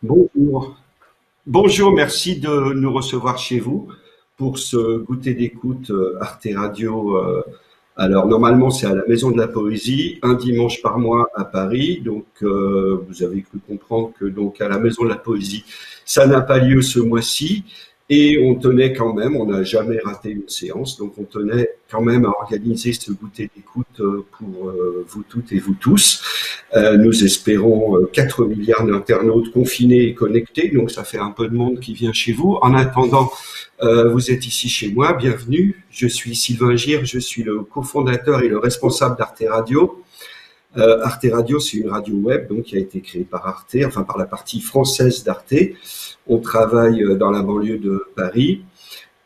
Bonjour. Bonjour, merci de nous recevoir chez vous pour ce goûter d'écoute euh, Arte Radio. Euh, alors normalement c'est à la Maison de la Poésie, un dimanche par mois à Paris. Donc euh, vous avez cru comprendre que donc à la Maison de la Poésie, ça n'a pas lieu ce mois-ci. Et on tenait quand même, on n'a jamais raté une séance, donc on tenait quand même à organiser ce goûter d'écoute euh, pour euh, vous toutes et vous tous. Euh, nous espérons 4 milliards d'internautes confinés et connectés, donc ça fait un peu de monde qui vient chez vous. En attendant, vous êtes ici chez moi, bienvenue. Je suis Sylvain Gire, je suis le cofondateur et le responsable d'Arte Radio. Euh, Arte Radio, c'est une radio web donc qui a été créée par Arte, enfin par la partie française d'Arte. On travaille euh, dans la banlieue de Paris.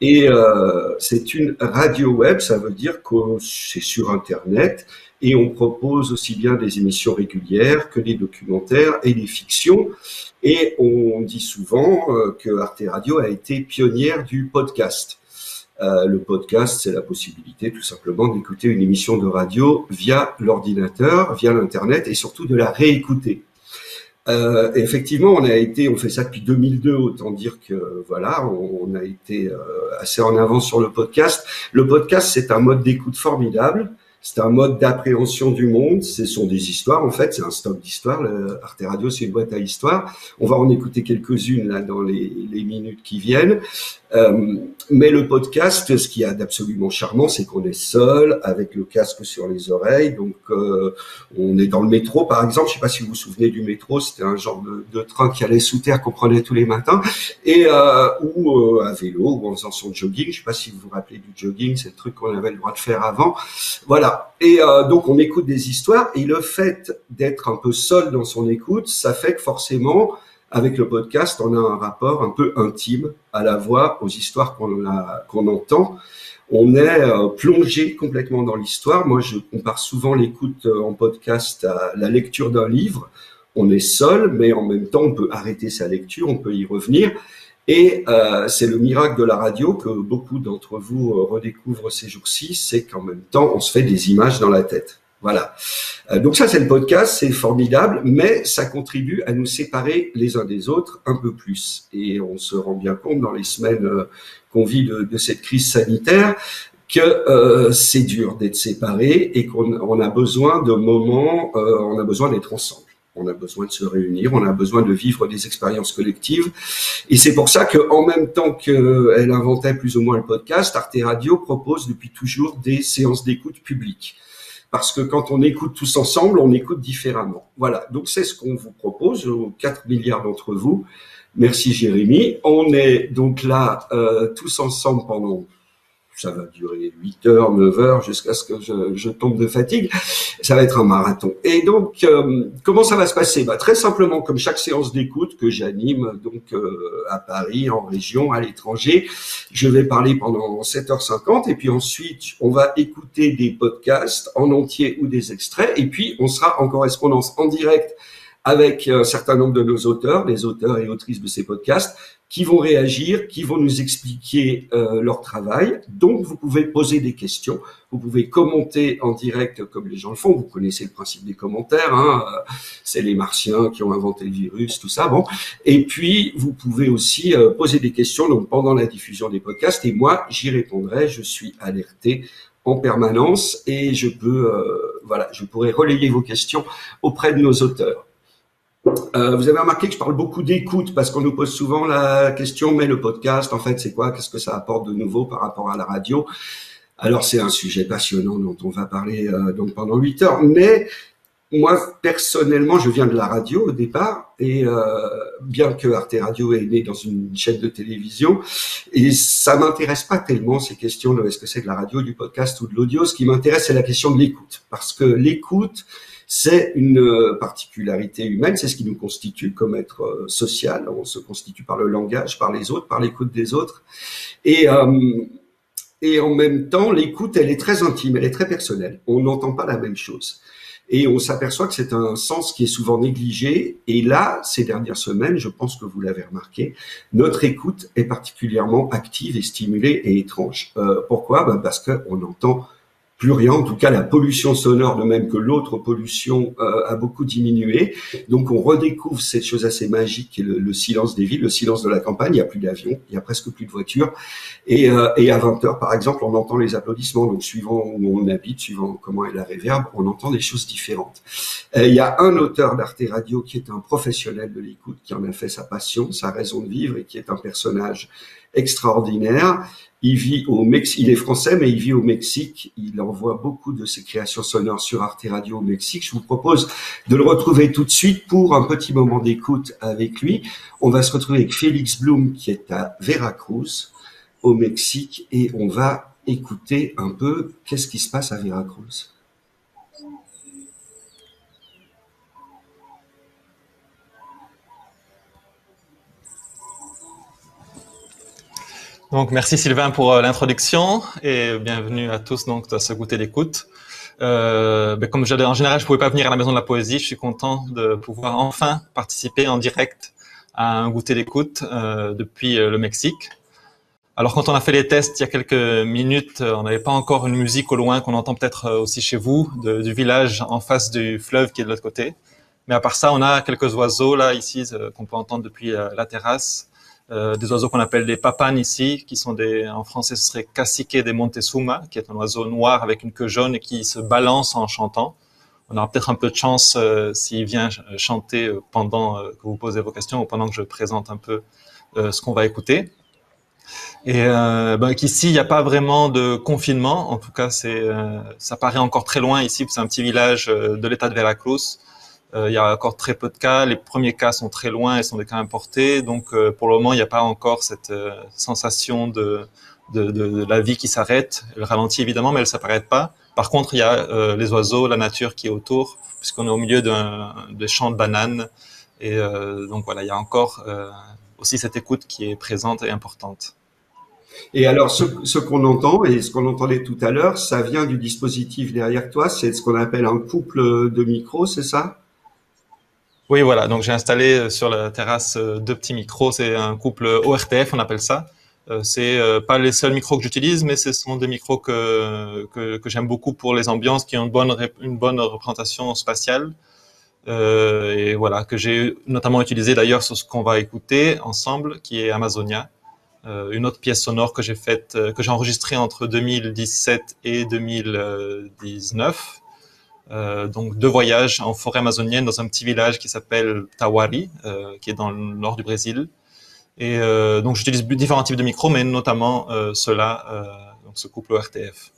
Et euh, c'est une radio web, ça veut dire que c'est sur Internet et on propose aussi bien des émissions régulières que des documentaires et des fictions. Et on dit souvent que Arte Radio a été pionnière du podcast. Euh, le podcast, c'est la possibilité tout simplement d'écouter une émission de radio via l'ordinateur, via l'internet et surtout de la réécouter. Euh, effectivement, on a été, on fait ça depuis 2002, autant dire que voilà, on, a été euh, assez en avance sur le podcast. Le podcast, c'est un mode d'écoute formidable. C'est un mode d'appréhension du monde. Ce sont des histoires, en fait. C'est un stock d'histoires. Arte Radio, c'est une boîte à histoires. On va en écouter quelques-unes là dans les, minutes qui viennent. Euh, mais le podcast, ce qu'il y a d'absolument charmant, c'est qu'on est seul, avec le casque sur les oreilles. Donc, euh, on est dans le métro, par exemple. Je sais pas si vous vous souvenez du métro. C'était un genre de, train qui allait sous terre qu'on prenait tous les matins, et euh, ou à vélo, ou en faisant son jogging. Je sais pas si vous vous rappelez du jogging. C'est le truc qu'on avait le droit de faire avant. Voilà. Et donc, on écoute des histoires. Et le fait d'être un peu seul dans son écoute, ça fait que forcément avec le podcast, on a un rapport un peu intime à la voix, aux histoires qu'on qu'on entend. On est euh, plongé complètement dans l'histoire. Moi, je compare souvent l'écoute euh, en podcast à la lecture d'un livre. On est seul, mais en même temps, on peut arrêter sa lecture, on peut y revenir. Et euh, c'est le miracle de la radio que beaucoup d'entre vous euh, redécouvrent ces jours-ci, c'est qu'en même temps, on se fait des images dans la tête. Voilà. Euh, donc ça, c'est le podcast, c'est formidable, mais ça contribue à nous séparer les uns des autres un peu plus. Et on se rend bien compte dans les semaines qu'on vit de, cette crise sanitaire que c'est dur d'être séparés et qu'on a besoin de moments, on a besoin d'être ensemble. On a besoin de se réunir, on a besoin de vivre des expériences collectives. Et c'est pour ça qu'en même temps qu'elle inventait plus ou moins le podcast, Arte Radio propose depuis toujours des séances d'écoute publiques parce que quand on écoute tous ensemble, on écoute différemment. Voilà, donc c'est ce qu'on vous propose, aux 4 milliards d'entre vous. Merci Jérémy. On est donc là euh, tous ensemble pendant ça va durer 8 heures, 9 heures jusqu'à ce que je, je, tombe de fatigue. Ça va être un marathon. Et donc, euh, comment ça va se passer? Bah, Très simplement, comme chaque séance d'écoute que j'anime donc euh, à Paris, en région, à l'étranger, je vais parler pendant 7h50 et puis ensuite, on va écouter des podcasts en entier ou des extraits et puis on sera en correspondance en direct avec un certain nombre de nos auteurs, les auteurs et autrices de ces podcasts, qui vont réagir, qui vont nous expliquer euh, leur travail. Donc, vous pouvez poser des questions, vous pouvez commenter en direct comme les gens le font. Vous connaissez le principe des commentaires, hein c'est les Martiens qui ont inventé le virus, tout ça. Bon, et puis vous pouvez aussi euh, poser des questions donc pendant la diffusion des podcasts. Et moi, j'y répondrai. Je suis alerté en permanence et je peux, euh, voilà, je pourrai relayer vos questions auprès de nos auteurs. Euh, vous avez remarqué que je parle beaucoup d'écoute parce qu'on nous pose souvent la question, mais le podcast, en fait, c'est quoi? Qu'est-ce que ça apporte de nouveau par rapport à la radio? Alors, c'est un sujet passionnant dont on va parler euh, donc pendant huit heures. Mais moi, personnellement, je viens de la radio au départ, et euh, bien que Arte Radio est né dans une chaîne de télévision, et ça m'intéresse pas tellement ces questions de est-ce que c'est de la radio, du podcast ou de l'audio. Ce qui m'intéresse, c'est la question de l'écoute, parce que l'écoute c'est une euh, particularité humaine, c'est ce qui nous constitue comme être euh, social. On se constitue par le langage, par les autres, par l'écoute des autres. Et, euh, et en même temps, l'écoute, elle est très intime, elle est très personnelle. On n'entend pas la même chose. Et on s'aperçoit que c'est un sens qui est souvent négligé. Et là, ces dernières semaines, je pense que vous l'avez remarqué, notre écoute est particulièrement active et stimulée et étrange. pourquoi? Ben Parce qu'on entend plus rien. En tout cas, la pollution sonore, de même que l'autre pollution, euh, a beaucoup diminué. Donc, on redécouvre cette chose assez magique le, silence des villes, le silence de la campagne. Il n'y a plus d'avions, il y a presque plus de voitures. Et, euh, et à 20 heures, par exemple, on entend les applaudissements. Donc, suivant où on habite, suivant comment est la réverbe, on entend des choses différentes. Euh, il y a un auteur d'Arte Radio qui est un professionnel de l'écoute, qui en a fait sa passion, sa raison de vivre, et qui est un personnage extraordinaire. Il vit au Mexique, il est français, mais il vit au Mexique. Il envoie beaucoup de ses créations sonores sur Arte Radio au Mexique. Je vous propose de le retrouver tout de suite pour un petit moment d'écoute avec lui. On va se retrouver avec Félix Blum, qui est à Veracruz, au Mexique, et on va écouter un peu qu'est-ce qui se passe à Veracruz. Donc, merci Sylvain pour euh, l'introduction et bienvenue à tous donc à ce goûter d'écoute. Euh, ben, comme en général je pouvais pas venir à la Maison de la Poésie, je suis content de pouvoir enfin participer en direct à un goûter d'écoute euh, depuis euh, le Mexique. Alors quand on a fait les tests il y a quelques minutes, on n'avait pas encore une musique au loin qu'on entend peut-être aussi chez vous, du village en face du fleuve qui est de l'autre côté. Mais à part ça, on a quelques oiseaux là ici qu'on peut entendre depuis la terrasse. Euh, des oiseaux qu'on appelle des papanes ici, qui sont des, en français ce serait cacique des Montezuma, qui est un oiseau noir avec une queue jaune et qui se balance en chantant. On aura peut-être un peu de chance euh, s'il vient chanter euh, pendant que vous posez vos questions ou pendant que je présente un peu ce qu'on va écouter. Et euh, ben, qu'ici, il n'y a pas vraiment de confinement. En tout cas, c'est, ça paraît encore très loin ici. C'est un petit village de l'État de Veracruz. Euh, il y a encore très peu de cas. Les premiers cas sont très loin et sont des cas importés. Donc, euh, pour le moment, il n'y a pas encore cette euh, sensation de, de, de, la vie qui s'arrête. Elle ralentit évidemment, mais elle ne s'arrête pas. Par contre, il y a les oiseaux, la nature qui est autour, puisqu'on est au milieu d'un des champs de bananes. Et donc voilà, il y a encore aussi cette écoute qui est présente et importante. Et alors, ce, ce qu'on entend et ce qu'on entendait tout à l'heure, ça vient du dispositif derrière toi. C'est ce qu'on appelle un couple de micros, c'est ça? Oui, voilà. Donc j'ai installé euh, sur la terrasse euh, deux petits micros. C'est un couple ORTF, on appelle ça. Euh, c'est pas les seuls micros que j'utilise, mais ce sont des micros que, que, que j'aime beaucoup pour les ambiances qui ont une bonne, une bonne représentation spatiale. Euh, et voilà, que j'ai notamment utilisé d'ailleurs sur ce qu'on va écouter ensemble, qui est Amazonia, euh, une autre pièce sonore que j'ai faite, que j'ai enregistrée entre 2017 et 2019. Euh, donc deux voyages en forêt amazonienne dans un petit village qui s'appelle Tawari, euh, qui est dans le nord du Brésil. Et euh, donc j'utilise différents types de micros, mais notamment ceux-là, donc ce couple RTF.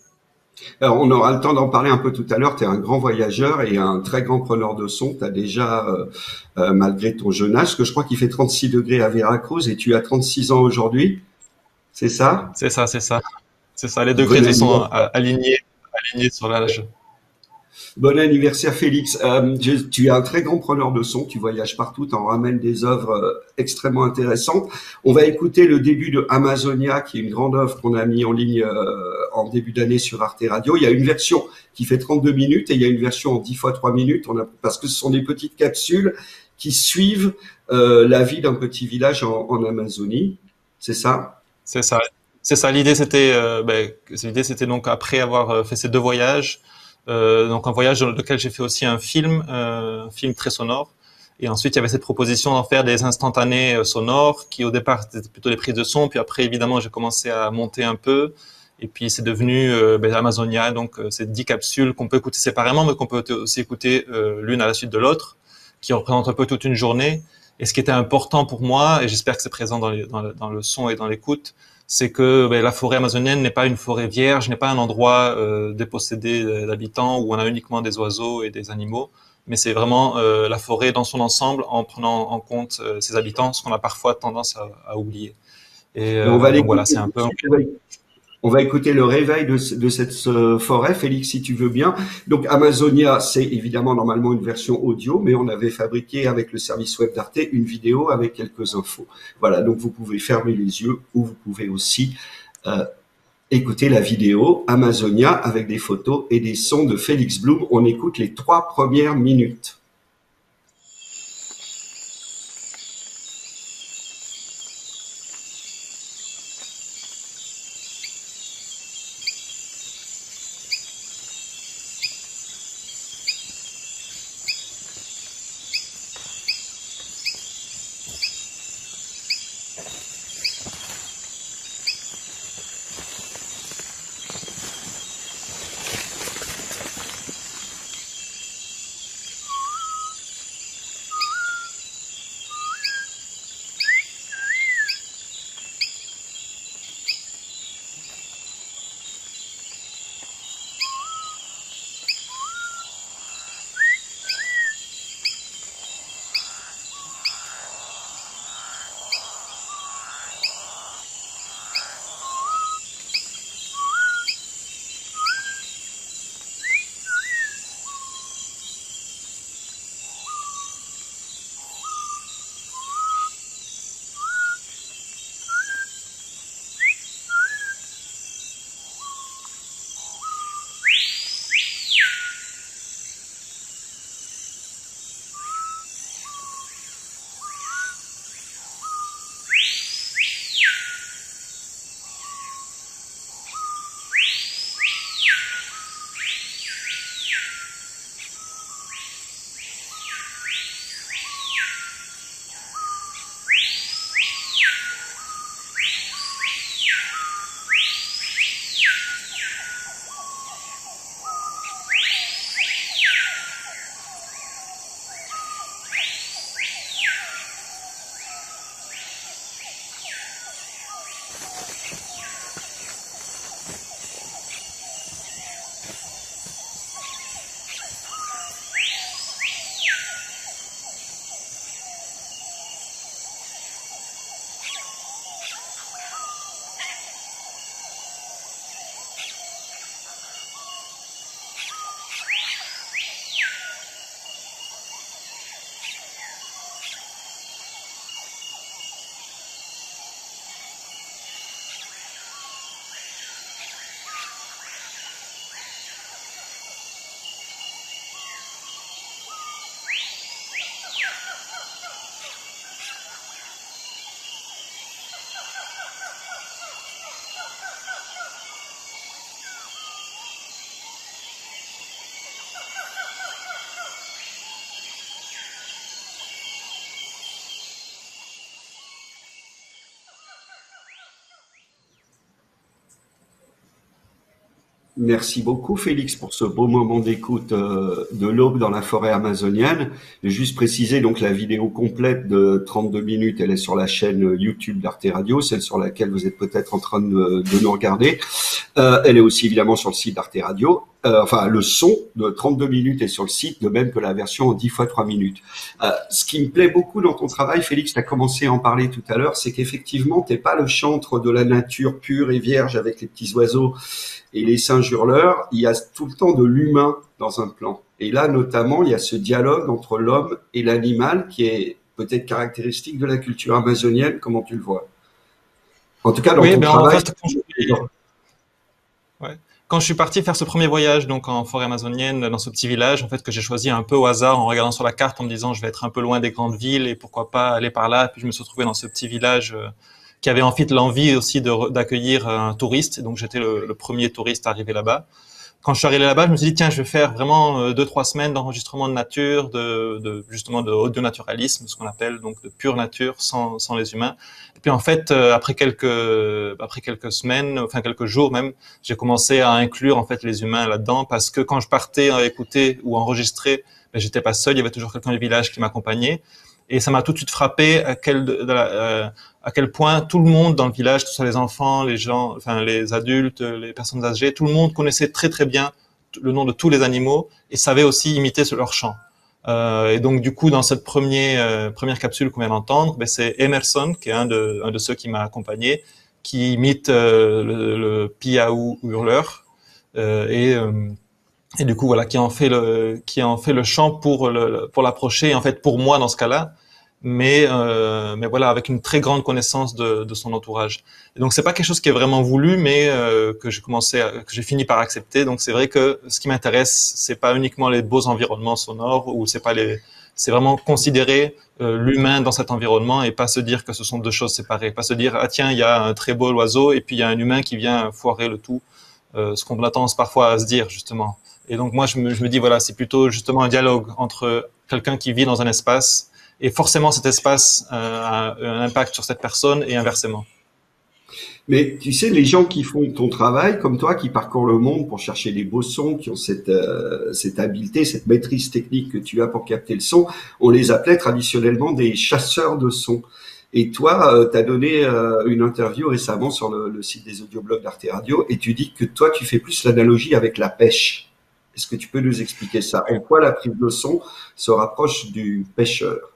Alors, on aura le temps d'en parler un peu tout à l'heure. Tu es un grand voyageur et un très grand preneur de son. Tu as déjà, malgré ton jeune âge, que je crois qu'il fait 36 degrés à Veracruz et tu as 36 ans aujourd'hui. C'est ça? C'est ça, c'est ça. C'est ça, les degrés sont alignés, alignés sur l'âge. Bon anniversaire Félix. Euh, tu es un très grand preneur de son, tu voyages partout, tu en ramènes des œuvres euh, extrêmement intéressantes. On va écouter le début de Amazonia, qui est une grande œuvre qu'on a mis en ligne euh, en début d'année sur Arte Radio. Il y a une version qui fait 32 minutes et il y a une version en 10 fois 3 minutes, parce que ce sont des petites capsules qui suivent la vie d'un petit village en, en Amazonie. C'est ça? C'est ça. C'est ça. L'idée, c'était, ben, l'idée, c'était donc après avoir fait ces deux voyages, donc un voyage dans lequel j'ai fait aussi un film, euh, un film très sonore. Et ensuite, il y avait cette proposition d'en faire des instantanés euh, sonores, qui au départ étaient plutôt des prises de son. Puis après, évidemment, j'ai commencé à monter un peu. Et puis c'est devenu euh, ben, Amazonia, donc euh, c'est dix capsules qu'on peut écouter séparément, mais qu'on peut aussi écouter l'une à la suite de l'autre, qui représentent un peu toute une journée. Et ce qui était important pour moi, et j'espère que c'est présent dans, dans, le, dans, le, son et dans l'écoute, c'est que ben, la forêt amazonienne n'est pas une forêt vierge, n'est pas un endroit euh, dépossédé d'habitants où on a uniquement des oiseaux et des animaux, mais c'est vraiment euh, la forêt dans son ensemble en prenant en compte euh, ses habitants, ce qu'on a parfois tendance à, à oublier. Et, on va donc, voilà, c'est un peu. On va écouter le réveil de, cette forêt. Félix, si tu veux bien. Donc Amazonia, c'est évidemment normalement une version audio, mais on avait fabriqué avec le service web d'Arte une vidéo avec quelques infos. Voilà, donc vous pouvez fermer les yeux ou vous pouvez aussi euh, écouter la vidéo Amazonia avec des photos et des sons de Félix Blum. On écoute les trois premières minutes. Merci beaucoup Félix pour ce beau moment d'écoute euh, de l'aube dans la forêt amazonienne. Juste préciser donc la vidéo complète de 32 minutes, elle est sur la chaîne YouTube d'Arte Radio, celle sur laquelle vous êtes peut-être en train de, nous regarder. Euh, elle est aussi évidemment sur le site d'Arte Radio. Euh, enfin, le son de 32 minutes est sur le site, de même que la version en 10 fois 3 minutes. ce qui me plaît beaucoup dans ton travail, Félix, tu as commencé à en parler tout à l'heure, c'est qu'effectivement, t'es pas le chantre de la nature pure et vierge avec les petits oiseaux et les singes hurleurs, il y a tout le temps de l'humain dans un plan. Et là, notamment, il y a ce dialogue entre l'homme et l'animal qui est peut-être caractéristique de la culture amazonienne. Comment tu le vois? En tout cas, dans ton ben, travail. quand, je... suis parti faire ce premier voyage donc en forêt amazonienne dans ce petit village, en fait que j'ai choisi un peu au hasard en regardant sur la carte en me disant je vais être un peu loin des grandes villes et pourquoi pas aller par là. Puis je me suis retrouvé dans ce petit village. Euh, qui avait en fait l'envie aussi d'accueillir un touriste. Donc j'étais le, premier touriste arrivé là-bas. Quand je suis arrivé là-bas, je me suis dit tiens, je vais faire vraiment euh, deux trois semaines d'enregistrement de nature, de, de justement de audio naturalisme, ce qu'on appelle donc de pure nature sans, sans les humains. Et puis en fait, euh, après quelques après quelques semaines, enfin quelques jours même, j'ai commencé à inclure en fait les humains là-dedans parce que quand je partais à écouter ou enregistrer, ben, j'étais pas seul, il y avait toujours quelqu'un du village qui m'accompagnait. Et ça m'a tout de suite frappé à quel, euh, à quel point tout le monde dans le village, que ce soit les enfants, les gens, enfin les adultes, les personnes âgées, tout le monde connaissait très très bien le nom de tous les animaux et savait aussi imiter leur chant. Euh, et donc du coup, dans cette première euh, première capsule qu'on vient d'entendre, ben, c'est Emerson, qui est un de, un de ceux qui m'a accompagné, qui imite euh, le, le piaou hurleur euh, et et du coup voilà qui en fait le qui en fait le chant pour le, pour l'approcher en fait pour moi dans ce cas-là mais euh, mais voilà avec une très grande connaissance de, de son entourage. Et donc c'est pas quelque chose qui est vraiment voulu mais euh, que j'ai commencé à, que j'ai fini par accepter. Donc c'est vrai que ce qui m'intéresse c'est pas uniquement les beaux environnements sonores ou c'est pas les c'est vraiment considérer euh, l'humain dans cet environnement et pas se dire que ce sont deux choses séparées. Pas se dire ah tiens il y a un très beau oiseau et puis il y a un humain qui vient foirer le tout. Euh, ce qu'on a tendance parfois à se dire justement. Et donc moi, je me, je me dis, voilà, c'est plutôt justement un dialogue entre quelqu'un qui vit dans un espace et forcément cet espace euh, a un impact sur cette personne et inversement. Mais tu sais, les gens qui font ton travail, comme toi, qui parcourent le monde pour chercher les beaux sons, qui ont cette, euh, cette habileté, cette maîtrise technique que tu as pour capter le son, on les appelait traditionnellement des chasseurs de sons. Et toi, euh, tu as donné euh, une interview récemment sur le, le site des audioblogs d'Arte Radio et tu dis que toi, tu fais plus l'analogie avec la pêche. Est-ce que tu peux nous expliquer ça? En quoi la prise de son se rapproche du pêcheur?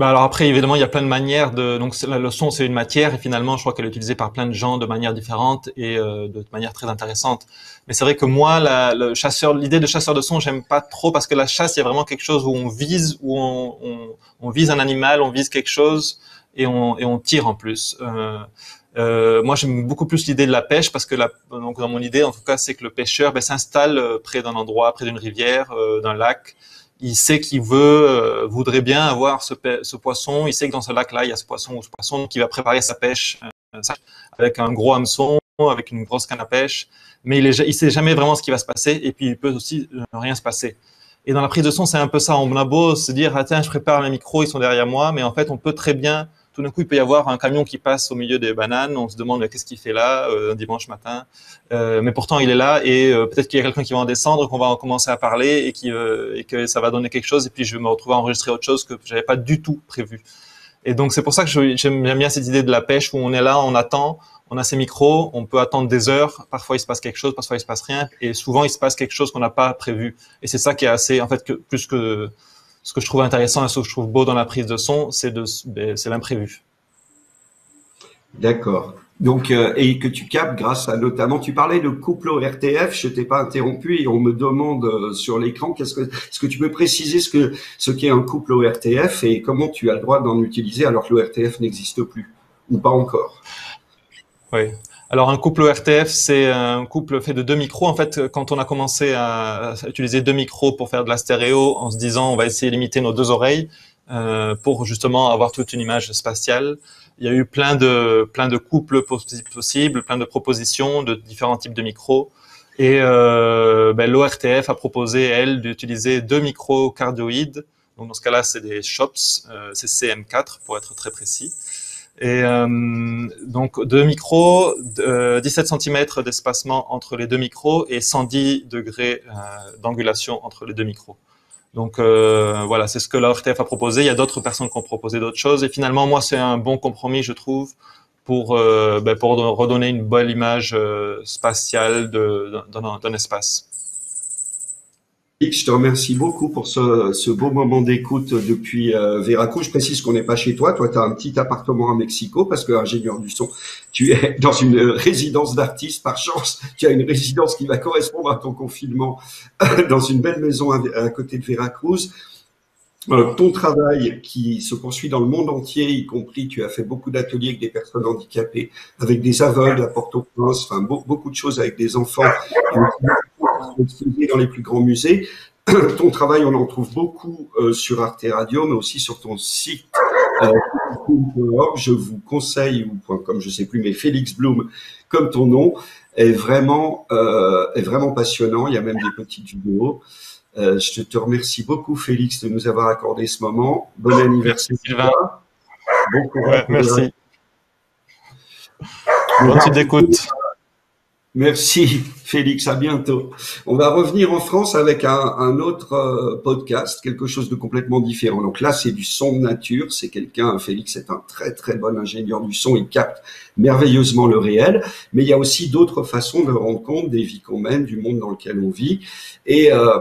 Bah alors après, évidemment, il y a plein de manières de. Donc le son, c'est une matière et finalement, je crois qu'elle est utilisée par plein de gens de manière différente et euh, de manière très intéressante. Mais c'est vrai que moi, la, le chasseur, l'idée de chasseur de son, j'aime pas trop parce que la chasse, il y a vraiment quelque chose où on vise, où on, on, on vise un animal, on vise quelque chose et on, et on tire en plus. Euh, euh, moi, j'aime beaucoup plus l'idée de la pêche parce que la, donc dans mon idée, en tout cas, c'est que le pêcheur ben, s'installe euh, près d'un endroit, près d'une rivière, euh, d'un lac. Il sait qu'il veut, euh, voudrait bien avoir ce, ce, poisson. Il sait que dans ce lac-là, il y a ce poisson ou ce poisson, donc il va préparer sa pêche avec un gros hameçon, avec une grosse canne à pêche. Mais il, il sait jamais vraiment ce qui va se passer et puis il peut aussi rien se passer. Et dans la prise de son, c'est un peu ça. On a beau se dire, ah tiens, je prépare les micros, ils sont derrière moi, mais en fait, on peut très bien tout d'un coup, il peut y avoir un camion qui passe au milieu des bananes. On se demande qu'est-ce qu'il fait là euh, un dimanche matin. Euh, mais pourtant, il est là et euh, peut-être qu'il y a quelqu'un qui va en descendre, qu'on va en commencer à parler et, qui, et que ça va donner quelque chose. Et puis, je vais me retrouver à enregistrer autre chose que j'avais pas du tout prévu. Et donc, c'est pour ça que j'aime bien cette idée de la pêche où on est là, on attend, on a ses micros, on peut attendre des heures. Parfois, il se passe quelque chose, parfois, il se passe rien. Et souvent, il se passe quelque chose qu'on n'a pas prévu. Et c'est ça qui est assez, en fait, plus que ce que je trouve intéressant et ce que je trouve beau dans la prise de son, c'est de, ben, c'est l'imprévu. D'accord. Donc, euh, et que tu captes grâce à notamment, tu parlais de couple RTF, je t'ai pas interrompu et on me demande euh, sur l'écran, qu'est-ce que, est-ce que tu peux préciser ce que, ce qu'est un couple RTF et comment tu as le droit d'en utiliser alors que l'ORTF n'existe plus ou pas encore? Oui. Alors un couple RTF, c'est un couple fait de deux micros. En fait, quand on a commencé à utiliser deux micros pour faire de la stéréo, en se disant on va essayer de limiter nos deux oreilles euh, pour justement avoir toute une image spatiale, il y a eu plein de plein de couples possibles, plein de propositions de différents types de micros. Et euh, ben, l'ORTF a proposé, elle, d'utiliser deux micros cardioïdes. Donc dans ce cas-là, c'est des SHOPS, euh, c'est CM4 pour être très précis. Et euh, donc deux micros, 17 cm d'espacement entre les deux micros et 110 degrés d'angulation entre les deux micros. Donc voilà, c'est ce que la RTF a proposé. Il y a d'autres personnes qui ont proposé d'autres choses. Et finalement, moi, c'est un bon compromis, je trouve, pour, ben, pour redonner une belle image spatiale d'un espace. Je te remercie beaucoup pour ce, ce beau moment d'écoute depuis euh, Veracruz. Je précise qu'on n'est pas chez toi. Toi, tu as un petit appartement à Mexico parce que ingénieur du son, tu es dans une résidence d'artiste. Par chance, tu as une résidence qui va correspondre à ton confinement dans une belle maison à, côté de Veracruz. Euh, ton travail qui se poursuit dans le monde entier, y compris, tu as fait beaucoup d'ateliers avec des personnes handicapées, avec des aveugles à Port-au-Prince, enfin beaucoup de choses avec des enfants dans les plus grands musées. Ton travail, on en trouve beaucoup euh, sur Arte Radio, mais aussi sur ton site. Euh, je vous conseille, ou comme je sais plus, mais Félix Bloom, comme ton nom, est vraiment euh, est vraiment passionnant. Il y a même des petites vidéos. Euh, je te remercie beaucoup, Félix, de nous avoir accordé ce moment. Bon anniversaire. Bon courage. merci. Bonne suite d'écoute. Merci Félix, à bientôt. On va revenir en France avec un, autre euh, podcast, quelque chose de complètement différent. Donc là, c'est du son de nature. C'est quelqu'un, Félix est un très très bon ingénieur du son. Il capte merveilleusement le réel. Mais il y a aussi d'autres façons de rendre compte des vies qu'on mène, du monde dans lequel on vit. Et euh,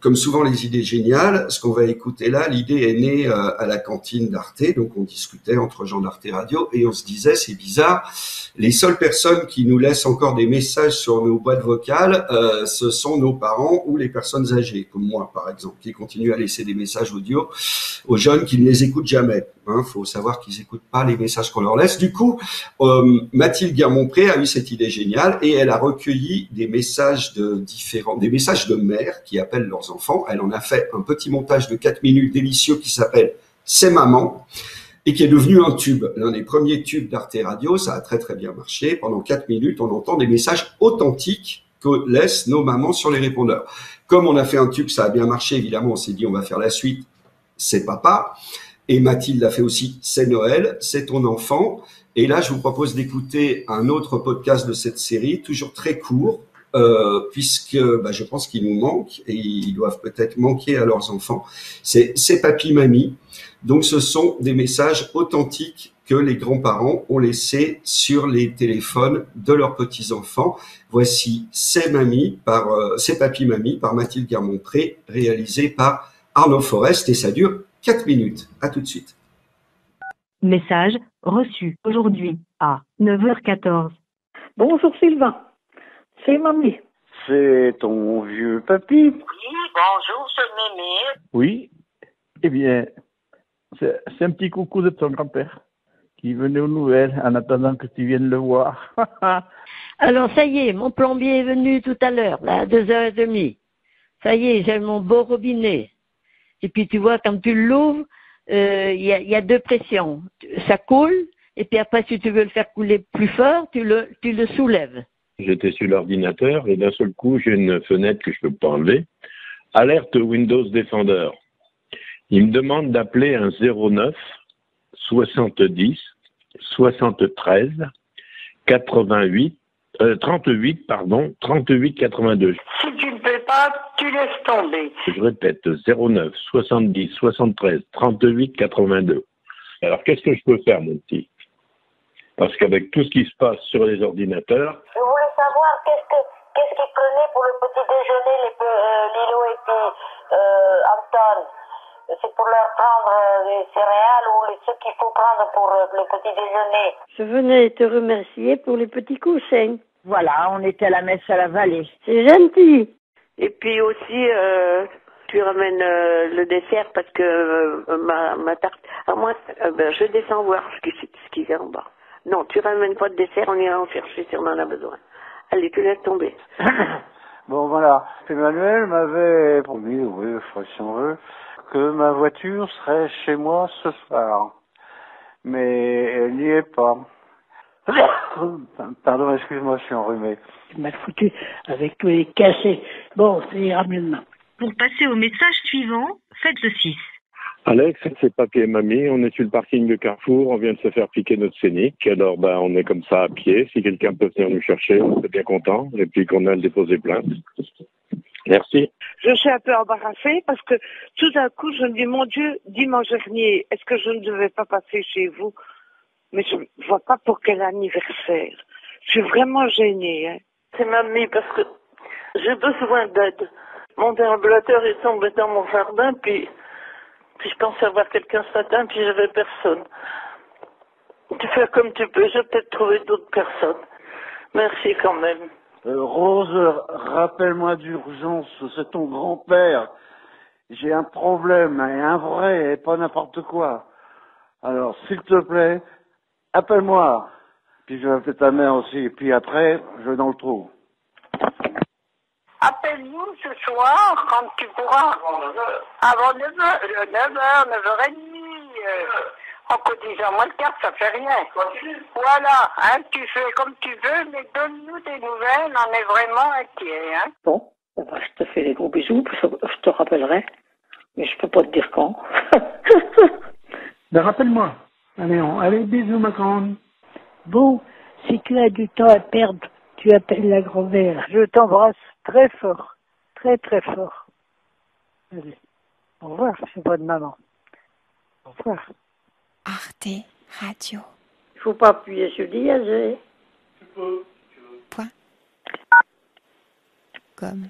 comme souvent les idées géniales, ce qu'on va écouter là, l'idée est née euh, à la cantine d'Arte. Donc on discutait entre gens d'Arte Radio et on se disait, c'est bizarre les seules personnes qui nous laissent encore des messages sur nos boîtes vocales, euh, ce sont nos parents ou les personnes âgées, comme moi par exemple, qui continuent à laisser des messages audio aux jeunes qui ne les écoutent jamais. Il hein, faut savoir qu'ils n'écoutent pas les messages qu'on leur laisse. Du coup, Mathilde Guermont-Pré a eu cette idée géniale et elle a recueilli des messages de différents, des messages de mères qui appellent leurs enfants. Elle en a fait un petit montage de 4 minutes délicieux qui s'appelle C'est maman et qui est devenu un tube, l'un des premiers tubes d'Arte Radio. Ça a très très bien marché. Pendant quatre minutes, on entend des messages authentiques que laissent nos mamans sur les répondeurs. Comme on a fait un tube, ça a bien marché, évidemment, on s'est dit on va faire la suite, c'est papa. Et Mathilde a fait aussi C'est Noël, c'est ton enfant. Et là, je vous propose d'écouter un autre podcast de cette série, toujours très court, euh, puisque bah, je pense qu'il nous manque et ils doivent peut-être manquer à leurs enfants. C'est C'est Papy Mamie. Donc ce sont des messages authentiques que les grands-parents ont laissés sur les téléphones de leurs petits-enfants. Voici C'est Mamie par euh, C'est Papy Mamie par Mathilde Guermont-Pré, réalisé par Arnaud Forest et ça dure 4 minutes. À tout de suite. Message reçu aujourd'hui à 9h14. Bonjour Sylvain, c'est Mamie. C'est ton vieux papy. Oui, bonjour, c'est Mémé. Oui, eh bien, c'est un petit coucou de ton grand-père qui venait aux nouvelles en attendant que tu viennes le voir. Alors ça y est, mon plombier est venu tout à l'heure, là, à deux heures et demie. Ça y est, j'ai mon beau robinet. Et puis tu vois, quand tu l'ouvres, euh, il y, a, deux pressions. Ça coule, et puis après, si tu veux le faire couler plus fort, tu le, tu le soulèves. J'étais sur l'ordinateur et d'un seul coup, j'ai une fenêtre que je ne peux pas enlever. Alerte Windows Defender. Il me demande d'appeler un 09 70 73 88 38 pardon 38 82. Si tu ne peux pas, tu laisses tomber. Je répète 09 70 73 38 82. Alors qu'est-ce que je peux faire mon petit? Parce qu'avec tout ce qui se passe sur les ordinateurs. Je voulais savoir qu'est-ce que qu'est-ce qu'ils prenaient pour le petit déjeuner les, euh, Lilo et puis euh, Anton? C'est pour leur prendre des euh, céréales ou ce qu'il faut prendre pour euh, le petit déjeuner? Je venais te remercier pour les petits coussins. Voilà, on était à la messe à la vallée. C'est gentil. Et puis aussi, euh, tu ramènes le dessert parce que ma, ma tarte. Alors moi, ben, je descends voir ce qui, ce qui est en bas. Non, tu ramènes pas de dessert, on ira en chercher si on en a besoin. Allez, tu laisses tomber. bon voilà, Emmanuel m'avait promis, oui, si on veut, que ma voiture serait chez moi ce soir. Mais elle n'y est pas. Pardon, excuse-moi, je suis enrhumé. Tu m'as foutu avec tous les cassés. Bon, c'est ira. Pour passer au message suivant, faites le 6. Alex, c'est papier et mamie. On est sur le parking de Carrefour. On vient de se faire piquer notre scénique. Alors, ben, on est comme ça à pied. Si quelqu'un peut venir nous chercher, on serait bien content. Et puis qu'on a déposé plainte. Merci. Je suis un peu embarrassée parce que tout d'un coup, je me dis, mon Dieu, dimanche dernier, est-ce que je ne devais pas passer chez vous Mais je ne vois pas pour quel anniversaire. Je suis vraiment gênée. Hein. C'est mamie parce que j'ai besoin d'aide. Mon déambulateur est tombé dans mon jardin, puis, puis je pensais avoir quelqu'un ce matin, puis j'avais personne. Tu fais comme tu peux, je vais peut-être trouver d'autres personnes. Merci quand même. Euh, Rose, rappelle-moi d'urgence, c'est ton grand-père. J'ai un problème, et un vrai, et pas n'importe quoi. Alors, s'il te plaît, appelle-moi. Puis je vais appeler ta mère aussi. Et puis après, je vais dans le trou. Appelle-nous ce soir quand tu pourras. Avant 9h, 9h, 9h30. En cotisant moins le quart, ça fait rien. Voilà, hein, tu fais comme tu veux, mais donne-nous des nouvelles, on est vraiment inquiets. Hein. Bon, je te fais des gros bisous, puis je je te rappellerai. Mais je peux pas te dire quand. Ben, rappelle-moi. Allez, on... allez, bisous, ma grande. Bon, si tu as du temps à perdre, tu appelles la grand-mère. Je t'embrasse très fort, très très fort. Allez, au revoir, c'est bonne maman. Au revoir. Arte Radio. Il faut pas appuyer sur dièse. Point. Comme.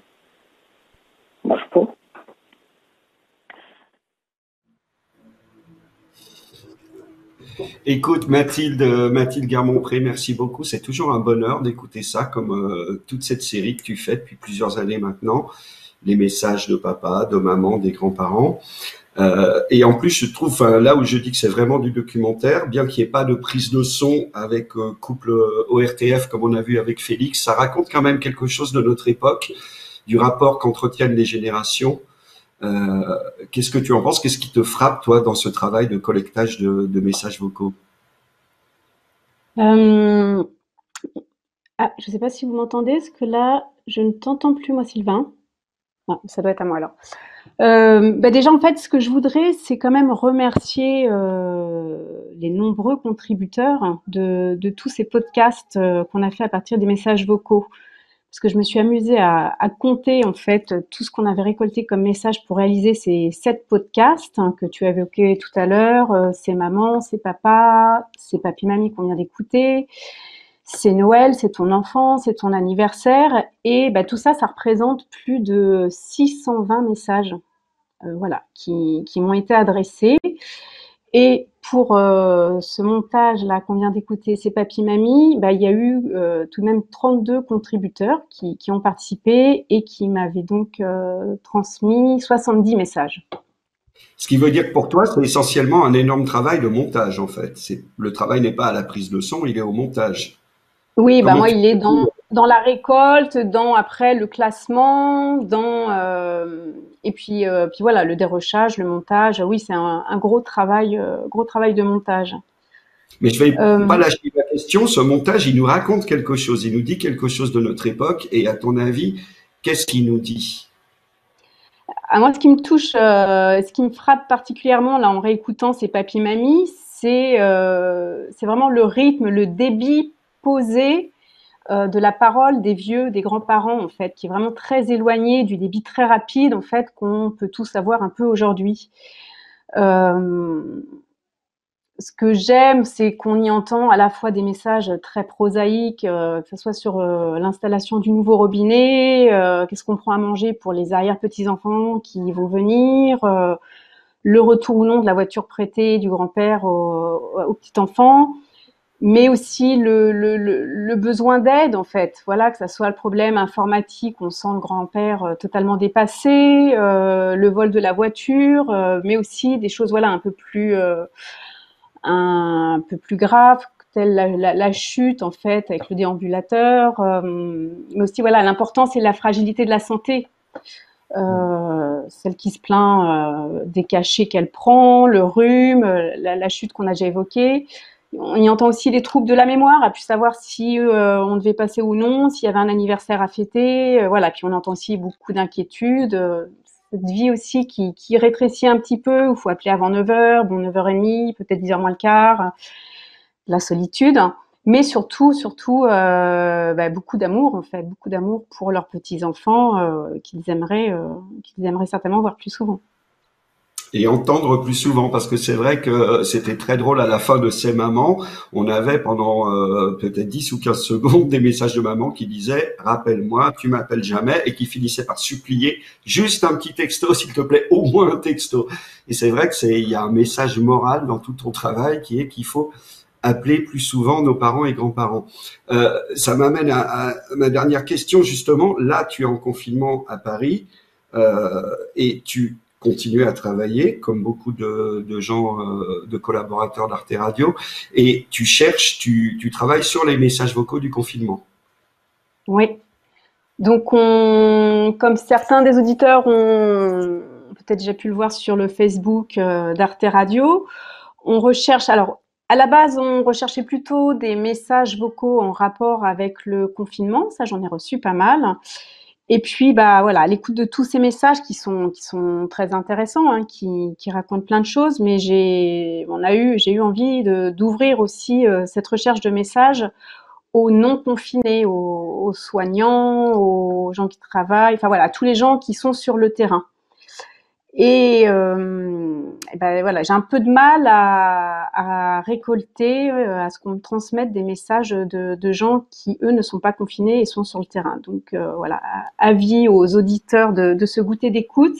Marche pas. Écoute, Mathilde, Mathilde Garmont-Pré, merci beaucoup. C'est toujours un bonheur d'écouter ça, comme euh, toute cette série que tu fais depuis plusieurs années maintenant. Les messages de papa, de maman, des grands-parents. Euh, et en plus, je trouve, enfin, là où je dis que c'est vraiment du documentaire, bien qu'il n'y ait pas de prise de son avec euh, couple ORTF comme on a vu avec Félix, ça raconte quand même quelque chose de notre époque, du rapport qu'entretiennent les générations. Euh, Qu'est-ce que tu en penses? Qu'est-ce qui te frappe, toi, dans ce travail de collectage de, messages vocaux? Euh, Ah, je ne sais pas si vous m'entendez, parce que là, je ne t'entends plus, moi, Sylvain. Ah, ça doit être à moi alors. Euh, bah déjà, en fait, ce que je voudrais, c'est quand même remercier les nombreux contributeurs de, de tous ces podcasts qu'on a fait à partir des messages vocaux. Parce que je me suis amusée à, compter, en fait, tout ce qu'on avait récolté comme message pour réaliser ces sept podcasts hein, que tu as évoqués tout à l'heure. Euh, c'est maman, c'est papa, c'est papy-mamie qu'on vient d'écouter c'est Noël, c'est ton enfant, c'est ton anniversaire, et bah, tout ça, ça représente plus de 620 messages, euh, voilà, qui m'ont été adressés. Et pour euh, ce montage-là qu'on vient d'écouter, c'est Papy Mamie, bah, il y a eu euh, tout de même 32 contributeurs qui, qui ont participé et qui m'avaient donc euh, transmis 70 messages. Ce qui veut dire que pour toi, c'est essentiellement un énorme travail de montage, en fait. C'est le travail n'est pas à la prise de son, il est au montage. Oui, bah moi, tu- il est dans, dans la récolte, dans après le classement, dans et puis euh, puis voilà le dérochage, le montage. Oui, c'est un, un gros travail, euh, gros travail de montage. Mais je vais Euh, pas lâcher la question. Ce montage, il nous raconte quelque chose. Il nous dit quelque chose de notre époque. Et à ton avis, qu'est-ce qu'il nous dit? À moi, ce qui me touche, ce qui me frappe particulièrement là en réécoutant ces papy mamie, c'est c'est vraiment le rythme, le débit posé euh, de la parole des vieux, des grands-parents en fait, qui est vraiment très éloigné du débit très rapide en fait qu'on peut tous avoir un peu aujourd'hui. Euh, ce que j'aime, c'est qu'on y entend à la fois des messages très prosaïques, euh, que ce soit sur l'installation du nouveau robinet, qu'est-ce qu'on prend à manger pour les arrière-petits-enfants qui vont venir, le retour ou non de la voiture prêtée du grand-père au petit-enfant, mais aussi le, besoin d'aide, en fait. Voilà, que ce soit le problème informatique, on sent le grand-père euh, totalement dépassé, euh, le vol de la voiture, euh, mais aussi des choses voilà, un peu plus... un peu plus grave, telle la, chute en fait avec le déambulateur, mais aussi voilà l'important c'est la fragilité de la santé. Celle qui se plaint des cachets qu'elle prend, le rhume, la chute qu'on a déjà évoquée. On y entend aussi les troubles de la mémoire, à pu savoir si euh, on devait passer ou non, s'il y avait un anniversaire à fêter, euh, voilà. Puis on entend aussi beaucoup d'inquiétudes. euh, cette vie aussi qui, rétrécit un petit peu, il faut appeler avant 9h, bon 9h30, peut-être 10h moins le quart, la solitude, mais surtout, surtout bah, beaucoup d'amour en fait, beaucoup d'amour pour leurs petits-enfants qu'ils aimeraient, qu'ils aimeraient certainement voir plus souvent et entendre plus souvent parce que c'est vrai que c'était très drôle à la fin de ces mamans. On avait pendant euh, peut-être 10 ou 15 secondes des messages de maman qui disaient rappelle-moi, tu m'appelles jamais et qui finissaient par supplier juste un petit texto s'il te plaît, au moins un texto. Et c'est vrai que c'est il y a un message moral dans tout ton travail qui est qu'il faut appeler plus souvent nos parents et grands-parents. Euh, ça m'amène à, à, ma dernière question justement. Là, tu es en confinement à Paris euh, et tu continuer à travailler, comme beaucoup de, gens, euh, de collaborateurs d'Arte Radio, et tu cherches, tu, tu, travailles sur les messages vocaux du confinement. Oui. Donc, on, comme certains des auditeurs ont peut-être déjà pu le voir sur le Facebook euh, d'Arte Radio, on recherche, alors à la base, on recherchait plutôt des messages vocaux en rapport avec le confinement, ça j'en ai reçu pas mal. Et puis, bah voilà, l'écoute de tous ces messages qui sont qui sont très intéressants, hein, qui, qui racontent plein de choses, mais j'ai on a eu j'ai eu envie d'ouvrir aussi euh, cette recherche de messages aux non confinés, aux, aux, soignants, aux gens qui travaillent, enfin voilà, tous les gens qui sont sur le terrain. Et, euh, ben voilà, j'ai un peu de mal à, à récolter, euh, à ce qu'on me transmette des messages de, de, gens qui, eux, ne sont pas confinés et sont sur le terrain. Donc euh, voilà, avis aux auditeurs de, de ce goûter d'écoute.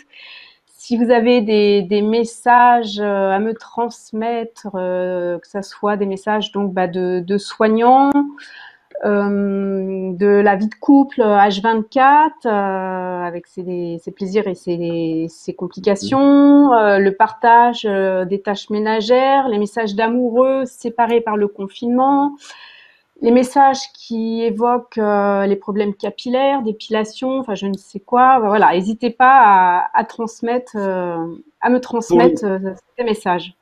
Si vous avez des, des, messages euh, à me transmettre, que ce soit des messages donc bah, de, de soignants, euh, de la vie de couple H24 euh, avec ses, ses, plaisirs et ses, ses complications, euh, le partage des tâches ménagères, les messages d'amoureux séparés par le confinement, les messages qui évoquent les problèmes capillaires, d'épilation, enfin je ne sais quoi. Voilà, n'hésitez pas à, à transmettre, à me transmettre ces messages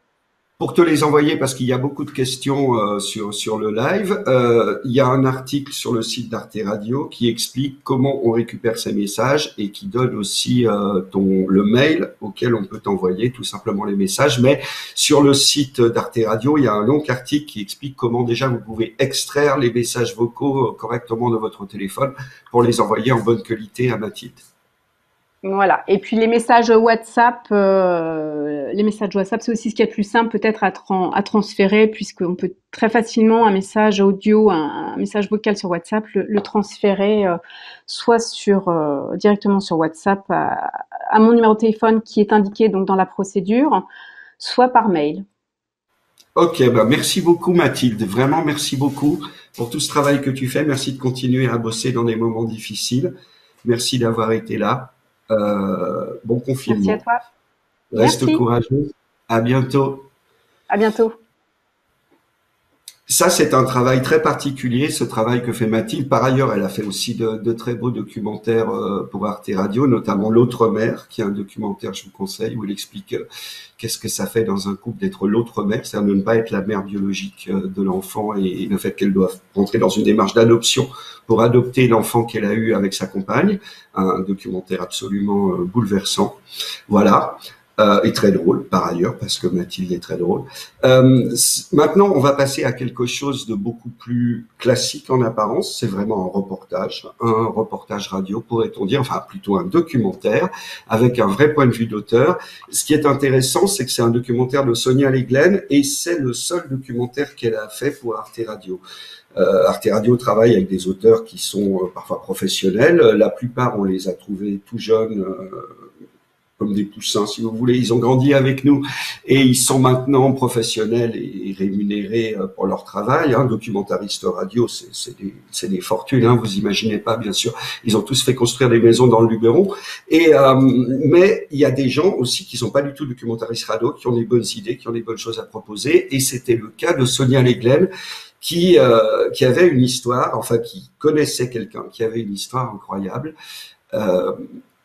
pour te les envoyer parce qu'il y a beaucoup de questions euh, sur sur le live. Euh, il y a un article sur le site d'Arte Radio qui explique comment on récupère ces messages et qui donne aussi euh, ton le mail auquel on peut t'envoyer tout simplement les messages. Mais sur le site d'Arte Radio, il y a un long article qui explique comment déjà vous pouvez extraire les messages vocaux correctement de votre téléphone pour les envoyer en bonne qualité à Mathilde. Voilà. Et puis les messages WhatsApp, euh, les messages WhatsApp, c'est aussi ce qui est le plus simple peut-être à, transférer, puisqu'on peut très facilement un message audio, un, message vocal sur WhatsApp, le, transférer euh, soit euh, directement sur WhatsApp à, à, mon numéro de téléphone qui est indiqué donc dans la procédure, soit par mail. Ok, bah merci beaucoup Mathilde, vraiment merci beaucoup pour tout ce travail que tu fais. Merci de continuer à bosser dans des moments difficiles. Merci d'avoir été là. Euh, bon confinement. Merci à toi. Reste courageux. À bientôt. À bientôt. Ça, c'est un travail très particulier, ce travail que fait Mathilde. Par ailleurs, elle a fait aussi de, très beaux documentaires euh, pour Arte Radio, notamment L'autre mère, qui est un documentaire, je vous conseille, où elle explique euh, qu'est-ce que ça fait dans un couple d'être l'autre mère, c'est-à-dire de ne pas être la mère biologique euh, de l'enfant et, le fait qu'elle doit rentrer dans une démarche d'adoption pour adopter l'enfant qu'elle a eu avec sa compagne. Un documentaire absolument bouleversant. Voilà euh, et très drôle par ailleurs parce que Mathilde est très drôle. Euh, maintenant, on va passer à quelque chose de beaucoup plus classique en apparence. C'est vraiment un reportage, un reportage radio pourrait-on dire, enfin plutôt un documentaire avec un vrai point de vue d'auteur. Ce qui est intéressant, c'est que c'est un documentaire de Sonia Leglen et c'est le seul documentaire qu'elle a fait pour Arte Radio. Euh, Arte Radio travaille avec des auteurs qui sont euh, parfois professionnels. La plupart, on les a trouvés tout jeunes, euh, comme des poussins, si vous voulez. Ils ont grandi avec nous et ils sont maintenant professionnels et rémunérés euh, pour leur travail. Hein. Documentariste radio, c'est des, des, fortunes, hein, vous imaginez pas, bien sûr. Ils ont tous fait construire des maisons dans le Luberon. Et euh, mais il y a des gens aussi qui sont pas du tout documentaristes radio, qui ont des bonnes idées, qui ont des bonnes choses à proposer. Et c'était le cas de Sonia Leglen qui, euh, qui avait une histoire, enfin qui connaissait quelqu'un qui avait une histoire incroyable.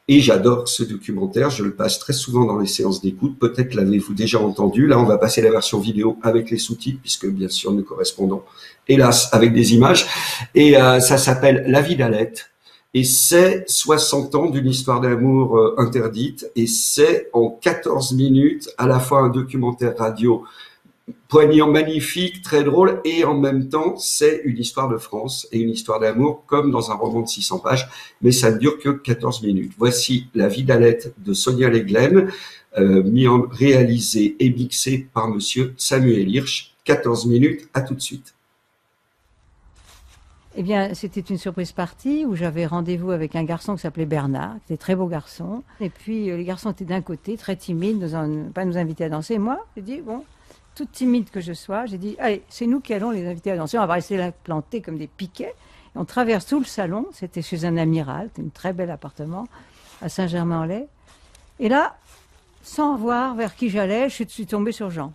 Et j'adore ce documentaire, je le passe très souvent dans les séances d'écoute. Peut-être l'avez-vous déjà entendu. Là, on va passer la version vidéo avec les sous-titres, puisque bien sûr nous correspondons, hélas, avec des images. Et euh, ça s'appelle La vie d'Alette. Et c'est 60 ans d'une histoire d'amour euh, interdite, et c'est en 14 minutes à la fois un documentaire radio poignant, magnifique, très drôle, et en même temps, c'est une histoire de France et une histoire d'amour, comme dans un roman de 600 pages, mais ça ne dure que 14 minutes. Voici La vie d'Alette de Sonia Leglen, euh, mis en, réalisé et mixé par monsieur Samuel Hirsch. 14 minutes, à tout de suite. Eh bien, c'était une surprise partie où j'avais rendez-vous avec un garçon qui s'appelait Bernard, qui était très beau garçon. Et puis, euh, les garçons étaient d'un côté, très timides, ne pas nous inviter à danser. moi, j'ai dit, bon, toute timide que je sois, j'ai dit, allez, c'est nous qui allons les inviter à danser. On va rester là plantés comme des piquets. Et on traverse tout le salon. C'était chez un amiral, un très bel appartement à Saint-Germain-en-Laye. Et là, sans voir vers qui j'allais, je suis tombée sur Jean.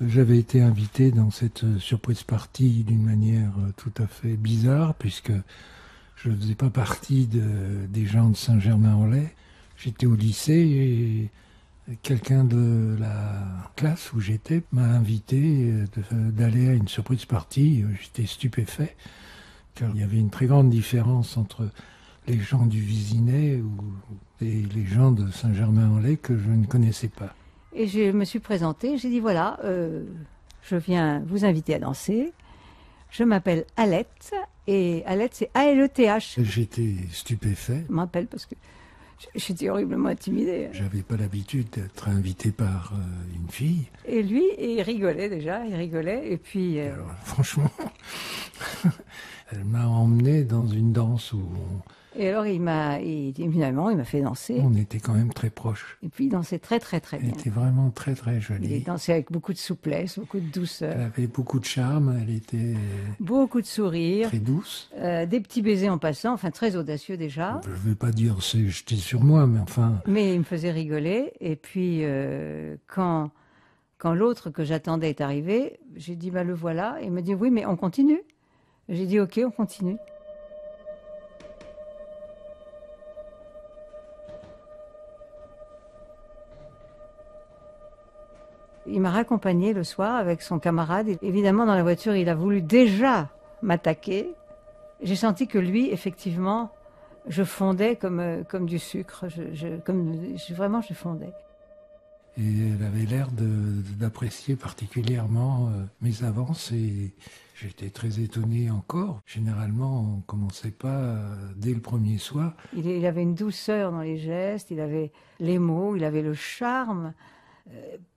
J'avais été invité dans cette euh, surprise partie d'une manière euh, tout à fait bizarre, puisque je ne faisais pas partie de, des gens de Saint-Germain-en-Laye. J'étais au lycée et quelqu'un de la classe où j'étais m'a invité euh, d'aller à une surprise partie. J'étais stupéfait, car il y avait une très grande différence entre les gens du Visinet et les gens de Saint-Germain-en-Laye que je ne connaissais pas. Et je me suis présentée, j'ai dit voilà, euh, je viens vous inviter à danser. Je m'appelle Alette, et Alette c'est A-L-E-T-H. J'étais stupéfait. Je m'appelle parce que j'étais horriblement intimidée. J'avais pas l'habitude d'être invité par euh, une fille. Et lui, il rigolait déjà, il rigolait, et puis... Euh, Alors, franchement, elle m'a emmené dans une danse où et alors, il m'a, évidemment, il m'a fait danser. On était quand même très proches. Et puis, il dansait très, très, très bien. Elle était vraiment très, très jolie. Il dansait avec beaucoup de souplesse, beaucoup de douceur. Elle avait beaucoup de charme, elle était... Beaucoup de sourire. Très douce. Euh, des petits baisers en passant, enfin, très audacieux déjà. Je ne vais pas dire c'est jeté sur moi, mais enfin... Mais il me faisait rigoler. Et puis, euh, quand, quand l'autre que j'attendais est arrivé, j'ai dit, bah, le voilà. Et il m'a dit, oui, mais on continue. J'ai dit, ok, on continue. Il m'a raccompagné le soir avec son camarade. évidemment, dans la voiture, il a voulu déjà m'attaquer. J'ai senti que lui, effectivement, je fondais comme, euh, comme du sucre. Je, comme, vraiment, je fondais. Et elle avait l'air d'apprécier particulièrement euh, mes avances et j'étais très étonné encore. Généralement, on ne commençait pas euh, dès le premier soir. Il, il, avait une douceur dans les gestes, il avait les mots, il avait le charme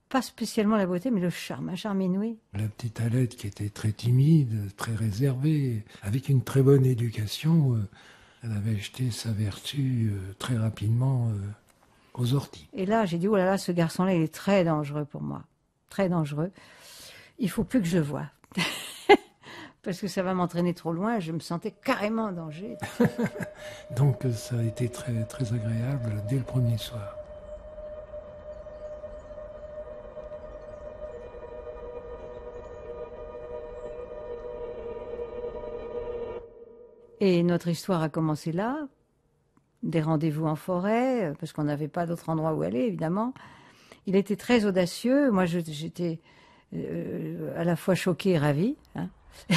pas spécialement la beauté, mais le charme, un charme inouï. La petite Alette qui était très timide, très réservée, avec une très bonne éducation, euh, elle avait jeté sa vertu euh, très rapidement euh, aux orties. Et là, j'ai dit, oh là là, ce garçon-là, il est très dangereux pour moi. Très dangereux. Il faut plus que je le voie. Parce que ça va m'entraîner trop loin, je me sentais carrément en danger. Donc ça a été très, très agréable dès le premier soir. Et notre histoire a commencé là, des rendez-vous en forêt, parce qu'on n'avait pas d'autre endroit où aller, évidemment. Il était très audacieux. Moi, j'étais euh, à la fois choquée et ravie. Hein.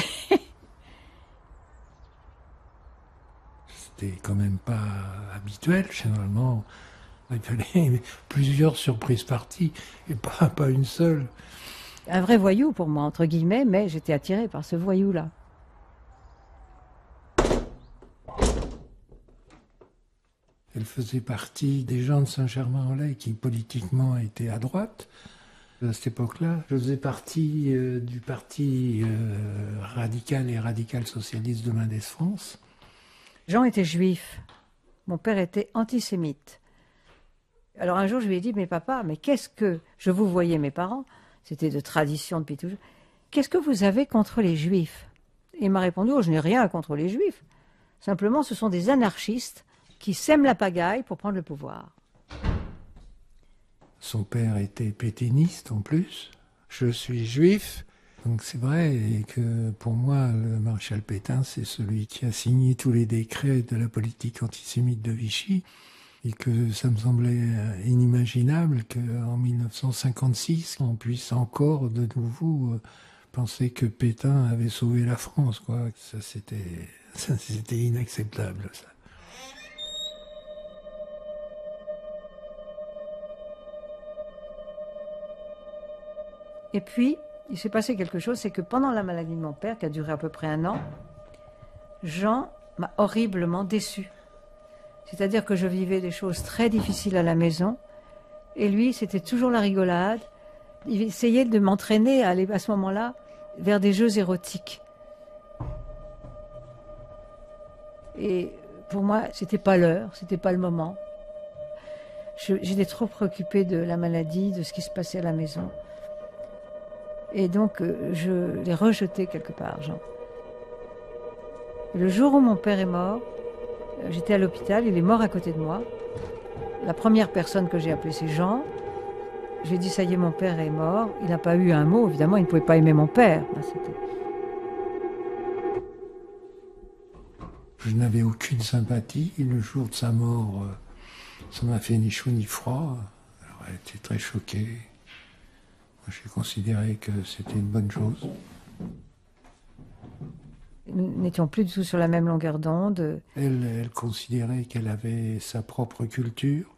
C'était quand même pas habituel. Généralement, il fallait plusieurs surprises parties et pas, pas une seule. Un vrai voyou pour moi, entre guillemets, mais j'étais attirée par ce voyou-là. Elle faisait partie des gens de Saint-Germain-en-Laye qui politiquement étaient à droite. À cette époque-là, je faisais partie euh, du parti euh, radical et radical socialiste de Mendès France. Jean était juif. Mon père était antisémite. Alors un jour, je lui ai dit, mais papa, mais qu'est-ce que... Je vous voyais mes parents, c'était de tradition depuis toujours. Qu'est-ce que vous avez contre les juifs? Et il m'a répondu, oh, je n'ai rien contre les juifs. Simplement, ce sont des anarchistes qui sème la pagaille pour prendre le pouvoir. Son père était pétainiste en plus. Je suis juif. Donc c'est vrai que pour moi, le maréchal Pétain, c'est celui qui a signé tous les décrets de la politique antisémite de Vichy et que ça me semblait euh, inimaginable qu'en 1956, on puisse encore de nouveau euh, penser que Pétain avait sauvé la France. Quoi. Ça, c'était, inacceptable. Ça. Et puis, il s'est passé quelque chose, c'est que pendant la maladie de mon père, qui a duré à peu près un an, Jean m'a horriblement déçu. C'est-à-dire que je vivais des choses très difficiles à la maison, et lui, c'était toujours la rigolade. Il essayait de m'entraîner à aller à ce moment-là vers des jeux érotiques. Et pour moi, c'était pas l'heure, c'était pas le moment. J'étais trop préoccupée de la maladie, de ce qui se passait à la maison. Et donc, euh, je l'ai rejeté quelque part, Jean. Le jour où mon père est mort, euh, j'étais à l'hôpital, il est mort à côté de moi. La première personne que j'ai appelée, c'est Jean. J'ai dit, ça y est, mon père est mort. Il n'a pas eu un mot, évidemment, il ne pouvait pas aimer mon père. Je n'avais aucune sympathie. Le jour de sa mort, euh, ça m'a fait ni chaud ni froid. Alors, elle était très choquée. J'ai considéré que c'était une bonne chose. Nous n'étions plus du tout sur la même longueur d'onde. Elle, elle considérait qu'elle avait sa propre culture,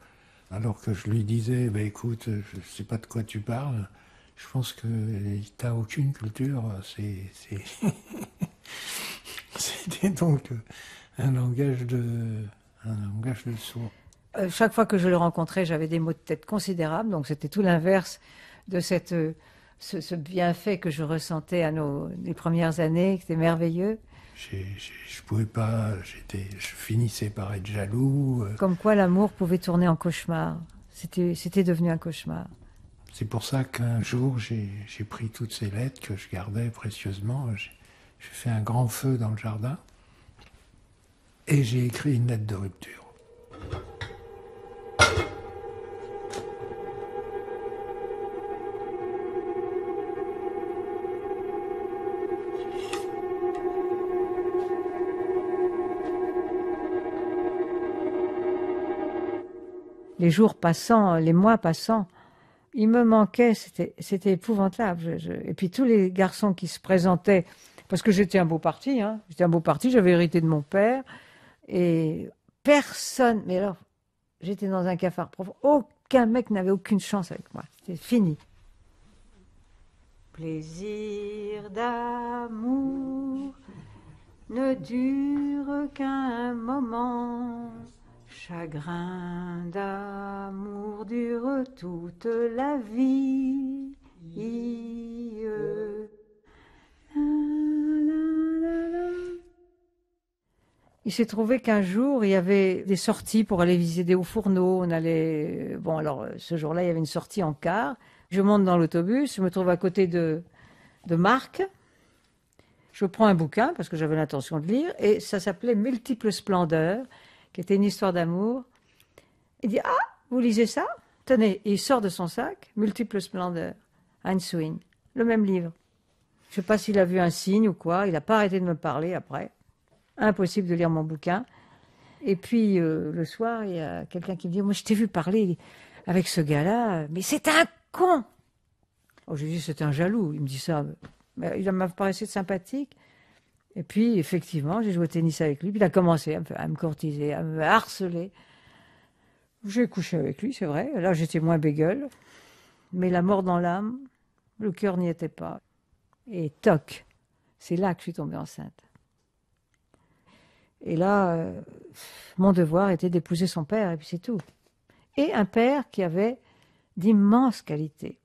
alors que je lui disais, bah, écoute, je ne sais pas de quoi tu parles. Je pense que tu n'as aucune culture. C'était donc un langage de, un langage de sourd. Euh, chaque fois que je le rencontrais, j'avais des mots de tête considérables, donc c'était tout l'inverse de cette, euh, ce, bienfait que je ressentais à nos les premières années, qui était merveilleux. Je ne pouvais pas, j'étais, je finissais par être jaloux. Euh. Comme quoi l'amour pouvait tourner en cauchemar. C'était, c'était devenu un cauchemar. C'est pour ça qu'un jour, j'ai, pris toutes ces lettres que je gardais précieusement. J'ai, j'ai fait un grand feu dans le jardin et j'ai écrit une lettre de rupture. Les jours passant, les mois passant, il me manquait, c'était épouvantable. et puis tous les garçons qui se présentaient, parce que j'étais un beau parti, hein, j'étais un beau parti, j'avais hérité de mon père, et personne, mais alors, j'étais dans un cafard profond, aucun mec n'avait aucune chance avec moi, c'était fini. Plaisir d'amour ne dure qu'un moment. Chagrin d'amour dure toute la vie. Il s'est trouvé qu'un jour, il y avait des sorties pour aller visiter des hauts fourneaux. On allait. Bon, alors, ce jour-là, il y avait une sortie en car. Je monte dans l'autobus, je me trouve à côté de, de Marc. Je prends un bouquin parce que j'avais l'intention de lire et ça s'appelait Multiples splendeurs qui était une histoire d'amour. Il dit Ah, vous lisez ça? Tenez, il sort de son sac Multiples splendeurs, Heinz Wing, le même livre. Je ne sais pas s'il a vu un signe ou quoi, il n'a pas arrêté de me parler après. Impossible de lire mon bouquin. Et puis euh, le soir, il y a quelqu'un qui me dit Moi, je t'ai vu parler avec ce gars-là, mais c'est un con oh, Je lui dis C'est un jaloux. Il me dit ça. Mais il m'a paru sympathique. Et puis, effectivement, j'ai joué au tennis avec lui. Puis il a commencé à me, courtiser, à me harceler. J'ai couché avec lui, c'est vrai. Là, j'étais moins bégueule. Mais la mort dans l'âme, le cœur n'y était pas. Et toc, c'est là que je suis tombée enceinte. Et là, euh, mon devoir était d'épouser son père, et puis c'est tout. Et un père qui avait d'immenses qualités,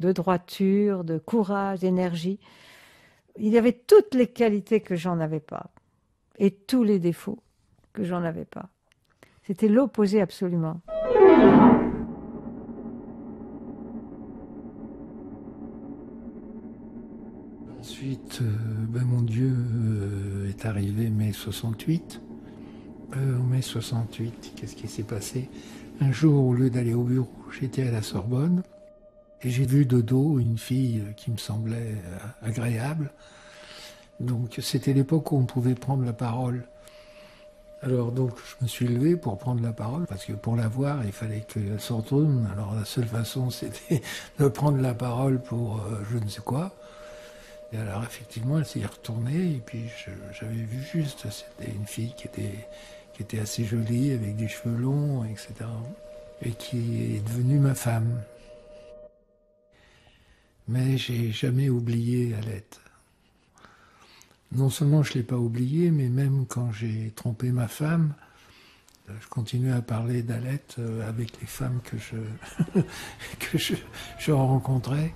de droiture, de courage, d'énergie il y avait toutes les qualités que j'en avais pas et tous les défauts que j'en avais pas. C'était l'opposé absolument. Ensuite, euh, ben mon Dieu euh, est arrivé mai 68. Euh, mai 68, qu'est-ce qui s'est passé? Un jour, au lieu d'aller au bureau, j'étais à la Sorbonne. Et j'ai vu de dos une fille qui me semblait euh, agréable. Donc c'était l'époque où on pouvait prendre la parole. Alors donc je me suis levé pour prendre la parole parce que pour la voir il fallait qu'elle se retourne. Alors la seule façon c'était de prendre la parole pour euh, je ne sais quoi. Et alors effectivement elle s'est retournée et puis j'avais vu juste c'était une fille qui était qui était assez jolie avec des cheveux longs etc. Et qui est devenue ma femme. Mais j'ai jamais oublié Alette. Non seulement je l'ai pas oublié, mais même quand j'ai trompé ma femme, je continue à parler d'Alette euh, avec les femmes que je, que je, rencontrais.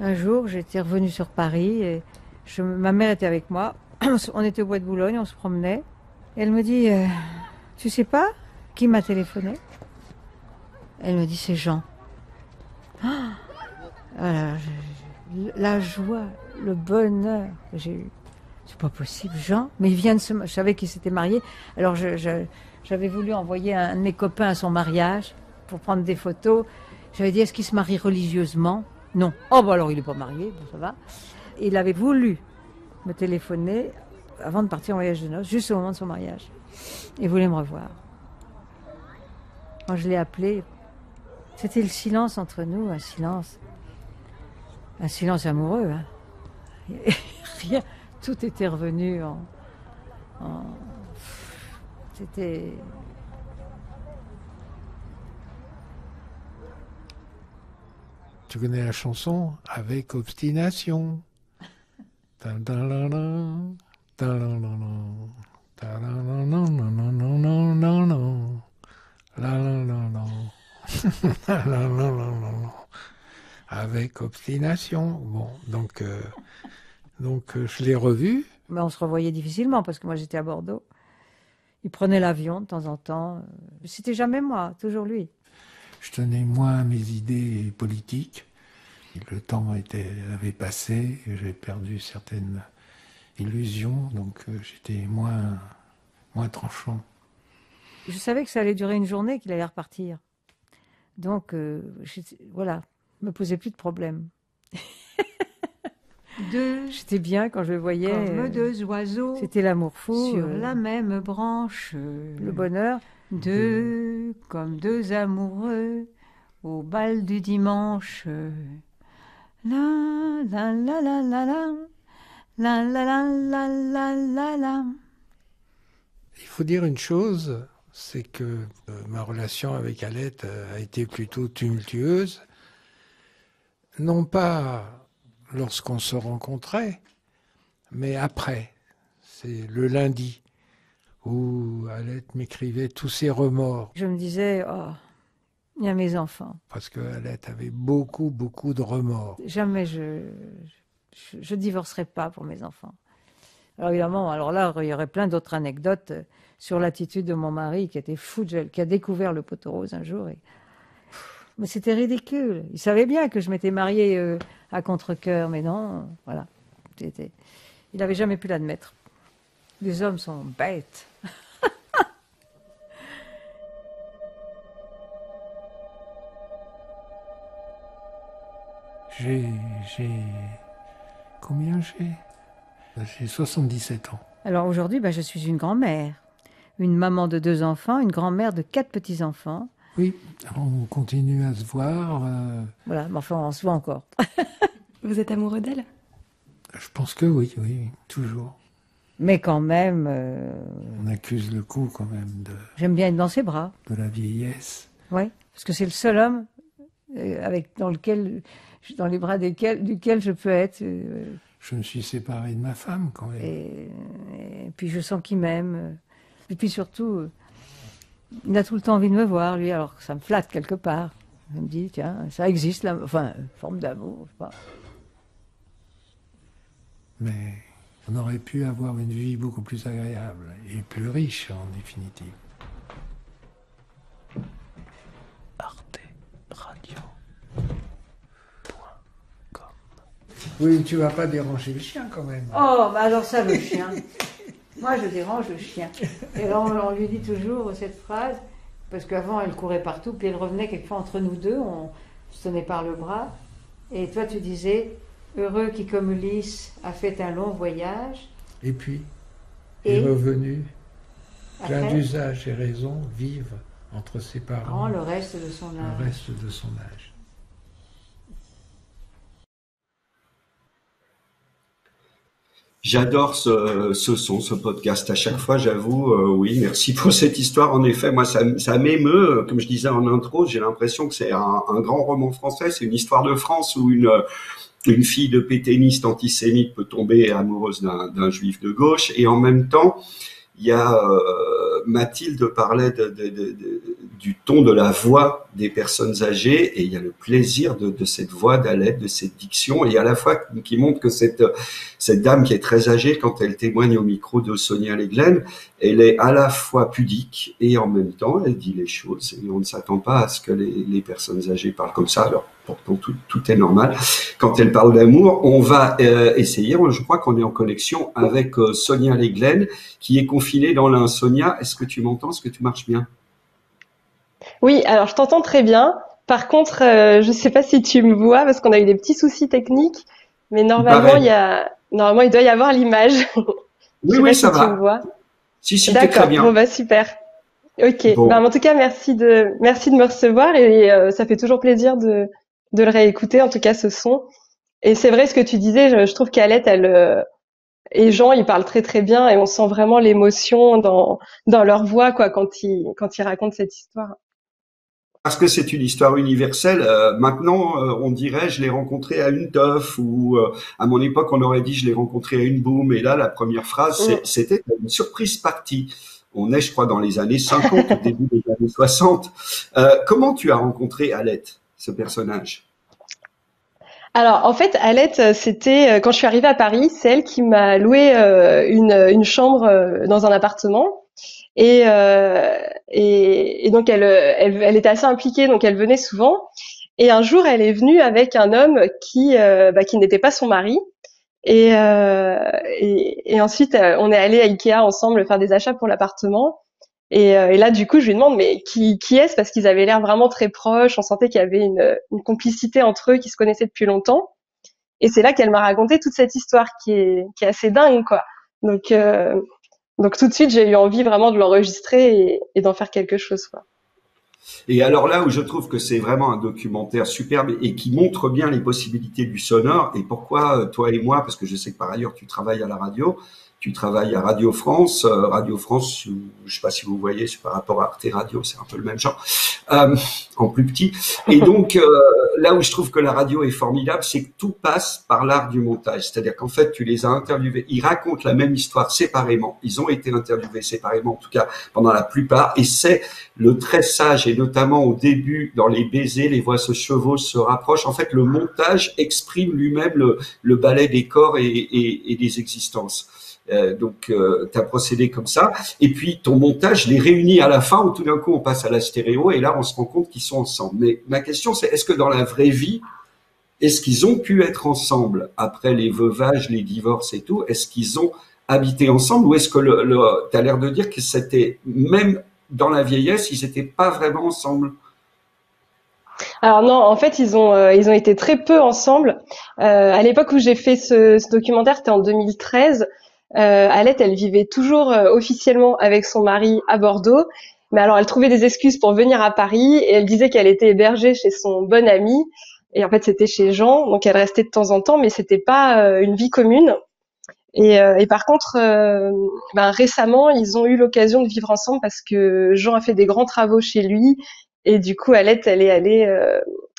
Un jour, j'étais revenue sur Paris et ma mère était avec moi. On était au bois de Boulogne, on se promenait. Et elle me dit, euh, tu sais pas qui m'a téléphoné? Elle me dit, c'est Jean. Ah je- la joie, le bonheur que j'ai eu. C'est pas possible, Jean. Mais il vient de se, je savais qu'il s'était marié. Alors j'avais voulu envoyer un de mes copains à son mariage pour prendre des photos. J'avais dit, est-ce qu'il se marie religieusement? Non. Oh, bah alors il n'est pas marié, bon, ça va. Il avait voulu me téléphoner avant de partir en voyage de noces, juste au moment de son mariage et voulait me revoir. Quand je l'ai appelé, c'était le silence entre nous, un silence, un silence amoureux. Hein. Rien, tout était revenu en. c'était. Tu connais la chanson avec obstination. Avec obstination. Bon, donc, euh, donc euh, je l'ai revu. Mais on se revoyait difficilement parce que moi j'étais à Bordeaux. Il prenait l'avion de temps en temps. C'était jamais moi, toujours lui. Je tenais moins à mes idées politiques. Le temps était, avait passé, j'ai perdu certaines illusions, donc euh, j'étais moins, moins tranchant. Je savais que ça allait durer une journée, qu'il allait repartir. Donc, euh, voilà, me posait plus de problème. Deux J'étais bien quand je le voyais. comme euh, deux oiseaux C'était l'amour fou. sur euh, la même branche. le bonheur. Deux comme deux amoureux au bal du dimanche. La la la la la la la la la la la la la. Il faut dire une chose, c'est que euh, ma relation avec Alette euh, a été plutôt tumultueuse. Non pas lorsqu'on se rencontrait, mais après. C'est le lundi où Alette m'écrivait tous ses remords, Je me disais, oh, il y a mes enfants. parce que Alette avait beaucoup, beaucoup de remords. Jamais je, je, je divorcerai pas pour mes enfants. Alors évidemment, alors là, il y aurait plein d'autres anecdotes euh, sur l'attitude de mon mari qui était fou, de, qui a découvert le poteau rose un jour. Mais c'était ridicule. Il savait bien que je m'étais mariée euh, à contre-cœur, mais non, voilà. Il n'avait jamais pu l'admettre. Les hommes sont bêtes. J'ai. Combien j'ai J'ai 77 ans. Alors aujourd'hui, ben, je suis une grand-mère, une maman de deux enfants, une grand-mère de quatre petits-enfants. Oui, on continue à se voir. euh, Voilà, mais enfin, on se voit encore. Vous êtes amoureux d'elle? Je pense que oui, oui, toujours. Mais quand même, euh, On accuse le coup quand même de, j'aime bien être dans ses bras. de la vieillesse. Oui, parce que c'est le seul homme euh, avec, dans, lequel, dans les bras desquels, duquel je peux être. euh, Je me suis séparé de ma femme quand même. et, et puis je sens qu'il m'aime. Et puis surtout, euh, il a tout le temps envie de me voir, lui, alors que ça me flatte quelque part. Je me dis, tiens, ça existe, là, enfin, forme d'amour, je sais pas. Mais on aurait pu avoir une vie beaucoup plus agréable et plus riche en définitive. Arte Oui, tu vas pas déranger le chien quand même. Oh, bah alors ça, le chien. Moi, je dérange le chien. Et on, on lui dit toujours cette phrase, parce qu'avant, elle courait partout, puis elle revenait quelquefois entre nous deux, on se tenait par le bras. Et toi, tu disais, heureux qui, comme Ulysse, a fait un long voyage. Et puis, Et est revenu, plein d'usage et raison, vivre entre ses parents le reste de son le âge. reste de son âge. J'adore ce, ce son, ce podcast. À chaque fois, j'avoue, euh, oui, merci pour cette histoire. En effet, moi, ça, ça m'émeut. Comme je disais en intro, j'ai l'impression que c'est un, un, grand roman français. C'est une histoire de France où une une fille de péténiste antisémite peut tomber amoureuse d'un juif de gauche et en même temps, il y a euh, Mathilde parlait de, de, de, du ton de la voix des personnes âgées et il y a le plaisir de, cette voix d'Alette, de cette diction et à la fois qui montre que cette cette dame qui est très âgée quand elle témoigne au micro de Sonia Leglen, elle est à la fois pudique et en même temps elle dit les choses et on ne s'attend pas à ce que les, personnes âgées parlent comme ça. Alors pourtant tout, tout est normal. Quand elle parle d'amour, on va euh, essayer. Je crois qu'on est en connexion avec euh, Sonia Leglen qui est confinée dans l'insomnia. Est-ce que tu m'entends? Est-ce que tu marches bien? Oui, alors je t'entends très bien. Par contre, euh, je ne sais pas si tu me vois parce qu'on a eu des petits soucis techniques, mais normalement il y a normalement il doit y avoir l'image. Oui, oui, ça va. Tu me vois. Si, si, très bien. Bon, bah super. Ok. Bah, en tout cas, merci de merci de me recevoir et euh, ça fait toujours plaisir de de le réécouter. En tout cas, ce son. Et c'est vrai ce que tu disais. Je, je trouve qu'Alette, elle euh, et Jean, ils parlent très très bien et on sent vraiment l'émotion dans dans leur voix quoi quand ils quand ils racontent cette histoire parce que c'est une histoire universelle. Euh, maintenant, euh, on dirait je l'ai rencontré à une teuf ou euh, à mon époque on aurait dit je l'ai rencontré à une boum. Et là, la première phrase, mm. c'était une surprise partie. On est, je crois, dans les années 50, au début des années 60. comment tu as rencontré Alette, ce personnage? Alors en fait, Alette, c'était quand je suis arrivée à Paris, c'est elle qui m'a loué une, une chambre dans un appartement. Et, euh, et, et, donc elle, elle, elle, était assez impliquée, donc elle venait souvent. Et un jour, elle est venue avec un homme qui, euh, bah, qui n'était pas son mari. Et, euh, et, et, ensuite, euh, on est allé à Ikea ensemble faire des achats pour l'appartement. Et, et, là, du coup, je lui demande, mais qui, qui est-ce? Parce qu'ils avaient l'air vraiment très proches. On sentait qu'il y avait une, une, complicité entre eux, qui se connaissaient depuis longtemps. Et c'est là qu'elle m'a raconté toute cette histoire qui est, qui est assez dingue, quoi. Donc, euh, donc tout de suite, j'ai eu envie vraiment de l'enregistrer et, d'en faire quelque chose. Et alors là où je trouve que c'est vraiment un documentaire superbe et qui montre bien les possibilités du sonore et pourquoi euh, toi et moi, parce que je sais que par ailleurs tu travailles à la radio, tu travailles à Radio France. Euh, Radio France, je sais pas si vous voyez, c'est par rapport à Arte Radio, c'est un peu le même genre, euh, en plus petit. Et donc, euh, là où je trouve que la radio est formidable, c'est que tout passe par l'art du montage. C'est-à-dire qu'en fait, tu les as interviewés, ils racontent la même histoire séparément. Ils ont été interviewés séparément, en tout cas pendant la plupart. Et c'est le tressage, et notamment au début, dans les baisers, les voix se chevauchent, se rapprochent. En fait, le montage exprime lui-même le, le ballet des corps et, et, et des existences. Euh, donc, euh, tu as procédé comme ça. Et puis, ton montage les réunit à la fin où tout d'un coup, on passe à la stéréo et là, on se rend compte qu'ils sont ensemble. Mais ma question, c'est est-ce que dans la vraie vie, est-ce qu'ils ont pu être ensemble après les veuvages, les divorces et tout? Est-ce qu'ils ont habité ensemble? Ou est-ce que le, tu as l'air de dire que c'était même dans la vieillesse, ils n'étaient pas vraiment ensemble? Alors non, en fait, ils ont euh, ils ont été très peu ensemble. À l'époque où j'ai fait ce documentaire, c'était en 2013. Euh, Alette, elle vivait toujours euh, officiellement avec son mari à Bordeaux, mais alors elle trouvait des excuses pour venir à Paris et elle disait qu'elle était hébergée chez son bon ami. Et en fait, c'était chez Jean, donc elle restait de temps en temps, mais c'était pas euh, une vie commune. Et, euh, et par contre, ben, récemment, ils ont eu l'occasion de vivre ensemble parce que Jean a fait des grands travaux chez lui et du coup, Alette, elle est allée,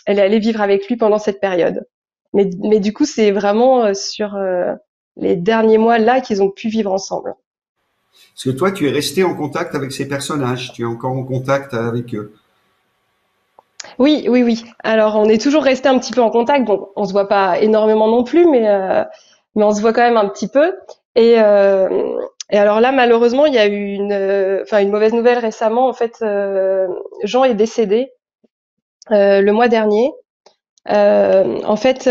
elle est allée vivre avec lui pendant cette période. Mais, mais du coup, c'est vraiment sur les derniers mois là qu'ils ont pu vivre ensemble. Parce que toi, tu es resté en contact avec ces personnages, tu es encore en contact avec eux. Oui, oui, oui. Alors, on est toujours resté un petit peu en contact. Bon, on se voit pas énormément non plus, mais euh, mais on se voit quand même un petit peu. Et euh, et alors là, malheureusement, il y a eu une, enfin une mauvaise nouvelle récemment. En fait, euh, Jean est décédé le mois dernier. en fait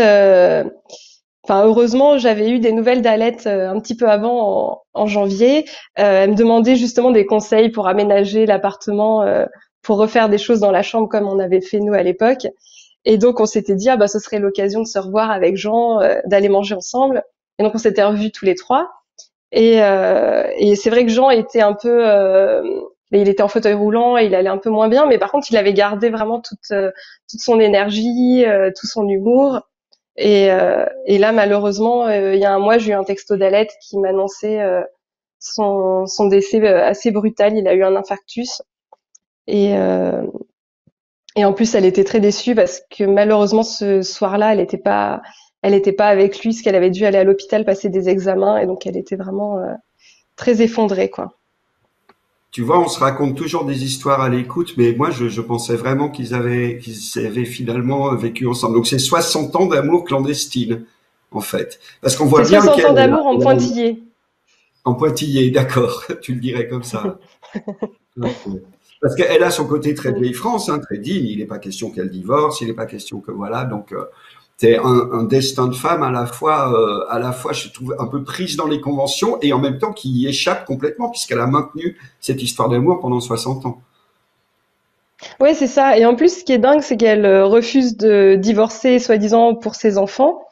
Enfin, heureusement, j'avais eu des nouvelles d'Alette euh, un petit peu avant, en, janvier. Euh, elle me demandait justement des conseils pour aménager l'appartement, euh, pour refaire des choses dans la chambre comme on avait fait nous à l'époque. Et donc, on s'était dit, ah bah, ce serait l'occasion de se revoir avec Jean, d'aller manger ensemble. Et donc, on s'était revus tous les trois. Et, et c'est vrai que Jean était un peu, il était en fauteuil roulant et il allait un peu moins bien, mais par contre, il avait gardé vraiment toute toute son énergie, tout son humour. Et, euh, et là, malheureusement, euh, il y a un mois, j'ai eu un texto d'Alette qui m'annonçait euh, son, son décès assez brutal. Il a eu un infarctus. Et, en plus, elle était très déçue parce que malheureusement, ce soir-là, elle n'était pas, elle était pas avec lui, parce qu'elle avait dû aller à l'hôpital passer des examens. Et donc, elle était vraiment très effondrée, quoi. Tu vois, on se raconte toujours des histoires à l'écoute, mais moi, je, je pensais vraiment qu'ils avaient, qu'ils avaient finalement vécu ensemble. Donc, c'est 60 ans d'amour clandestine, en fait. Parce qu'on voit bien 60 ans d'amour en pointillé. En pointillé, d'accord. tu le dirais comme ça. Parce qu'elle a son côté très vieille France, hein, très digne. Il n'est pas question qu'elle divorce, il n'est pas question que voilà. Donc, euh, c'est un, destin de femme à la fois, euh, à la fois, je trouve un peu prise dans les conventions et en même temps qui y échappe complètement puisqu'elle a maintenu cette histoire d'amour pendant 60 ans. Oui, c'est ça. Et en plus, ce qui est dingue, c'est qu'elle euh, refuse de divorcer, soi-disant, pour ses enfants.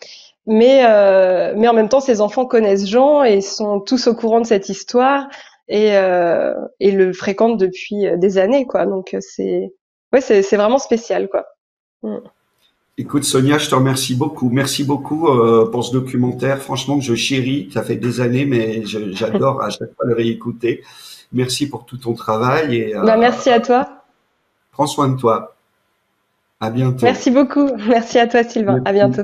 Mais, euh, mais en même temps, ses enfants connaissent Jean et sont tous au courant de cette histoire et, et le fréquentent depuis des années, quoi. Donc, c'est, ouais, c'est, vraiment spécial, quoi. Mm. Écoute Sonia, je te remercie beaucoup. Merci beaucoup euh, pour ce documentaire. Franchement, que je chéris. Ça fait des années, mais j'adore à chaque fois le réécouter. Merci pour tout ton travail. Et, euh, bah, merci à toi. Prends soin de toi. À bientôt. Merci beaucoup. Merci à toi, Sylvain. À bientôt.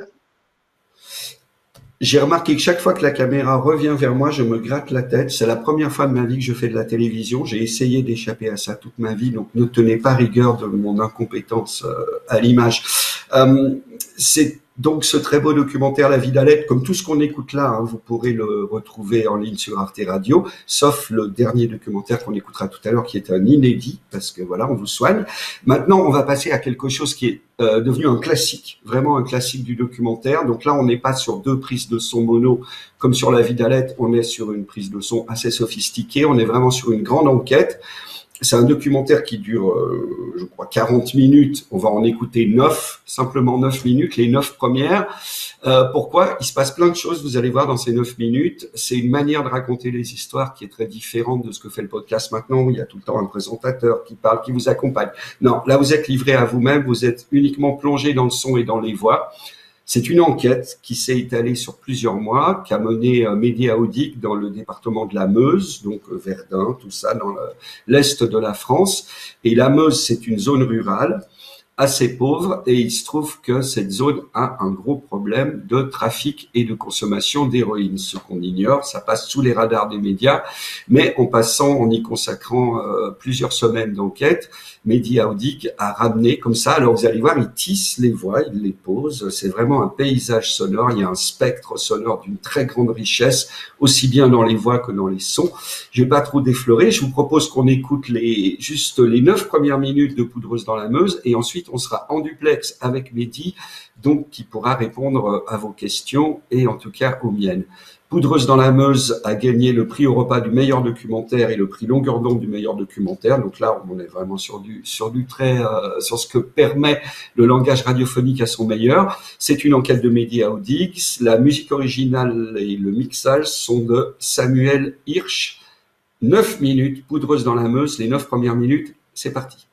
J'ai remarqué que chaque fois que la caméra revient vers moi, je me gratte la tête. C'est la première fois de ma vie que je fais de la télévision. J'ai essayé d'échapper à ça toute ma vie, donc ne tenez pas rigueur de mon incompétence euh, à l'image. Euh, donc ce très beau documentaire La vie d'Alette, comme tout ce qu'on écoute là, hein, vous pourrez le retrouver en ligne sur Arte Radio, sauf le dernier documentaire qu'on écoutera tout à l'heure qui est un inédit, parce que voilà, on vous soigne. Maintenant, on va passer à quelque chose qui est euh, devenu un classique, vraiment un classique du documentaire. Donc là, on n'est pas sur deux prises de son mono comme sur La vie d'Alette, on est sur une prise de son assez sophistiquée, on est vraiment sur une grande enquête. C'est un documentaire qui dure, euh, je crois, 40 minutes. On va en écouter 9, simplement 9 minutes, les 9 premières. Euh, pourquoi? Il se passe plein de choses, vous allez voir dans ces 9 minutes. C'est une manière de raconter les histoires qui est très différente de ce que fait le podcast maintenant, où il y a tout le temps un présentateur qui parle, qui vous accompagne. Non, là, vous êtes livré à vous-même, vous êtes uniquement plongé dans le son et dans les voix. C'est une enquête qui s'est étalée sur plusieurs mois, qui a mené Média Audic dans le département de la Meuse, donc euh, Verdun, tout ça dans l'est de la France. Et la Meuse, c'est une zone rurale assez pauvre et il se trouve que cette zone a un gros problème de trafic et de consommation d'héroïne. Ce qu'on ignore, ça passe sous les radars des médias, mais en passant, en y consacrant euh, plusieurs semaines d'enquête, Mehdi Aoudik a ramené comme ça. Alors vous allez voir, il tisse les voix, il les pose. C'est vraiment un paysage sonore. Il y a un spectre sonore d'une très grande richesse, aussi bien dans les voix que dans les sons. Je vais pas trop déflorer. Je vous propose qu'on écoute les juste les neuf premières minutes de Poudreuse dans la Meuse et ensuite on sera en duplex avec Mehdi, donc qui pourra répondre à vos questions et en tout cas aux miennes. Poudreuse dans la Meuse a gagné le prix Europa du meilleur documentaire et le prix Longueur d'onde du meilleur documentaire. Donc là, on est vraiment sur du sur très euh, sur ce que permet le langage radiophonique à son meilleur. C'est une enquête de Média Audix. La musique originale et le mixage sont de Samuel Hirsch. Neuf minutes, Poudreuse dans la Meuse, les neuf premières minutes, c'est parti.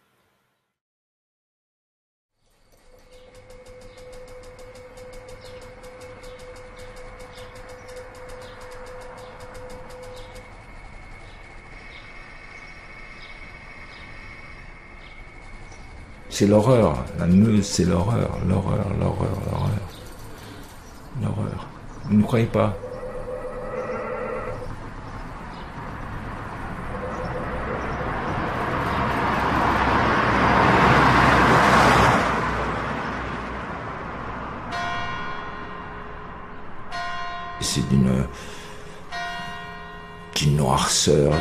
C'est l'horreur. La Meuse, c'est l'horreur, l'horreur, l'horreur, l'horreur. L'horreur. Vous ne croyez pas? C'est d'une d'une noirceur,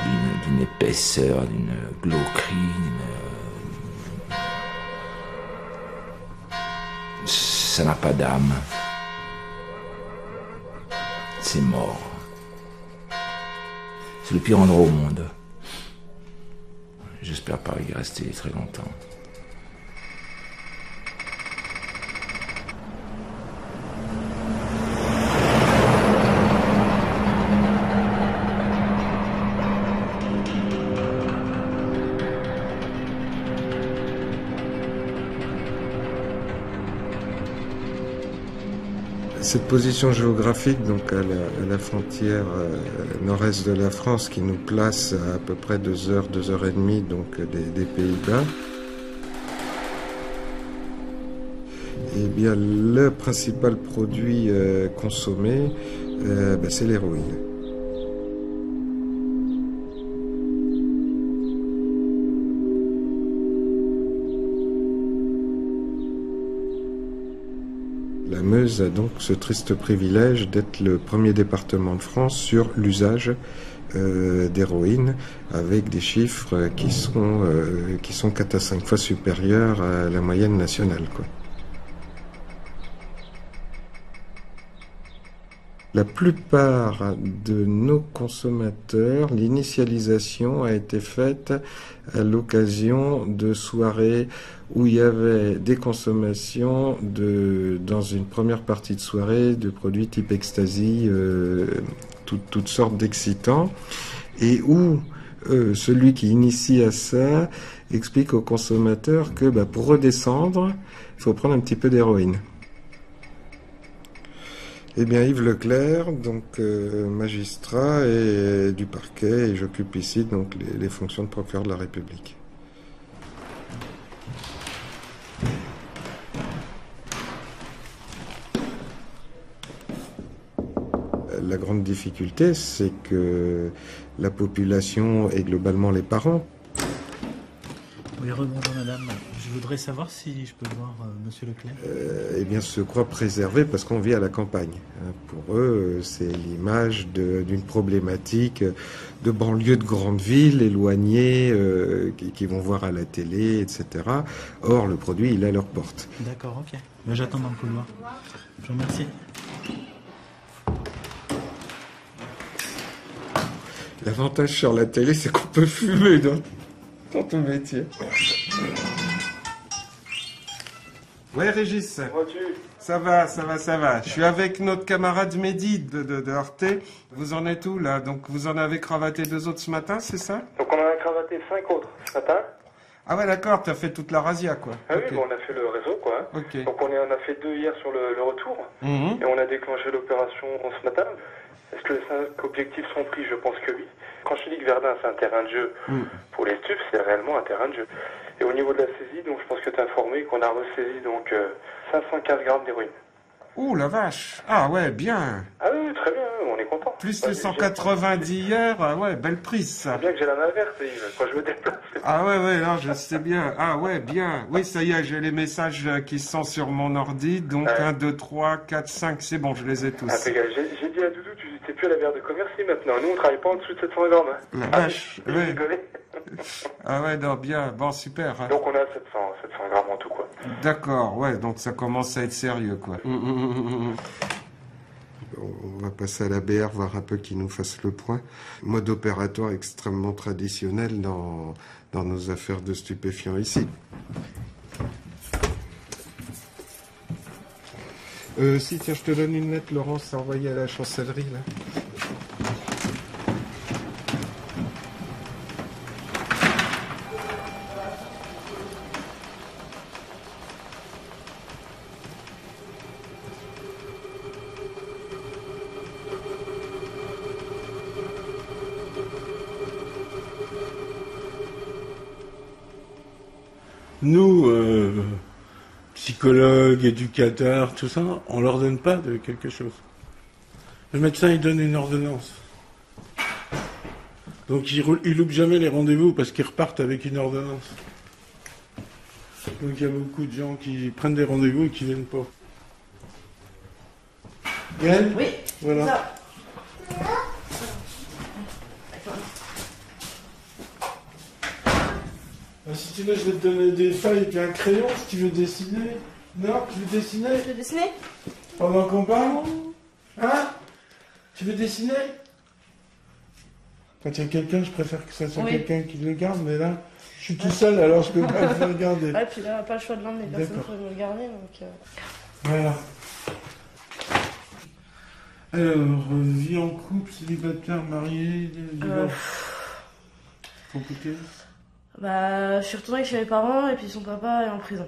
d'une épaisseur, d'une glauquerie, d'une ça n'a pas d'âme. C'est mort. C'est le pire endroit au monde. J'espère pas y rester très longtemps. Cette position géographique, donc à la, frontière euh, nord-est de la France, qui nous place à à peu près deux heures, deux heures et demie donc des, des Pays-Bas. Eh bien, le principal produit euh, consommé, euh, ben, c'est l'héroïne. Donc ce triste privilège d'être le premier département de France sur l'usage euh, d'héroïne, avec des chiffres qui sont, euh, qui sont 4 à 5 fois supérieurs à la moyenne nationale. La plupart de nos consommateurs, l'initialisation a été faite à l'occasion de soirées où il y avait des consommations de, dans une première partie de soirée de produits type ecstasy, euh, tout- toutes sortes d'excitants, et où euh, celui qui initie à ça explique aux consommateurs que bah, pour redescendre, il faut prendre un petit peu d'héroïne. Eh bien, Yves Leclerc, donc euh, magistrat et du parquet, et j'occupe ici donc les, les fonctions de procureur de la République. La grande difficulté, c'est que la population et globalement les parents Oui, rebonjour madame. Je voudrais savoir si je peux voir euh, monsieur Leclerc. euh, eh bien, se croient préservés parce qu'on vit à la campagne. hein. Pour eux, euh, c'est l'image d'une problématique de banlieue de grandes villes éloignées euh, qui, qui vont voir à la télé, etc. Or, le produit, il est à leur porte. D'accord, ok. Ben, J'attends dans le couloir. Je vous remercie. L'avantage sur la télé, c'est qu'on peut fumer dans, dans ton métier. Ouais, Régis. Ça va, ça va, ça va. Je suis avec notre camarade Mehdi de, de, de Arte. Vous en êtes où là? Donc vous en avez cravaté deux autres ce matin, c'est ça? Donc on en a cravaté 5 autres ce matin. Ah ouais, d'accord, t'as fait toute la razzia quoi. Ah oui, bon, on a fait le réseau quoi. hein. Donc on, est, on a fait deux hier sur le, le retour. Mhm. Et on a déclenché l'opération ce matin. Est-ce que les cinq objectifs sont pris? Je pense que oui. Quand je dis que Verdun c'est un terrain de jeu Mm. pour les stupes, c'est réellement un terrain de jeu. Et au niveau de la saisie, donc je pense que tu es informé qu'on a ressaisi donc euh, 515 grammes d'héroïne. Ouh la vache. Ah ouais, bien. Ah oui, très bien, on est content. Plus les j'ai- 190 d'hier, ah ouais, belle prise ça. C'est bien que j'ai la main verte, Yves, quand je me déplace. Ah ouais, ouais, non, je sais bien. Ah ouais, bien. Oui, ça y est, j'ai les messages euh, qui sont sur mon ordi. Donc Ouais. 1, 2, 3, 4, 5, c'est bon, je les ai tous. Impeccable. J'ai j'ai dit à Doudou, tu n'étais plus à la bière de commerce maintenant. Nous, on travaille pas en dessous de 700 grammes. hein. La Ah, vache, ouais. Ah ouais, non, bien, bon, super. hein. Donc on a 700, 700 grammes en tout, quoi. D'accord, ouais, donc ça commence à être sérieux, quoi. Hum, hum, On va passer à la BR, voir un peu qui nous fasse le point. Mode opératoire extrêmement traditionnel dans, dans nos affaires de stupéfiants ici. Euh, si, tiens, je te donne une lettre, Laurence, à envoyer à la chancellerie, là. Nous, euh, psychologues, éducateurs, tout ça, on leur donne pas de quelque chose. Le médecin, il donne une ordonnance. Donc, il, il loupe jamais les rendez-vous parce qu'ils repartent avec une ordonnance. Donc, il y a beaucoup de gens qui prennent des rendez-vous et qui viennent pas. Gaëlle? Oui. Voilà. ça. Si tu veux, je vais te donner des feuilles et puis un crayon si tu veux dessiner. Non, tu veux dessiner Tu veux dessiner? Pendant qu'on parle Hein? Tu veux dessiner? Quand il y a quelqu'un, je préfère que ça soit Oui. quelqu'un qui le garde, mais là, je suis tout seul, alors je peux pas le faire garder. Ouais, puis là, on n'a pas le choix de l'emmener, personne me le garder, donc... euh, Voilà. Alors, euh, vie en couple, célibataire, marié, divorce. Euh, Compliqué Bah, je suis retournée chez mes parents, et puis son papa est en prison.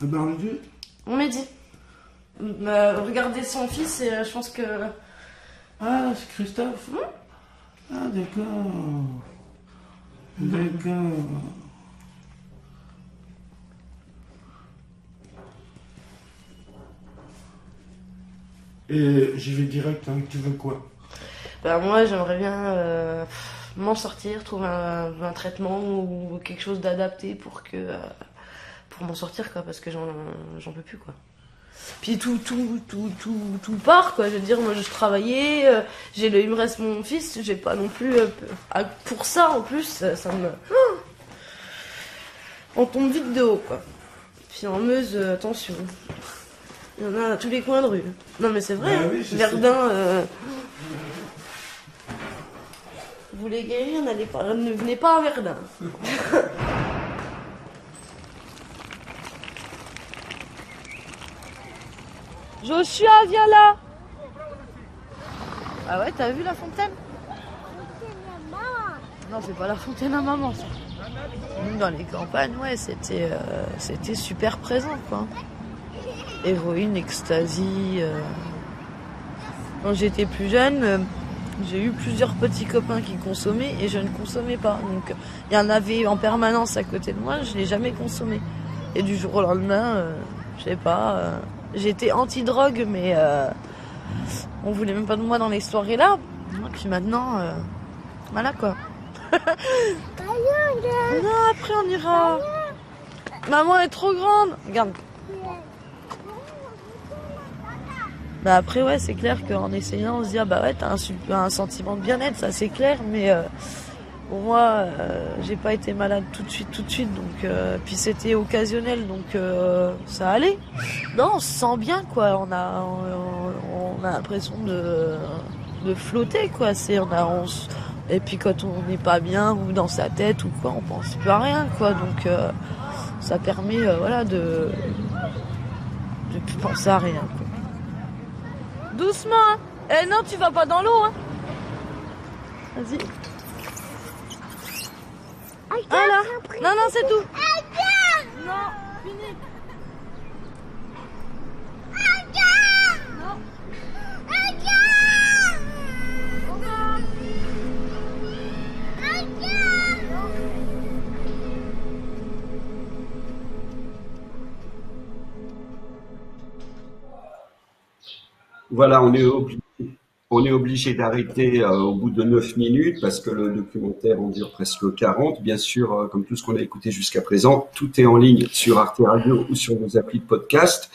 Le Bar-le-Duc On m'a dit. euh, regarder son fils et euh, je pense que. Ah, c'est Christophe Ah, d'accord. D'accord. Et j'y vais direct, hein, tu veux quoi? Bah, moi, j'aimerais bien euh, m'en sortir, trouver un, un traitement ou quelque chose d'adapté pour que. euh, pour m'en sortir, quoi, parce que j'en j'en peux plus, quoi. Puis tout, tout, tout, tout, tout part, quoi. Je veux dire, moi, je travaillais, euh, j'ai le, il me reste mon fils, j'ai pas non plus. à- pour ça, en plus, ça, me. Ah On tombe vite de haut, quoi. Puis en Meuse, attention. Il y en a à tous les coins de rue. Non, mais c'est vrai, Bah hein. oui, Verdun. Voulez guérir, n'allez pas, ne venez pas à Verdun. Joshua, viens là Ah ouais, t'as vu la fontaine? Non, c'est pas la fontaine à maman. Nous, dans les campagnes, ouais, c'était euh, c'était super présent, quoi. Héroïne, ecstasy. euh. Quand j'étais plus jeune, euh, j'ai eu plusieurs petits copains qui consommaient et je ne consommais pas. Donc, il y en avait en permanence à côté de moi, je l'ai jamais consommé. Et du jour au lendemain, euh, je sais pas, euh, j'étais anti-drogue, mais euh, on voulait même pas de moi dans les soirées là. Et puis maintenant, euh, voilà quoi. non, après on ira. Maman est trop grande. Regarde. Bah après ouais c'est clair qu'en essayant on se dit ah bah ouais t'as un, un sentiment de bien-être ça c'est clair mais euh, pour moi euh, j'ai pas été malade tout de suite tout de suite donc euh, puis c'était occasionnel donc euh, ça allait non on se sent bien quoi on a on, a l'impression de de flotter quoi c'est on a on et puis quand on n'est pas bien ou dans sa tête ou quoi on pense plus à rien quoi donc euh, ça permet euh, voilà de de plus penser à rien quoi. Doucement, hein. Eh non, tu vas pas dans l'eau, hein. Vas-y. Voilà. Non, non, c'est tout. Non, fini. Non. Voilà, on est obligé, d'arrêter euh, au bout de 9 minutes parce que le documentaire en dure presque 40. Bien sûr, euh, comme tout ce qu'on a écouté jusqu'à présent, tout est en ligne sur Arte Radio ou sur nos applis de podcast.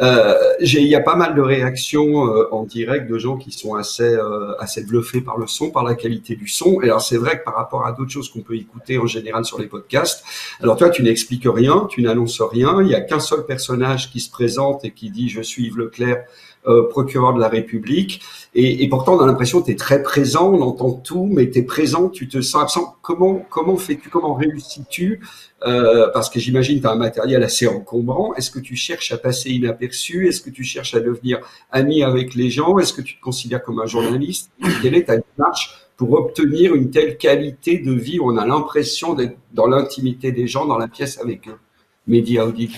Euh, il y a pas mal de réactions euh, en direct de gens qui sont assez, assez bluffés par le son, par la qualité du son. Et alors c'est vrai que par rapport à d'autres choses qu'on peut écouter en général sur les podcasts, alors toi tu n'expliques rien, tu n'annonces rien, il y a qu'un seul personnage qui se présente et qui dit je suis Yves Leclerc, euh, procureur de la République. Et, pourtant, on a l'impression que tu es très présent, on entend tout, mais tu es présent, tu te sens absent. Comment, comment fais-tu, comment réussis-tu euh, Parce que j'imagine tu as un matériel assez encombrant. Est-ce que tu cherches à passer inaperçu? Est-ce que tu cherches à devenir ami avec les gens? Est-ce que tu te considères comme un journaliste? Quelle est ta démarche pour obtenir une telle qualité de vie où on a l'impression d'être dans l'intimité des gens, dans la pièce avec eux? Média Audit.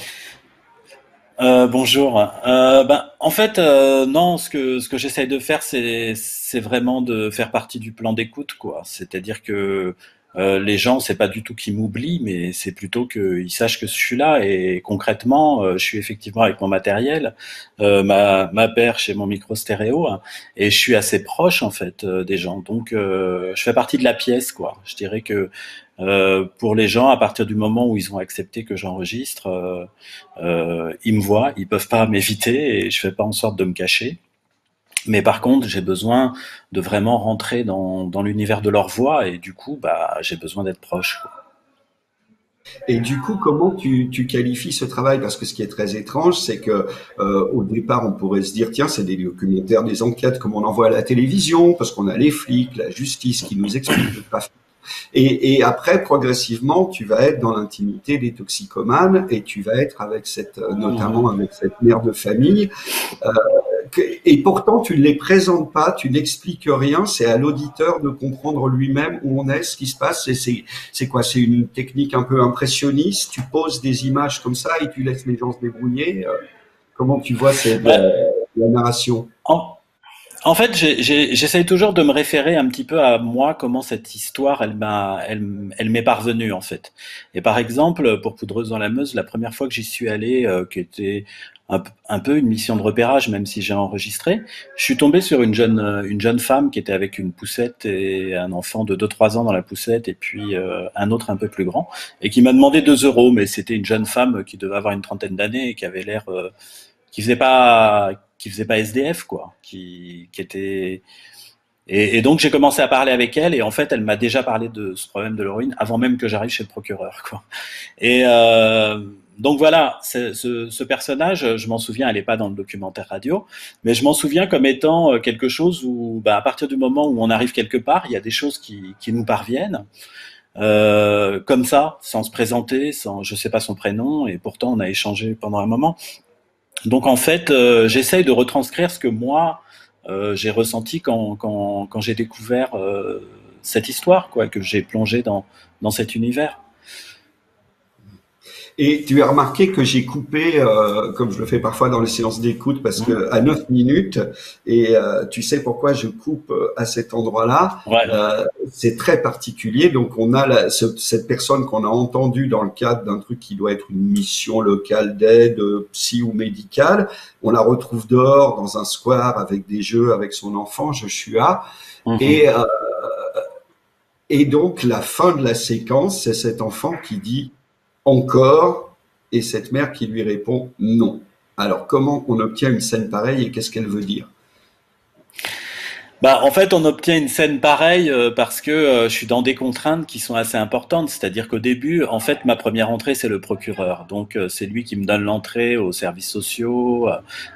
Euh, bonjour. Euh, ben, en fait, euh, non, ce que ce que j'essaye de faire, c'est vraiment de faire partie du plan d'écoute, quoi. C'est-à-dire que euh, les gens, c'est pas du tout qu'ils m'oublient, mais c'est plutôt qu'ils sachent que je suis là. Et concrètement, euh, je suis effectivement avec mon matériel, ma ma perche et mon micro stéréo, hein, et je suis assez proche en fait des gens. Donc, je fais partie de la pièce, quoi. Je dirais que euh, pour les gens, à partir du moment où ils ont accepté que j'enregistre, euh, euh, ils me voient, ils peuvent pas m'éviter et je fais pas en sorte de me cacher. Mais par contre, j'ai besoin de vraiment rentrer dans, dans l'univers de leur voix et du coup, bah, j'ai besoin d'être proche. quoi. Et du coup, comment tu, tu qualifies ce travail? Parce que ce qui est très étrange, c'est que euh, au départ, on pourrait se dire tiens, c'est des documentaires, des enquêtes comme on en voit à la télévision, parce qu'on a les flics, la justice qui nous explique de pas faire. Et, et après, progressivement, tu vas être dans l'intimité des toxicomanes et tu vas être avec cette, euh, notamment avec cette mère de famille. Euh, et pourtant, tu ne les présentes pas, tu n'expliques rien. C'est à l'auditeur de comprendre lui-même où on est, ce qui se passe. Et c'est, c'est quoi C'est une technique un peu impressionniste. Tu poses des images comme ça et tu laisses les gens se débrouiller. euh. Comment tu vois cette, la, la narration? en, en fait, j'essaye toujours de me référer un petit peu à moi, comment cette histoire, elle m'a, elle, m'est parvenue en fait. Et par exemple, pour Poudreuse dans la Meuse, la première fois que j'y suis allé, euh, qui était un, peu une mission de repérage, même si j'ai enregistré, je suis tombé sur une jeune, une jeune femme qui était avec une poussette et un enfant de 2-3 ans dans la poussette, et puis euh, un autre un peu plus grand, et qui m'a demandé 2 euros, mais c'était une jeune femme qui devait avoir une trentaine d'années et qui avait l'air, euh, qui faisait pas faisait pas SDF quoi, qui, était et, donc j'ai commencé à parler avec elle et en fait elle m'a déjà parlé de ce problème de l'héroïne avant même que j'arrive chez le procureur quoi. Et euh, donc voilà, ce, ce, personnage, je m'en souviens, elle n'est pas dans le documentaire radio, mais je m'en souviens comme étant euh, quelque chose où, bah, à partir du moment où on arrive quelque part, il y a des choses qui, qui nous parviennent, euh, comme ça, sans se présenter, sans, je sais pas son prénom, et pourtant on a échangé pendant un moment. Donc en fait, euh, j'essaye de retranscrire ce que moi euh, j'ai ressenti quand, quand, quand j'ai découvert euh, cette histoire, quoi, que j'ai plongé dans, dans cet univers. Et tu as remarqué que j'ai coupé, euh, comme je le fais parfois dans les séances d'écoute, parce que à 9 minutes, et euh, tu sais pourquoi je coupe euh, à cet endroit-là, euh, c'est très particulier. Donc on a la, ce, cette personne qu'on a entendue dans le cadre d'un truc qui doit être une mission locale d'aide, psy ou médicale. On la retrouve dehors dans un square avec des jeux avec son enfant, Joshua. Mhm. Et, euh, et donc la fin de la séquence, c'est cet enfant qui dit encore et cette mère qui lui répond non. Alors comment on obtient une scène pareille et qu'est-ce qu'elle veut dire? Bah, en fait, on obtient une scène pareille euh, parce que euh, je suis dans des contraintes qui sont assez importantes. C'est-à-dire qu'au début, en fait, ma première entrée, c'est le procureur. Donc, euh, c'est lui qui me donne l'entrée aux services sociaux,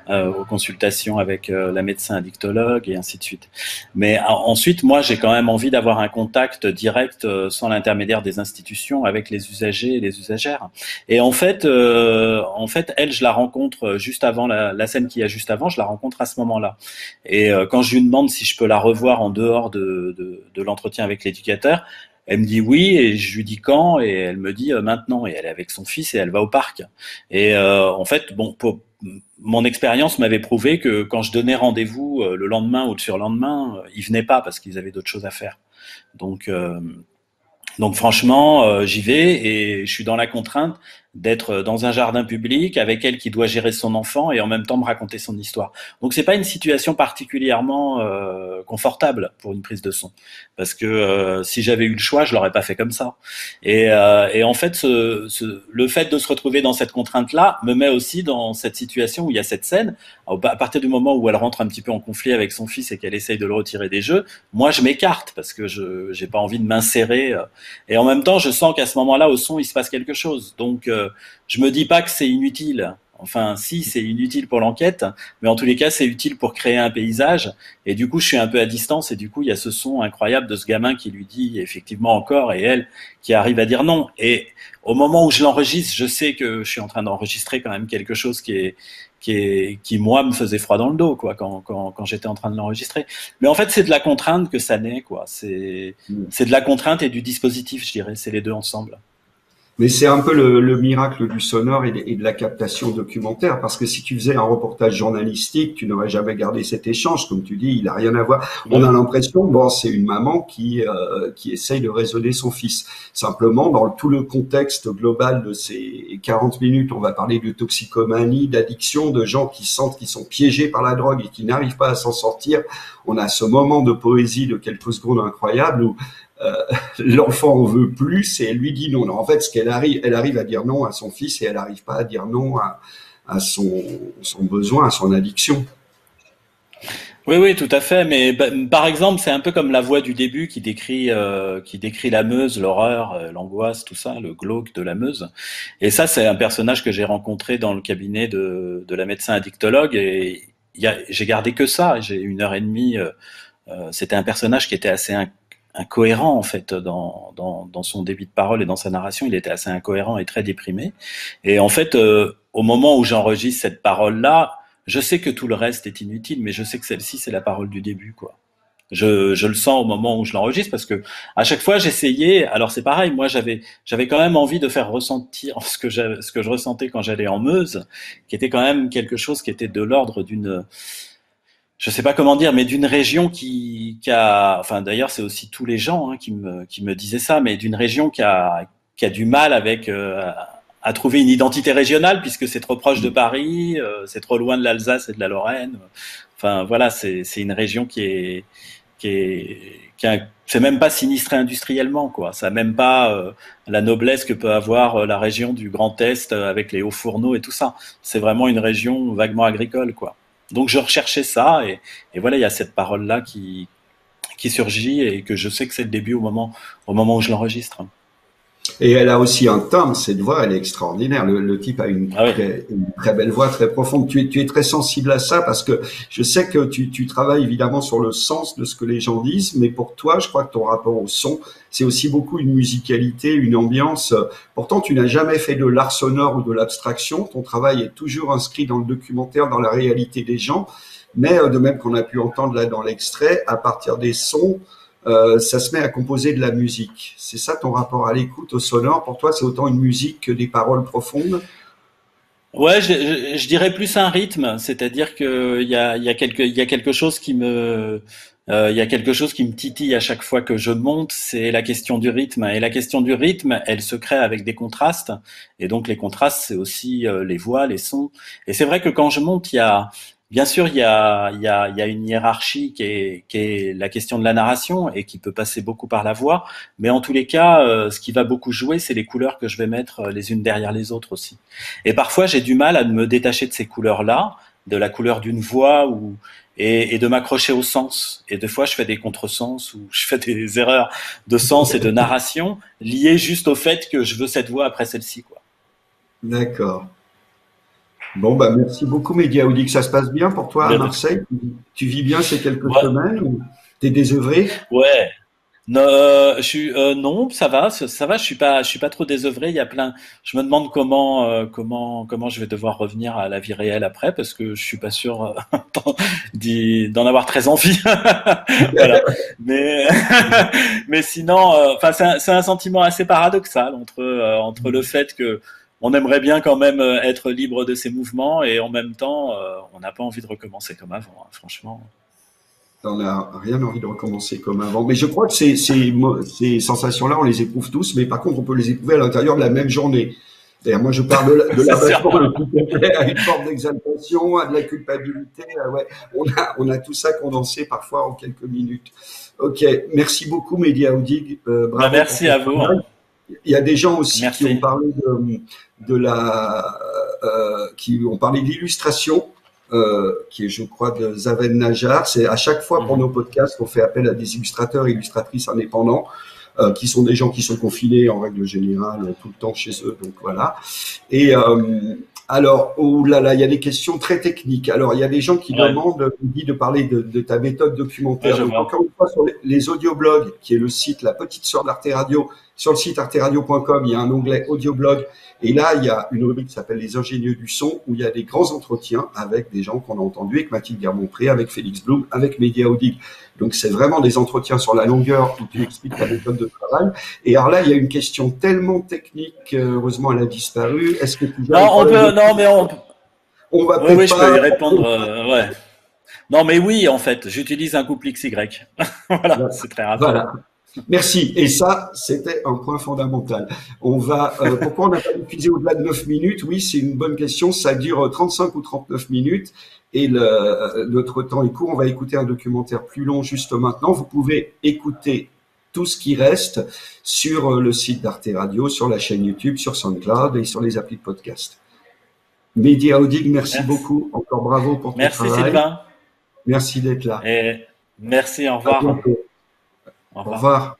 aux consultations avec la médecin addictologue et ainsi de suite. Mais ensuite, moi, j'ai quand même envie d'avoir un contact direct, sans l'intermédiaire des institutions, avec les usagers et les usagères. Et en fait, en fait, elle, je la rencontre juste avant la, la scène qu'il y a juste avant. Je la rencontre à ce moment-là. Et quand je lui demande si peux la revoir en dehors de, l'entretien avec l'éducateur. Elle me dit oui et je lui dis quand et elle me dit euh, maintenant et elle est avec son fils et elle va au parc. Et euh, en fait, bon, mon expérience m'avait prouvé que quand je donnais rendez-vous euh, le lendemain ou le surlendemain, ils venaient pas parce qu'ils avaient d'autres choses à faire. Donc, donc franchement, j'y vais et je suis dans la contrainte d'être dans un jardin public avec elle qui doit gérer son enfant et en même temps me raconter son histoire. Donc c'est pas une situation particulièrement euh, confortable pour une prise de son parce que euh, si j'avais eu le choix, je l'aurais pas fait comme ça. Et, euh, et en fait, ce, ce, le fait de se retrouver dans cette contrainte là me met aussi dans cette situation où il y a cette scène. À partir du moment où elle rentre un petit peu en conflit avec son fils et qu'elle essaye de le retirer des jeux, moi je m'écarte parce que je j'ai pas envie de m'insérer. Et en même temps, je sens qu'à ce moment-là, au son, il se passe quelque chose. Donc je me dis pas que c'est inutile. Enfin, si, c'est inutile pour l'enquête, mais en tous les cas, c'est utile pour créer un paysage. Et du coup, je suis un peu à distance, et du coup, il y a ce son incroyable de ce gamin qui lui dit effectivement encore, et elle qui arrive à dire non. Et au moment où je l'enregistre, je sais que je suis en train d'enregistrer quand même quelque chose qui est qui est qui moi me faisait froid dans le dos quoi quand quand, quand j'étais en train de l'enregistrer. Mais en fait, c'est de la contrainte que ça naît quoi. C'est c'est de la contrainte et du dispositif, je dirais. C'est les deux ensemble. Mais c'est un peu le, le, miracle du sonore et de, et de, la captation documentaire, parce que si tu faisais un reportage journalistique, tu n'aurais jamais gardé cet échange, comme tu dis, il a rien à voir. On a l'impression, bon, c'est une maman qui euh, qui essaye de raisonner son fils. Simplement, dans tout le contexte global de ces 40 minutes, on va parler de toxicomanie, d'addiction, de gens qui sentent qu'ils sont piégés par la drogue et qui n'arrivent pas à s'en sortir. On a ce moment de poésie de quelques secondes incroyable où l'enfant en veut plus et elle lui dit non. non en fait, ce qu'elle arrive, elle arrive à dire non à son fils et elle n'arrive pas à dire non à, son, besoin, à son addiction. Oui, oui, tout à fait. Mais bah, par exemple, c'est un peu comme la voix du début qui décrit, euh, qui décrit la Meuse, l'horreur, euh, l'angoisse, tout ça, le glauque de la Meuse. Et ça, c'est un personnage que j'ai rencontré dans le cabinet de, la médecin addictologue et j'ai gardé que ça. J'ai une heure et demie. Euh, c'était un personnage qui était assez incohérent en fait dans, dans, dans, son débit de parole et dans sa narration. Il était assez incohérent et très déprimé. Et en fait, euh, au moment où j'enregistre cette parole-là, je sais que tout le reste est inutile, mais je sais que celle-ci c'est la parole du début, quoi. je, je le sens au moment où je l'enregistre parce que à chaque fois j'essayais. Alors c'est pareil, moi j'avais j'avais quand même envie de faire ressentir ce que ce que je ressentais quand j'allais en Meuse, qui était quand même quelque chose qui était de l'ordre d'une je sais pas comment dire, mais d'une région qui, qui a, enfin d'ailleurs c'est aussi tous les gens hein, qui me qui me disaient ça, mais d'une région qui a qui a du mal avec euh, à trouver une identité régionale puisque c'est trop proche de Paris, euh, c'est trop loin de l'Alsace et de la Lorraine. Enfin voilà, c'est c'est une région qui est qui est qui c'est même pas sinistré industriellement quoi. Ça a même pas euh, la noblesse que peut avoir la région du Grand Est avec les hauts fourneaux et tout ça. C'est vraiment une région vaguement agricole quoi. Donc je recherchais ça et, voilà, il y a cette parole là qui qui surgit et que je sais que c'est le début au moment au moment où je l'enregistre. Et elle a aussi un timbre, cette voix, elle est extraordinaire. Le, le type a une, Ah très, une très belle voix, très profonde. Tu es, tu es très sensible à ça parce que je sais que tu, tu travailles évidemment sur le sens de ce que les gens disent, mais pour toi, je crois que ton rapport au son, c'est aussi beaucoup une musicalité, une ambiance. Pourtant, tu n'as jamais fait de l'art sonore ou de l'abstraction. Ton travail est toujours inscrit dans le documentaire, dans la réalité des gens. Mais euh, de même qu'on a pu entendre là dans l'extrait, à partir des sons, euh, ça se met à composer de la musique. C'est ça ton rapport à l'écoute, au sonore? Pour toi, c'est autant une musique que des paroles profondes? Ouais, je, je, je dirais plus un rythme, c'est-à-dire que il y a, y a quelque, y a quelque chose qui me, euh, il y a quelque chose qui me titille à chaque fois que je monte, c'est la question du rythme. Et la question du rythme, elle se crée avec des contrastes. Et donc les contrastes, c'est aussi euh, les voix, les sons. Et c'est vrai que quand je monte, il y a, Bien sûr, il y a, y a, y a une hiérarchie qui est, qui est la question de la narration et qui peut passer beaucoup par la voix. Mais en tous les cas, euh, ce qui va beaucoup jouer, c'est les couleurs que je vais mettre euh, les unes derrière les autres aussi. Et parfois, j'ai du mal à me détacher de ces couleurs-là, de la couleur d'une voix ou et, et de m'accrocher au sens. Et des fois, je fais des contresens ou je fais des erreurs de sens et de narration liées juste au fait que je veux cette voix après celle-ci. D'accord. Bon, bah, merci beaucoup, Média Audi. Que ça se passe bien pour toi à Marseille? Tu vis bien ces quelques Ouais. semaines ou T'es désœuvré? Ouais. Non, euh, je suis euh, non, ça va, ça, va. Je suis pas, je suis pas trop désœuvré. Il y a plein. Je me demande comment, euh, comment, comment je vais devoir revenir à la vie réelle après, parce que je suis pas sûr euh, d'en- avoir très envie. voilà. Mais, mais sinon, euh, enfin, c'est un, un sentiment assez paradoxal entre euh, entre le fait que on aimerait bien quand même euh, être libre de ses mouvements et en même temps, euh, on n'a pas envie de recommencer comme avant. hein, franchement. T'en as rien envie de recommencer comme avant. Mais je crois que ces, ces, mo- ces sensations-là, on les éprouve tous, mais par contre, on peut les éprouver à l'intérieur de la même journée. C'est-à-dire, moi, je parle de, la- de l'abattement à une forme d'exaltation, à de la culpabilité. ouais. on, a, on a tout ça condensé parfois en quelques minutes. Ok, merci beaucoup, Média Audig. Euh, bravo Bah, merci à vous. travail. Il y a des gens aussi Merci. qui ont parlé de, de la, euh, qui ont parlé d'illustration, euh, qui est, je crois, de Zaven Najar. C'est à chaque fois pour nos podcasts, on fait appel à des illustrateurs et illustratrices indépendants, euh, qui sont des gens qui sont confinés en règle générale tout le temps chez eux. Donc voilà. Et alors, oh là là, il y a des questions très techniques. Alors, il y a des gens qui Ouais. demandent, Guy, de parler de, de ta méthode documentaire. Ouais, Donc, encore une fois, sur les, les audioblogs, qui est le site, la petite sœur d'Arte Radio, sur le site arteradio.com, il y a un onglet audioblog. Et là, il y a une rubrique qui s'appelle Les ingénieux du son, où il y a des grands entretiens avec des gens qu'on a entendus, avec Mathilde Guermont-Pré, avec Félix Blum, avec Média Audig. Donc, c'est vraiment des entretiens sur la longueur où tu expliques ta méthode de travail. Et alors là, il y a une question tellement technique, euh, heureusement, elle a disparu. Est-ce que tu Non, on peut, non, mais on. On va Oui, oui, je peux y répondre. euh, ouais. Non, mais oui, en fait, j'utilise un couple XY. voilà, c'est très rapide. Voilà. Merci. Et ça, c'était un point fondamental. On va, euh, pourquoi on n'a pas diffusé au-delà de 9 minutes? Oui, c'est une bonne question. Ça dure 35 ou 39 minutes et le, euh, notre temps est court. On va écouter un documentaire plus long juste maintenant. Vous pouvez écouter tout ce qui reste sur euh, le site d'Arte Radio, sur la chaîne YouTube, sur SoundCloud et sur les applis de podcast. Média Audig, merci, Merci. beaucoup. Encore bravo pour ton Merci travail. Sylvain. Merci d'être là. Et merci, au revoir. Au revoir.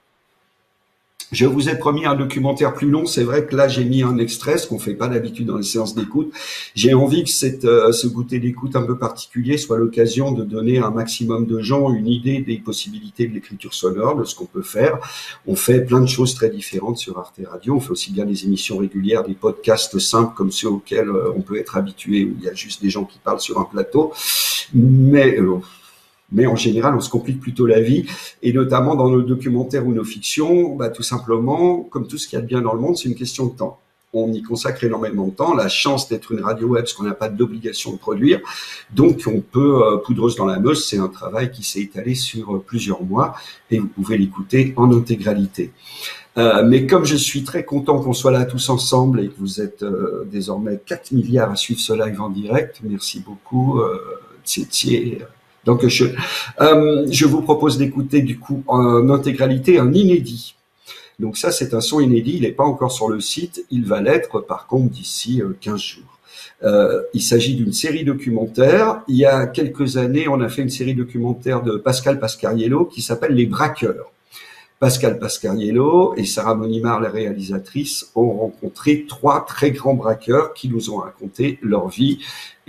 Je vous ai promis un documentaire plus long. C'est vrai que là, j'ai mis un extrait, ce qu'on fait pas d'habitude dans les séances d'écoute. J'ai envie que cette, euh, ce goûter d'écoute un peu particulier soit l'occasion de donner à un maximum de gens une idée des possibilités de l'écriture sonore, de ce qu'on peut faire. On fait plein de choses très différentes sur Arte Radio. On fait aussi bien des émissions régulières, des podcasts simples comme ceux auxquels euh, on peut être habitué, où il y a juste des gens qui parlent sur un plateau. Mais euh, mais en général, on se complique plutôt la vie, et notamment dans nos documentaires ou nos fictions, bah, tout simplement, comme tout ce qu'il y a de bien dans le monde, c'est une question de temps on y consacre énormément de temps. La chance d'être une radio web, parce qu'on n'a pas d'obligation de produire. Donc, on peut, euh, Poudreuse dans la Meuse, c'est un travail qui s'est étalé sur euh, plusieurs mois et vous pouvez l'écouter en intégralité. Euh, mais comme je suis très content qu'on soit là tous ensemble et que vous êtes désormais 4 milliards à suivre ce live en direct, merci beaucoup, euh, Donc, je, je vous propose d'écouter du coup en intégralité un inédit donc ça, c'est un son inédit, il n'est pas encore sur le site, il va l'être par contre d'ici 15 euh, jours. Euh, il s'agit d'une série documentaire. Il y a quelques années, on a fait une série documentaire de Pascal Pascariello qui s'appelle Les Braqueurs. Pascal Pascariello et Sarah Monimar, la réalisatrice, ont rencontré trois très grands braqueurs qui nous ont raconté leur vie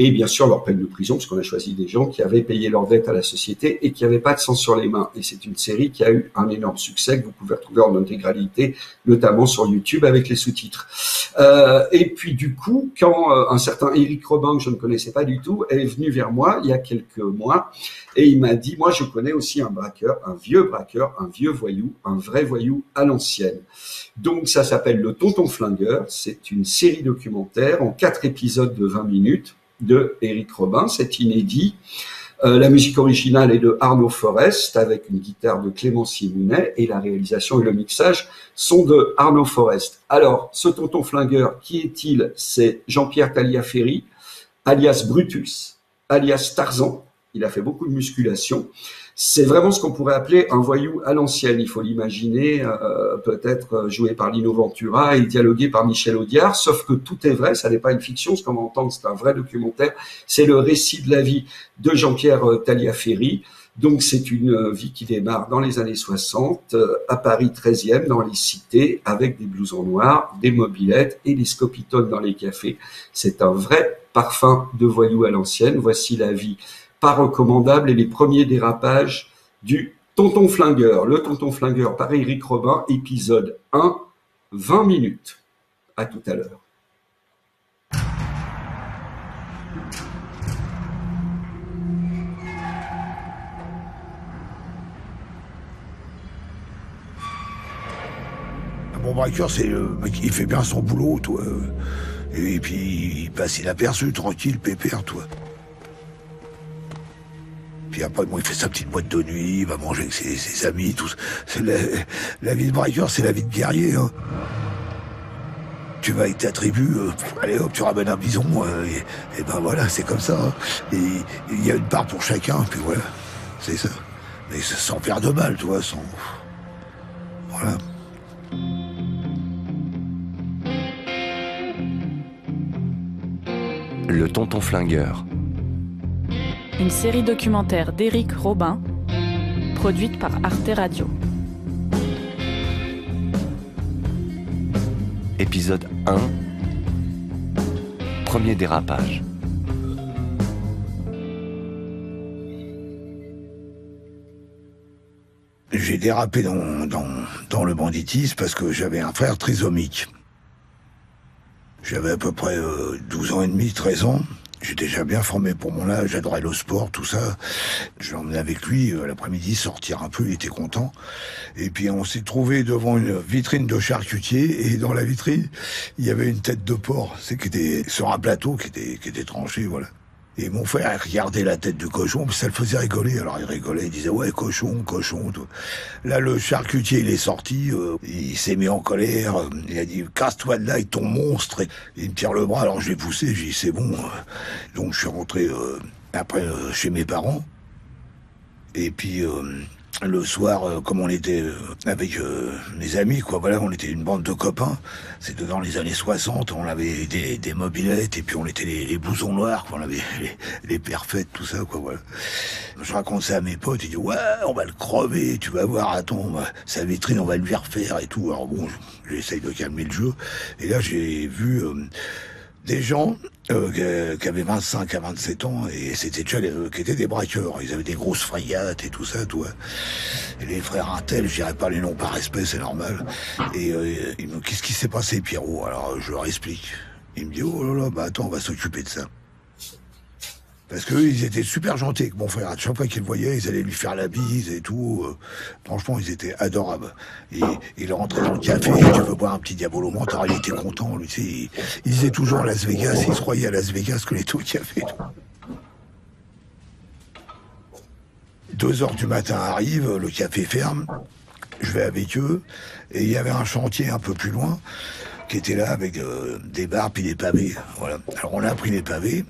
et bien sûr leur peine de prison, parce qu'on a choisi des gens qui avaient payé leur dette à la société et qui n'avaient pas de sang sur les mains. Et c'est une série qui a eu un énorme succès que vous pouvez retrouver en intégralité, notamment sur YouTube avec les sous-titres. Euh, et puis du coup, quand euh, un certain Eric Robin, que je ne connaissais pas du tout, est venu vers moi il y a quelques mois et il m'a dit, moi je connais aussi un braqueur, un vieux braqueur, un vieux voyou, un vrai voyou à l'ancienne. Donc ça s'appelle Le Tonton Flingueur, c'est une série documentaire en quatre épisodes de 20 minutes de Eric Robin, c'est inédit. Euh, la musique originale est de Arnaud Forest avec une guitare de Clément Simounet et la réalisation et le mixage sont de Arnaud Forest. Alors, ce tonton flingueur, qui est-il? C'est Jean-Pierre Taliaferri, alias Brutus, alias Tarzan. Il a fait beaucoup de musculation. C'est vraiment ce qu'on pourrait appeler un voyou à l'ancienne. Il faut l'imaginer, euh, peut-être euh, joué par Lino Ventura et dialogué par Michel Audiard, sauf que tout est vrai, ça n'est pas une fiction, ce qu'on va entendre, c'est un vrai documentaire. C'est le récit de la vie de Jean-Pierre euh, Taliaferri. Donc c'est une vie qui démarre dans les années 60, à Paris 13e, dans les cités, avec des blousons noirs, des mobilettes et des scopitones dans les cafés. C'est un vrai parfum de voyou à l'ancienne. Voici la vie pas recommandable et les premiers dérapages du Tonton Flingueur. Le Tonton Flingueur par Eric Robin, épisode 1, 20 minutes. À tout à l'heure. Bon braqueur, c'est il fait bien son boulot, toi. Et puis il passe inaperçu, tranquille, pépère, toi. Puis après, bon, il fait sa petite boîte de nuit, il va manger avec ses, amis, tout. La, vie de braqueur, c'est la vie de guerrier. Hein. Tu vas avec ta tribu, euh, allez hop, tu ramènes un bison, euh, et, ben voilà, c'est comme ça. Hein. Il y a une part pour chacun, puis voilà, c'est ça. Mais sans faire de mal, tu vois, sans... Voilà. Le tonton flingueur une série documentaire d'Éric Robin, produite par Arte Radio. Épisode 1 Premier dérapage. J'ai dérapé dans, dans, dans, le banditisme parce que j'avais un frère trisomique. J'avais à peu près 12 euh, ans et demi, 13 ans. J'étais déjà bien formé pour mon âge, j'adorais le sport, tout ça. Je l'emmenais avec lui euh, l'après-midi sortir un peu, il était content. Et puis on s'est trouvé devant une vitrine de charcutier et dans la vitrine, il y avait une tête de porc, c'est qui était sur un plateau qui était qui était tranché, voilà. Et mon frère regardait la tête du cochon, puis ça le faisait rigoler. Alors il rigolait, il disait ouais cochon, cochon. Tout. Là le charcutier il est sorti, euh, il s'est mis en colère, il a dit casse-toi de là avec ton monstre. Il me tire le bras, alors je l'ai poussé, j'ai dit c'est bon. Donc je suis rentré euh, après euh, chez mes parents. Et puis le soir, euh, comme on était euh, avec euh, mes amis, quoi, voilà, on était une bande de copains. C'était dans les années 60, on avait des, des mobilettes et puis on était les, les noirs, quoi, on avait les, les perfaites, tout ça, quoi, voilà. Je raconte ça à mes potes, ils disent ouais, on va le crever, tu vas voir, attends, sa vitrine, on va lui refaire et tout. Alors bon, j'essaye de calmer le jeu. Et là, j'ai vu des gens euh, qui avaient 25 à 27 ans et c'était déjà les, qui étaient des braqueurs. Ils avaient des grosses frayates et tout ça, toi. Et les frères Intel, je dirais pas les noms par respect, c'est normal. Et euh, ils me qu'est-ce qui s'est passé, Pierrot? Alors je leur explique. Il me dit oh là là, bah attends, on va s'occuper de ça. Parce qu'eux, ils étaient super gentils avec mon frère. À chaque fois qu'ils le voyaient, ils allaient lui faire la bise et tout. Euh, franchement, ils étaient adorables. Et il rentrait dans le café, tu veux boire un petit diabolo mental, il était content. Lui, il, il disait toujours Las Vegas, il se croyait à Las Vegas que les taux au café. Deux heures du matin arrive, le café ferme, je vais avec eux, et il y avait un chantier un peu plus loin, qui était là avec euh, des barres puis des pavés. Voilà. Alors on a pris les pavés,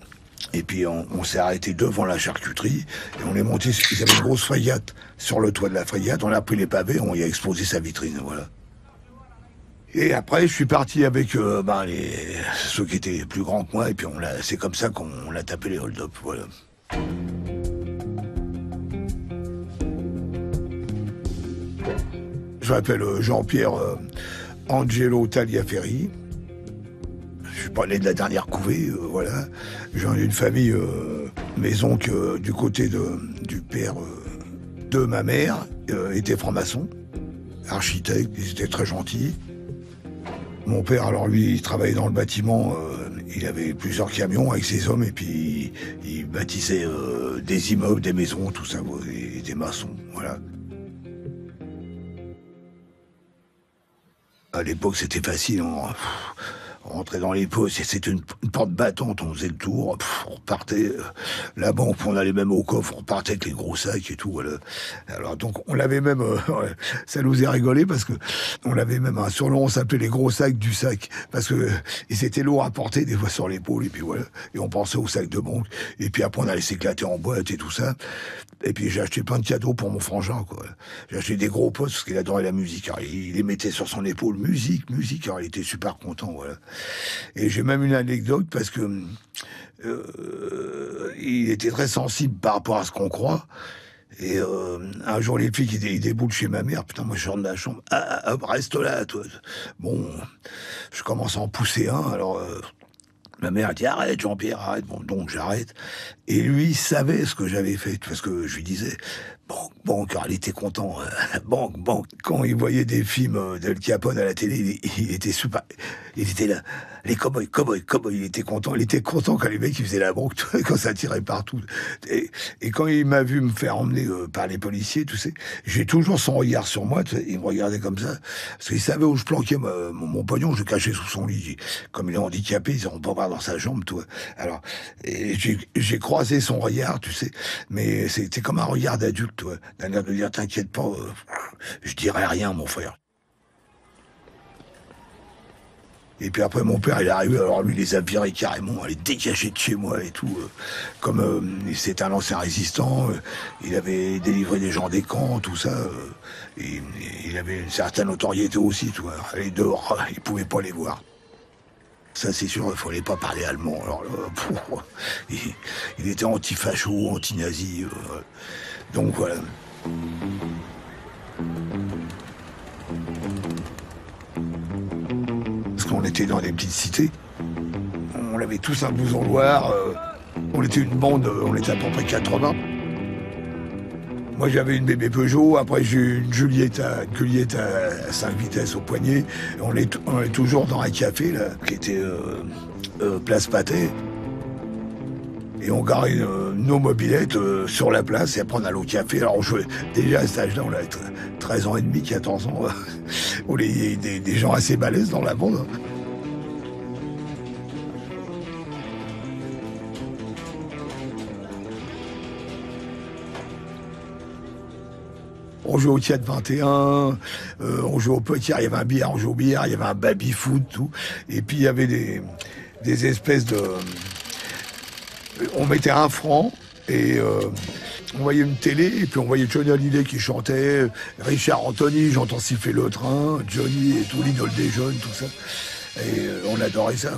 et puis on, s'est arrêté devant la charcuterie, et on est monté, ils une grosse frégate sur le toit de la frégate, on a pris les pavés, on y a exposé sa vitrine, voilà. Et après, je suis parti avec euh, ben, ceux qui étaient plus grands que moi, et puis on l'a, c'est comme ça qu'on l'a tapé les hold-up, voilà. Je m'appelle euh, Jean-Pierre euh, Angelo Tagliaferri. Je suis pas né de la dernière couvée, voilà. J'ai une famille euh, maison que du côté du père euh, de ma mère euh, était franc-maçon, architecte, ils étaient très gentils. Mon père, alors lui, il travaillait dans le bâtiment, euh, il avait plusieurs camions avec ses hommes et puis il, il bâtissait euh, des immeubles, des maisons, tout ça, et des maçons, voilà. À l'époque, c'était facile. On, on rentrait dans les postes, c'était une, porte battante, on faisait le tour, pff, on repartait. euh, La banque, on allait même au coffre, on repartait avec les gros sacs et tout. Voilà. Alors donc, on l'avait même, euh, ça nous a rigolé parce que on avait même un surnom, on s'appelait les gros sacs du sac parce que euh, ils étaient lourds à porter des fois sur l'épaule et puis voilà. Et on pensait aux sacs de banque. Et puis après, on allait s'éclater en boîte et tout ça. Et puis j'ai acheté plein de cadeaux pour mon frangin, quoi. J'ai acheté des gros postes parce qu'il adorait la musique. Il les mettait sur son épaule, musique, musique. Alors il était super content, voilà. Et j'ai même une anecdote parce que euh, il était très sensible par rapport à ce qu'on croit. Et euh, un jour, les filles qui dé- déboulent chez ma mère, putain, moi je sors de la chambre, ah, ah, hop, reste là, toi. Bon, je commence à en pousser un, alors euh, ma mère dit arrête, Jean-Pierre, arrête. Bon, donc j'arrête. Et lui, il savait ce que j'avais fait, parce que je lui disais, banque, alors il était content, euh, banque, banque. Quand il voyait des films euh, d'El Capone à la télé, il était super, il était là, les cowboys, cowboys, cowboys, il était content, il était content quand les mecs ils faisaient la vois, quand ça tirait partout. Et, et quand il m'a vu me faire emmener euh, par les policiers, tu sais, j'ai toujours son regard sur moi, il me regardait comme ça, parce qu'il savait où je planquais ma- mon, mon pognon, je cachais sous son lit. Comme il est handicapé, ils n'auront pas voir dans sa jambe, toi. Alors, j'ai croisé son regard, tu sais, mais c'était comme un regard d'adulte, toi, d'un air de dire, t'inquiète pas, euh, je dirai rien, mon frère. Et puis après, mon père, il est arrivé, alors lui, il les a virés carrément, il est dégagé de chez moi et tout. euh, comme euh, c'était un ancien résistant, euh, il avait délivré des gens des camps, tout ça. et, et il avait une certaine notoriété aussi, tu vois. Les dehors, il pouvait pas les voir. Ça, c'est sûr, il fallait pas parler allemand. Alors là, il, il était anti-facho, anti-nazi. donc voilà. Qu'on était dans des petites cités. On avait tous un blouson noir. euh, on était une bande, euh, on était à peu près 80. Moi j'avais une bébé Peugeot, après j'ai eu une Juliette à, à 5 vitesses au poignet. On est, on toujours dans un café qui était euh, Place Pâté. Et on garait nos mobilettes sur la place et après on allait au café. Alors on jouait déjà à cet âge-là, on avait 13 ans et demi, 14 ans. on est des, des gens assez balèzes dans la bande. On jouait au théâtre 21, euh, on jouait au poker, il y avait un billard, on jouait au billard, il y avait un baby-foot, tout. Et puis il y avait des, des espèces de... On mettait un franc et euh, on voyait une télé et puis on voyait Johnny Hallyday qui chantait, Richard Anthony, j'entends siffler le train, Johnny et tout, l'idole des jeunes, tout ça. Et euh, on adorait ça.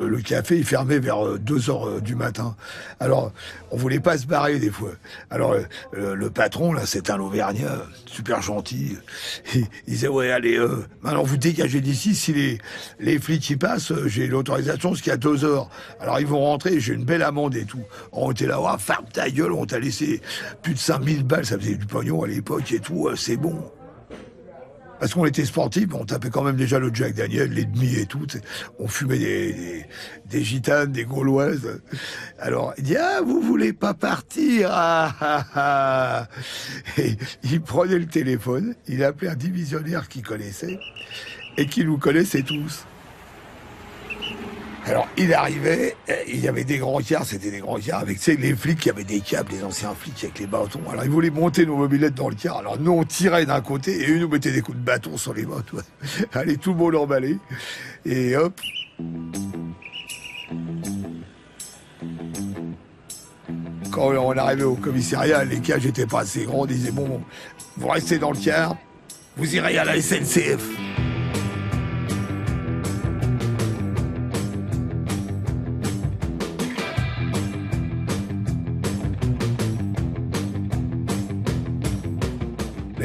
Le café, il fermait vers 2 heures euh, du matin. Alors, on voulait pas se barrer des fois. Alors, euh, le, patron, là, c'est un Auvergnat, super gentil. Il, disait, ouais, allez, euh, maintenant vous dégagez d'ici. Si les, les flics y passent, euh, j'ai l'autorisation jusqu'à 2 heures. Alors, ils vont rentrer, j'ai une belle amende et tout. On était là, ouais, ferme ta gueule, on t'a laissé plus de 5000 balles, ça faisait du pognon à l'époque et tout, euh, c'est bon. Parce qu'on était sportifs, on tapait quand même déjà le Jack Daniel, les demi et tout. On fumait des, gitanes, des gauloises. Alors, il dit, ah, vous voulez pas partir? Ah, ah, ah. Et il prenait le téléphone, il appelait un divisionnaire qu'il connaissait et qui nous connaissait tous. Alors, il arrivait, euh, il y avait des grands cars, c'était des grands cars avec, les flics qui avaient des câbles, les anciens flics avec les bâtons. Alors, ils voulaient monter nos mobilettes dans le car. Alors, nous, on tirait d'un côté et eux nous mettaient des coups de bâton sur les. Ouais. Allez, tout le monde emballé. Et hop. Quand on arrivait au commissariat, les cages n'étaient pas assez grands. On disait, bon, vous restez dans le car, vous irez à la SNCF.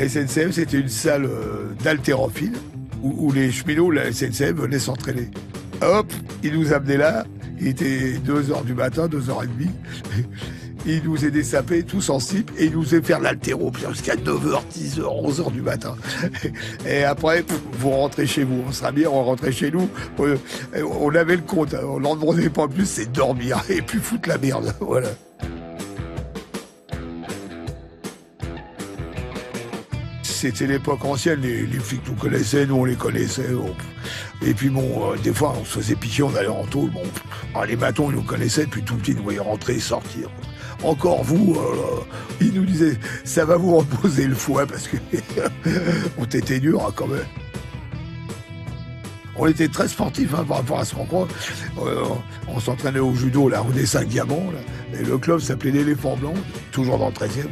La SNCF, c'était une salle euh, d'haltérophile où, les cheminots, la SNCF, venaient s'entraîner. Hop, ils nous amenaient là. Il était 2h du matin, 2h30. Il nous aidait saper tous en slip et il nous faisait faire l'altéro jusqu'à 9h, 10h, 11h du matin. Et après, vous rentrez chez vous. On sera bien, on rentrait chez nous. On avait le compte. Hein. On n'en demandait pas plus, c'est dormir et puis foutre la merde. Voilà. C'était l'époque ancienne, les, les, flics nous connaissaient, nous on les connaissait. Et puis bon, euh, des fois on se faisait piquer, on allait en tôle. Bon, alors, les bâtons ils nous connaissaient, puis tout petit nous voyaient rentrer et sortir. Encore vous, euh, ils nous disaient, ça va vous reposer le foie parce que on était dur hein, quand même. On était très sportifs hein, par rapport à ce croit. Euh, on s'entraînait au judo, là, on est 5 diamants. Et le club s'appelait l'éléphant blanc, toujours dans le 13e.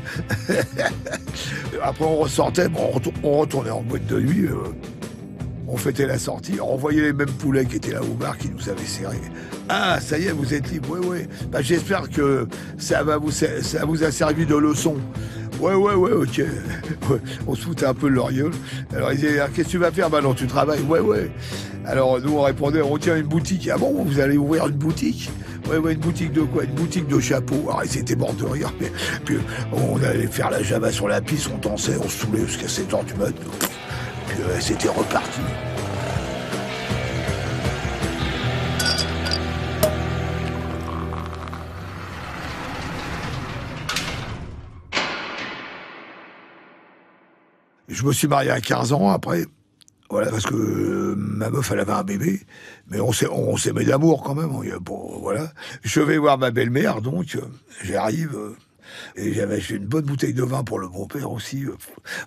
Après, on ressortait, bon, on retournait en boîte de nuit. Euh, on fêtait la sortie, on voyait les mêmes poulets qui étaient là au bar qui nous avaient serré. Ah, ça y est, vous êtes libre, oui, oui. Bah, J'espère que ça, va vous, ça vous a servi de leçon. Ouais, ouais, ouais, ok. Ouais, on se foutait un peu de leur. Alors ils disaient, qu'est-ce que tu vas faire Bah non, tu travailles. Ouais, ouais. Alors nous, on répondait, on tient une boutique. Ah bon, vous allez ouvrir une boutique? Ouais, ouais, une boutique de quoi? Une boutique de chapeaux. Alors ils étaient morts de rire. Puis on allait faire la java sur la piste, on dansait, on se saoulait jusqu'à 7 heures du matin. Euh, c'était reparti. Je me suis marié à 15 ans après. Voilà, parce que euh, ma meuf, elle avait un bébé. Mais on s'aimait d'amour quand même. Bon, voilà. Je vais voir ma belle-mère, donc, j'arrive. Euh, et j'avais une bonne bouteille de vin pour le beau-père aussi.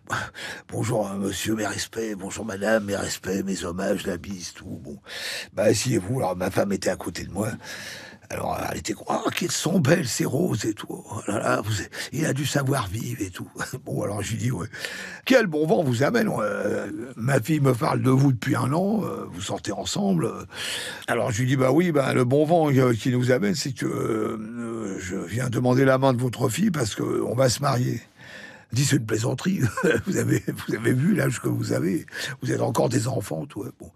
Bonjour monsieur, mes respects. Bonjour madame, mes respects, mes hommages, la bise, tout. Bon, bah asseyez-vous. Alors ma femme était à côté de moi. Alors, elle était oh, qu'elles sont belles ces roses et tout. Oh là il a du savoir vivre et tout. Bon, alors je lui dis, ouais, quel bon vent vous amène. Euh, ma fille me parle de vous depuis un an, euh, vous sortez ensemble. Alors je lui dis, bah oui, bah, le bon vent euh, qui nous amène, c'est que euh, je viens demander la main de votre fille parce qu'on va se marier. Dis, c'est une plaisanterie. vous avez, vu l'âge que vous avez. Vous êtes encore des enfants, toi. Bon.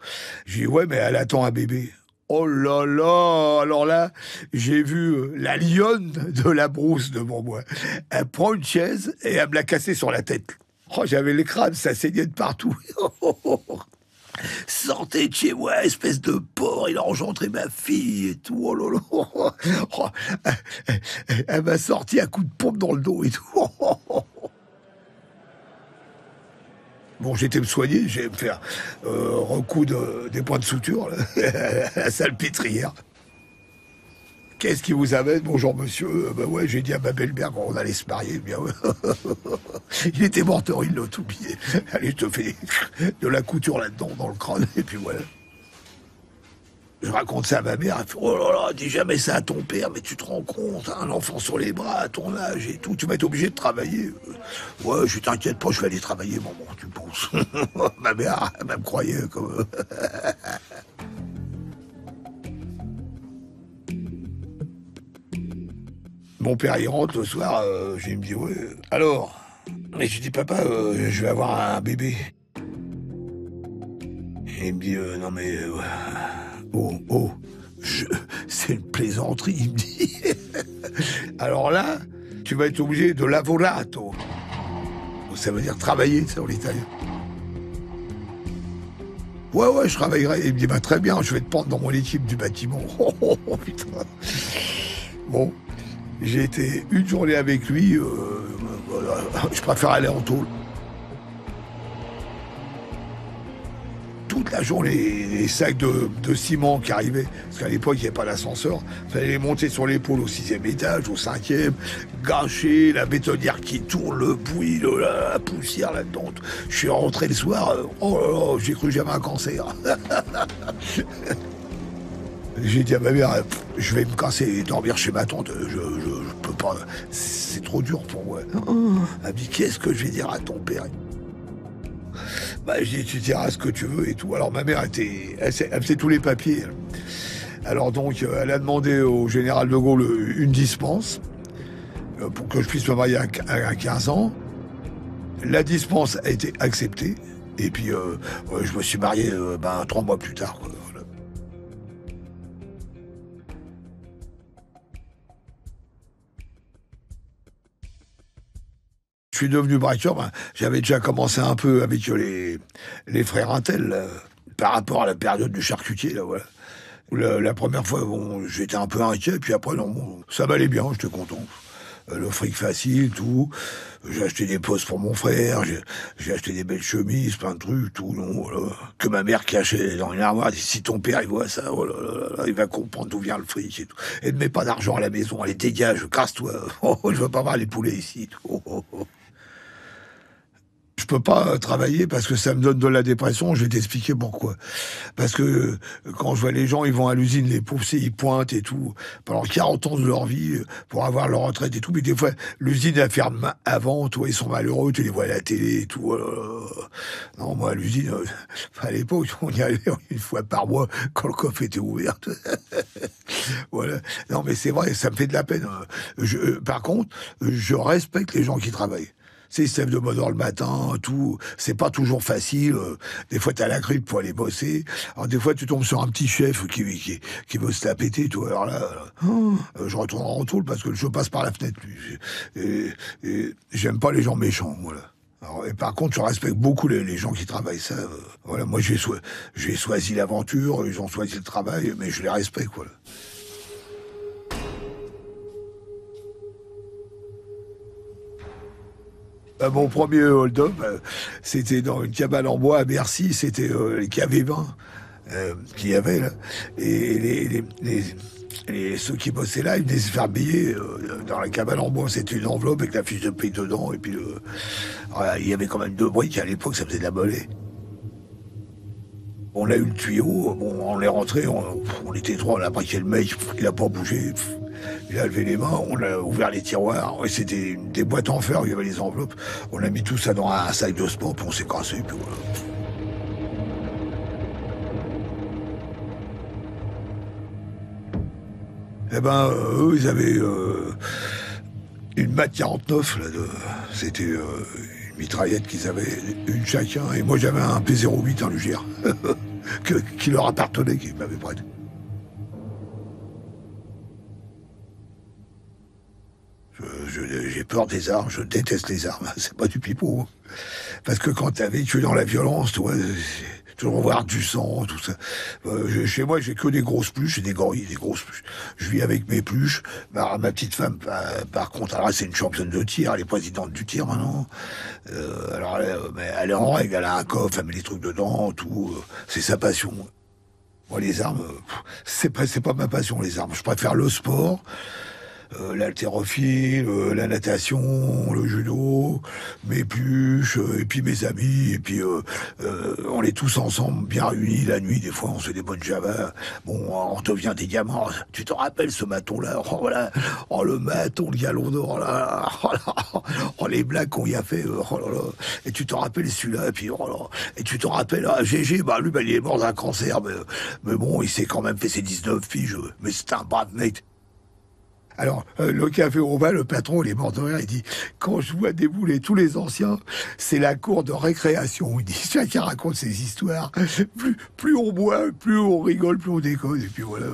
Je dis, ouais, mais elle attend un bébé. Oh là là Alors là, j'ai vu euh, la lionne de la brousse devant moi. Elle prend une chaise et elle me l'a cassée sur la tête. Oh, j'avais les crânes, ça saignait de partout. Sortez de chez moi, espèce de porc, il a engendré ma fille et tout. Oh là. Oh, elle m'a sorti un coup de pompe dans le dos et tout. Bon, j'étais me soigner, j'ai me faire euh, recoudre des points de suture là, à la salpêtrière. Qu'est-ce qui vous amène Bonjour monsieur? Ben ouais, j'ai dit à ma belle-mère qu'on allait se marier. Bien ouais. il était mort il l'a tout oublié. Allez, je te fais de la couture là-dedans, dans le crâne, et puis voilà. Je raconte ça à ma mère, elle fait Oh là là, dis jamais ça à ton père, mais tu te rends compte, un enfant sur les bras à ton âge et tout, tu vas être obligé de travailler. Ouais, je t'inquiète pas, je vais aller travailler, maman, tu penses. ma mère, elle me croyait comme. Mon père, il rentre le soir, euh, je me dis Ouais, alors Et je dis Papa, euh, je vais avoir un bébé. Et il me dit euh, Non mais. Oh, oh, c'est une plaisanterie, il me dit. Alors là, tu vas être obligé de lavorato. Ça veut dire travailler, c'est en italien. Ouais, ouais, je travaillerai. Il me dit, bah, très bien, je vais te prendre dans mon équipe du bâtiment. Oh, oh, oh, putain. Bon, j'ai été une journée avec lui. euh. Je préfère aller en tôle. Toute la journée, les sacs de, de ciment qui arrivaient, parce qu'à l'époque, il n'y avait pas d'ascenseur, fallait les monter sur l'épaule au sixième étage, au cinquième, gâcher, la bétonnière qui tourne, le bruit, la, la poussière là-dedans. Je suis rentré le soir, euh, oh là là, j'ai cru que j'avais un cancer. J'ai dit à ma mère, Pff, je vais me casser et dormir chez ma tante. Je, je, je peux pas. C'est trop dur pour moi. Elle m'a dit, qu'est-ce que je vais dire à ton père? Bah, je dis, tu diras ce que tu veux et tout. Alors ma mère était, elle, sait- elle faisait tous les papiers. Alors donc, euh, elle a demandé au général de Gaulle euh, une dispense euh, pour que je puisse me marier à, qu- à 15 ans. La dispense a été acceptée. Et puis, je me suis marié ben, trois mois plus tard. Je suis devenu braqueur, ben, j'avais déjà commencé un peu avec les, les frères Intel, là, par rapport à la période du charcutier, là, voilà. La, première fois, bon, j'étais un peu inquiet, puis après, non, ça m'allait bien, j'étais content. Euh, Le fric facile, tout. J'ai acheté des postes pour mon frère, j'ai acheté des belles chemises, plein de trucs, tout, non. Que ma mère cachait dans une armoire, si ton père, il voit ça, oh il va comprendre d'où vient le fric et tout. Et ne mets pas d'argent à la maison, allez, dégage, casse-toi. Oh, je veux pas voir les poulets ici. Je peux pas travailler parce que ça me donne de la dépression. Je vais t'expliquer pourquoi. Parce que euh, quand je vois les gens, ils vont à l'usine, les pauvres, ils pointent et tout, pendant 40 ans de leur vie euh, pour avoir leur retraite et tout. Mais des fois, l'usine, elle ferme avant, toi, ils sont malheureux, tu les vois à la télé et tout. Oh. Non, moi, à l'usine, euh, à l'époque, on y allait une fois par mois quand le coffre était ouvert. voilà. Non, mais c'est vrai, ça me fait de la peine. hein. Par contre, je respecte les gens qui travaillent. Se lèvent de heure le matin, tout. C'est pas toujours facile. euh, Des fois, t'as la grippe pour aller bosser. Alors, des fois, tu tombes sur un petit chef qui, qui, qui veut se la péter, tout. Alors là, euh, je retourne en tôle parce que je passe par la fenêtre. Et, j'aime pas les gens méchants, voilà. Et par contre, je respecte beaucoup les, les gens qui travaillent ça. euh, voilà, moi, j'ai j'ai choisi l'aventure, ils ont choisi le travail, mais je les respecte. Euh, mon premier hold-up, euh, c'était dans une cabane en bois à Bercy, c'était euh, les KV20 euh, qu'il y avait là. Et les, les, ceux qui bossaient là, ils venaient se faire biller euh, dans la cabane en bois. C'était une enveloppe avec la fiche de paye dedans. Et puis il y avait quand même deux briques à l'époque, ça faisait de la monnaie. On a eu le tuyau, on est rentré, on, était trois, on a braqué le mec, il a pas bougé. Il a levé les mains, on a ouvert les tiroirs, et c'était des boîtes en fer, il y avait les enveloppes. On a mis tout ça dans un sac de sport, on s'est cassé, puis voilà. Eh ben, euh, eux, ils avaient euh, une MAT 49, là, de... c'était euh, une mitraillette qu'ils avaient, une chacun, et moi j'avais un P08, un Lugère, qui leur appartenait, qui m'avait prêté. J'ai peur des armes, je déteste les armes, c'est pas du pipeau. Parce que quand t'as vécu dans la violence, toi, c'est toujours voir du sang, tout ça. Euh, chez moi, j'ai que des grosses pluches et des gorilles, des grosses pluches. Je vis avec mes pluches. Ma, petite femme, par, par contre, alors c'est une championne de tir, elle est présidente du tir maintenant. Euh, alors, elle, euh, elle est en règle, elle a un coffre, elle met des trucs dedans, tout. c'est sa passion. Moi, les armes, c'est pas, c'est pas ma passion, les armes. Je préfère le sport, euh, l'haltérophile, euh, la natation, le judo, mes pluches, euh, et puis mes amis, et puis euh, euh, on est tous ensemble, bien réunis la nuit, des fois on se fait des bonnes javas, bon, on devient des diamants. Tu te rappelles ce maton-là? Oh voilà, oh le maton, le galon d'or, là, oh, là, oh les blagues qu'on y a fait, euh, oh là là. Et tu te rappelles celui-là, et puis oh là, et tu te rappelles, ah, GG, bah lui, bah, il est mort d'un cancer, mais, mais bon, il s'est quand même fait ses 19 piges, mais c'est un brave mec. Alors, euh, le café vin, le patron, il est mort de rire, il dit Quand je vois débouler tous les anciens, c'est la cour de récréation. Il dit Chacun raconte ses histoires. Plus, on boit, plus on rigole, plus on déconne. Et puis voilà.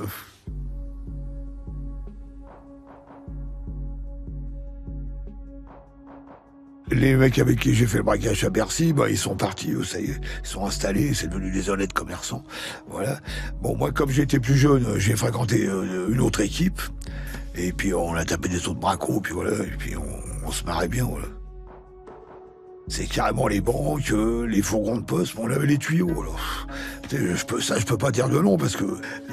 Les mecs avec qui j'ai fait le braquage à Bercy, bah, ils sont partis, ça y ils sont installés, c'est devenu des honnêtes commerçants. Voilà. Bon, moi, comme j'étais plus jeune, j'ai fréquenté euh, une autre équipe. Et puis, on a tapé des autres bracos, puis voilà, et puis on, se marrait bien. C'est carrément les banques, euh, les fourgons de poste, on avait les tuyaux. Je peux, ça, je peux pas dire de nom, parce que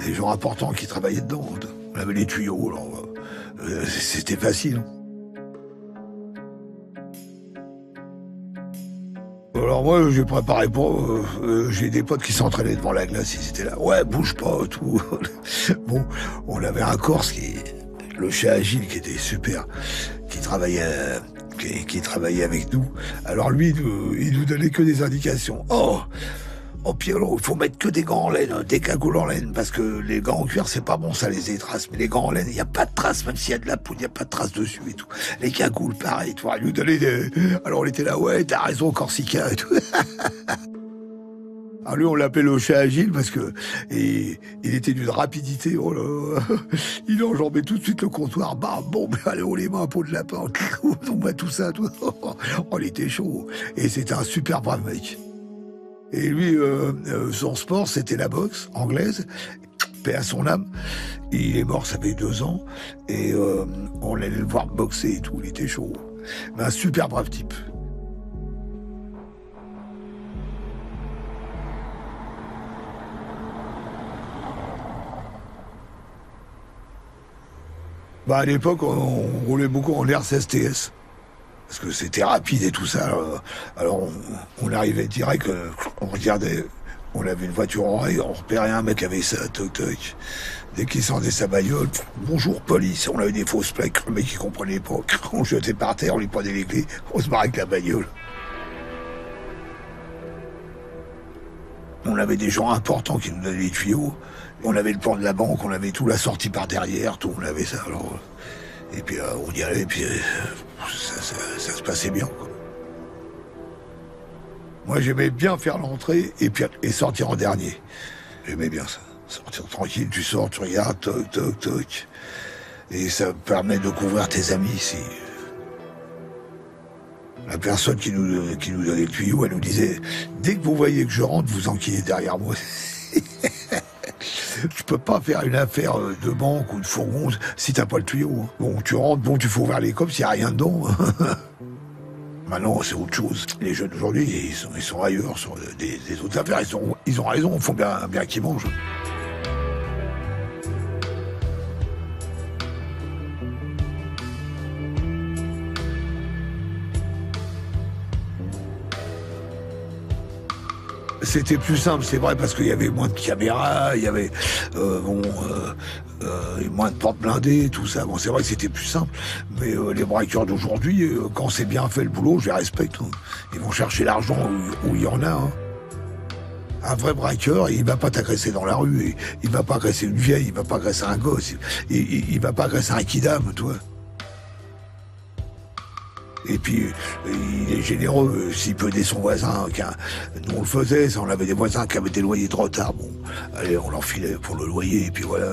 les gens importants qui travaillaient dedans, on avait les tuyaux, alors. Euh, C'était facile. Alors moi, j'ai préparé euh, euh, j'ai des potes qui s'entraînaient devant la glace, ils étaient là. Ouais, bouge pas, tout. bon, on avait un Corse qui... Le chat Agile qui était super, qui travaillait... Qui, travaillait avec nous. Alors lui, il nous, donnait que des indications. Oh Oh Pierrot, il faut mettre que des gants en laine, des cagoules en laine, parce que les gants en cuir, c'est pas bon, ça les traces. Mais les gants en laine, il n'y a pas de traces, même s'il y a de la poudre, il n'y a pas de traces dessus et tout. Les cagoules, pareil, tu vois, il nous donnait des... Alors on était là, ouais, t'as raison, Corsica et tout. Alors lui, on l'appelait le chat agile parce que il était d'une rapidité. Oh là, il enjambait tout de suite le comptoir. Bah bon, ben, allez, on les mains peau de lapin. On tout ça. Tout. Oh, il était chaud. Et c'était un super brave mec. Et lui, euh, euh, son sport, c'était la boxe anglaise. Paix à son âme. Il est mort, ça fait deux ans. Et euh, on allait le voir boxer et tout. Il était chaud. Mais un super brave type. Bah à l'époque, on, roulait beaucoup en RCSTS. Parce que c'était rapide et tout ça. Alors, alors on, arrivait direct, euh, on regardait, on avait une voiture en rail, on repérait un mec avec ça, toc toc. Dès qu'il sortait sa bagnole, bonjour police, on avait des fausses plaques, le mec il comprenait pas. On jetait par terre, on lui prenait les clés, on se barrait avec la bagnole. On avait des gens importants qui nous donnaient les tuyaux. On avait le plan de la banque, on avait tout la sortie par derrière, tout, on avait ça. Alors, et puis euh, on y allait, et puis euh, ça, se passait bien. Moi j'aimais bien faire l'entrée et puis et sortir en dernier. J'aimais bien ça. Sortir tranquille, tu sors, tu regardes, toc, toc, toc. Et ça permet de couvrir tes amis ici. La personne qui nous, qui nous donnait le tuyau, elle nous disait Dès que vous voyez que je rentre, vous enquillez derrière moi. Tu peux pas faire une affaire euh, de banque ou de fourgon si t'as pas le tuyau. hein. Bon, tu rentres, bon, tu faut ouvrir les coffres s'il y a rien dedans. Maintenant, c'est autre chose. Les jeunes d'aujourd'hui, ils sont, ils sont ailleurs sur des, des autres affaires. Ils, ils ont raison, il faut bien, bien qu'ils mangent. C'était plus simple, c'est vrai, parce qu'il y avait moins de caméras, il y avait euh, euh, euh, moins de portes blindées, tout ça. Bon, c'est vrai que c'était plus simple, mais les braqueurs d'aujourd'hui, quand c'est bien fait le boulot, je les respecte. hein. Ils vont chercher l'argent où, il y en a. hein. Un vrai braqueur, il va pas t'agresser dans la rue, il, il va pas agresser une vieille, il va pas agresser un gosse, il, il, il va pas agresser un kidam, toi. Et puis, il est généreux, s'il peut aider son voisin. Nous, on le faisait, ça, on avait des voisins qui avaient des loyers de retard. Bon, allez, on leur filait pour le loyer, et puis voilà.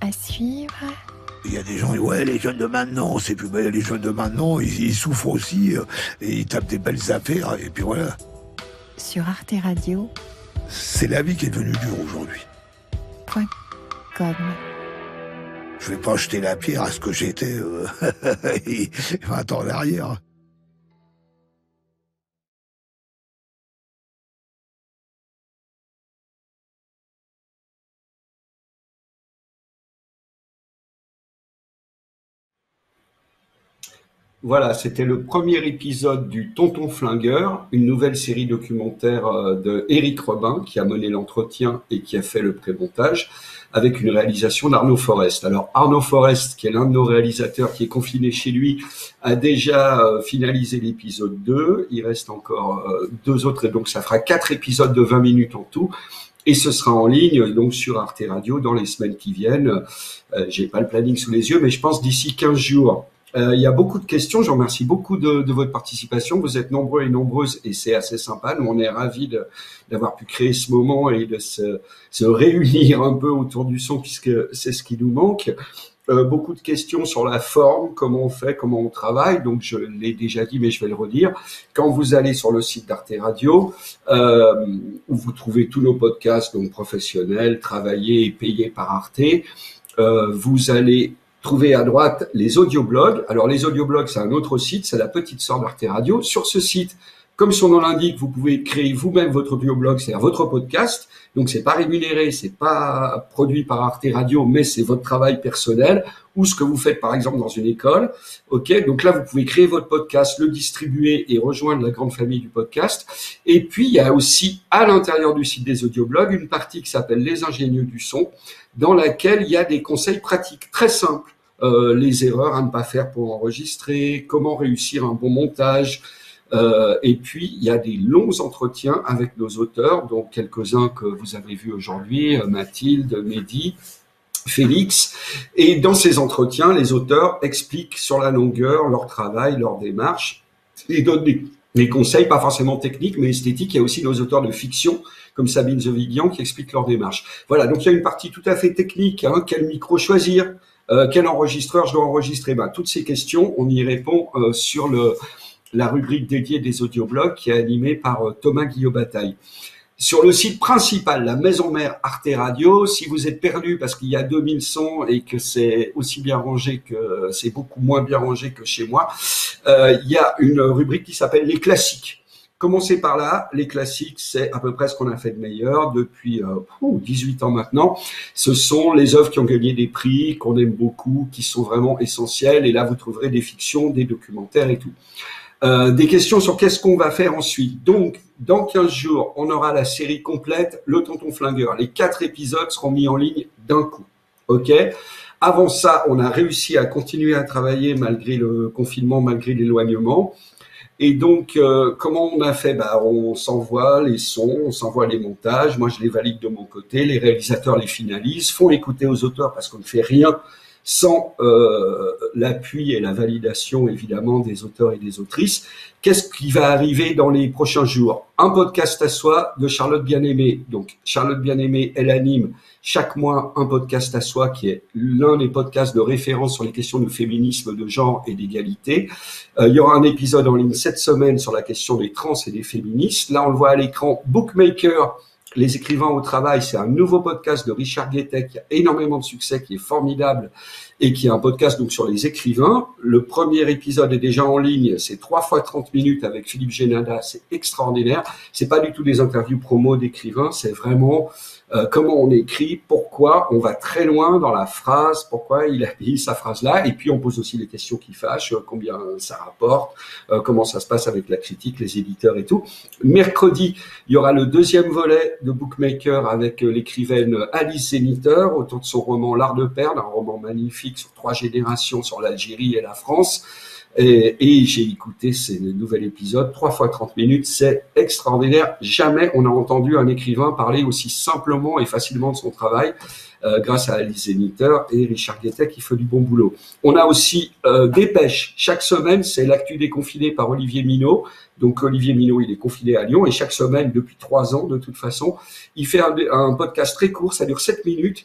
À suivre. Il y a des gens, ouais, les jeunes de maintenant, c'est plus belle, les jeunes de maintenant, ils, ils souffrent aussi, euh, et ils tapent des belles affaires, et puis voilà. Sur Arte Radio. C'est la vie qui est devenue dure aujourd'hui. Point com. Je vais pas jeter la pierre à ce que j'étais euh, 20 ans en arrière. Voilà, c'était le premier épisode du Tonton Flingueur, une nouvelle série documentaire euh, de Éric Robin qui a mené l'entretien et qui a fait le pré-montage avec une réalisation d'Arnaud Forest. Alors Arnaud Forest, qui est l'un de nos réalisateurs qui est confiné chez lui, a déjà euh, finalisé l'épisode 2. Il reste encore euh, deux autres et donc ça fera quatre épisodes de 20 minutes en tout. Et ce sera en ligne donc sur Arte Radio dans les semaines qui viennent. J'ai pas le planning sous les yeux, mais je pense d'ici 15 jours il y a beaucoup de questions. Je remercie beaucoup de, votre participation. Vous êtes nombreux et nombreuses et c'est assez sympa. Nous, on est ravis d'avoir pu créer ce moment et de se, réunir un peu autour du son puisque c'est ce qui nous manque. Euh, beaucoup de questions sur la forme, comment on fait, comment on travaille. Donc, je l'ai déjà dit, mais je vais le redire. Quand vous allez sur le site d'Arte Radio, euh, où vous trouvez tous nos podcasts, donc professionnels, travaillés et payés par Arte, euh, vous allez trouver à droite les audioblogs. Alors, les audioblogs, c'est un autre site, c'est la petite sœur d'Arte Radio. Sur ce site, comme son nom l'indique, vous pouvez créer vous-même votre audioblog, c'est-à-dire votre podcast. Donc c'est pas rémunéré, c'est pas produit par Arte Radio, mais c'est votre travail personnel ou ce que vous faites par exemple dans une école. Ok, donc là vous pouvez créer votre podcast, le distribuer et rejoindre la grande famille du podcast. Et puis il y a aussi à l'intérieur du site des audioblogs une partie qui s'appelle les ingénieux du son, dans laquelle il y a des conseils pratiques très simples, euh, les erreurs à ne pas faire pour enregistrer, comment réussir un bon montage. Euh, et puis, il y a des longs entretiens avec nos auteurs, dont quelques-uns que vous avez vus aujourd'hui, euh, Mathilde, Mehdi, Félix. Et dans ces entretiens, les auteurs expliquent sur la longueur leur travail, leur démarche, et donnent des, conseils, pas forcément techniques, mais esthétiques. Il y a aussi nos auteurs de fiction, comme Sabine Zovigian, qui expliquent leur démarche. Voilà, donc il y a une partie tout à fait technique. Hein, quel micro choisir? Euh, Quel enregistreur je dois enregistrer? Ben, Toutes ces questions, on y répond sur le la rubrique dédiée des audioblogs qui est animée par euh, Thomas Guillaume-Bataille. Sur le site principal, la maison mère Arte Radio, si vous êtes perdu parce qu'il y a 2000 sons et que c'est aussi bien rangé que c'est beaucoup moins bien rangé que chez moi, euh, il y a une rubrique qui s'appelle les classiques. Commencez par là, les classiques, c'est à peu près ce qu'on a fait de meilleur depuis euh, 18 ans maintenant. Ce sont les œuvres qui ont gagné des prix, qu'on aime beaucoup, qui sont vraiment essentielles. Et là, vous trouverez des fictions, des documentaires et tout. Euh, des questions sur qu'est-ce qu'on va faire ensuite. Donc, dans 15 jours, on aura la série complète, Le Tonton Flingueur. Les quatre épisodes seront mis en ligne d'un coup. OK? Avant ça, on a réussi à continuer à travailler malgré le confinement, malgré l'éloignement. Et donc, euh, comment on a fait? Bah, On s'envoie les sons, on s'envoie les montages. Moi, je les valide de mon côté. Les réalisateurs les finalisent, font écouter aux auteurs parce qu'on ne fait rien sans euh, l'appui et la validation évidemment des auteurs et des autrices. Qu'est-ce qui va arriver dans les prochains jours? Un podcast à soi de Charlotte Bien-Aimée. Donc Charlotte Bien-Aimée, elle anime chaque mois un podcast à soi qui est l'un des podcasts de référence sur les questions de féminisme, de genre et d'égalité. Euh, il y aura un épisode en ligne cette semaine sur la question des trans et des féministes. Là, on le voit à l'écran, Bookmaker les écrivains au travail, c'est un nouveau podcast de Richard Guettet qui a énormément de succès, qui est formidable et qui est un podcast donc sur les écrivains. Le premier épisode est déjà en ligne, c'est trois fois 30 minutes avec Philippe Génada, c'est extraordinaire. C'est pas du tout des interviews promo d'écrivains, c'est vraiment euh, comment on écrit, pourquoi on va très loin dans la phrase, pourquoi il a sa phrase là, et puis on pose aussi les questions qui fâchent, euh, combien ça rapporte, euh, comment ça se passe avec la critique, les éditeurs et tout. Mercredi, il y aura le deuxième volet de Bookmaker avec l'écrivaine Alice Zéniteur autour de son roman L'art de perdre, un roman magnifique sur trois générations sur l'Algérie et la France. Et, et j'ai écouté ces nouvel épisode, trois fois 30 minutes, c'est extraordinaire. Jamais on a entendu un écrivain parler aussi simplement et facilement de son travail, euh, grâce à Alice Zéniteur et Richard Guettet qui fait du bon boulot. On a aussi euh, Dépêche. Chaque semaine, c'est l'actu déconfiné par Olivier Minot. Donc Olivier Minot, il est confiné à Lyon et chaque semaine, depuis trois ans de toute façon, il fait un, un podcast très court, ça dure sept minutes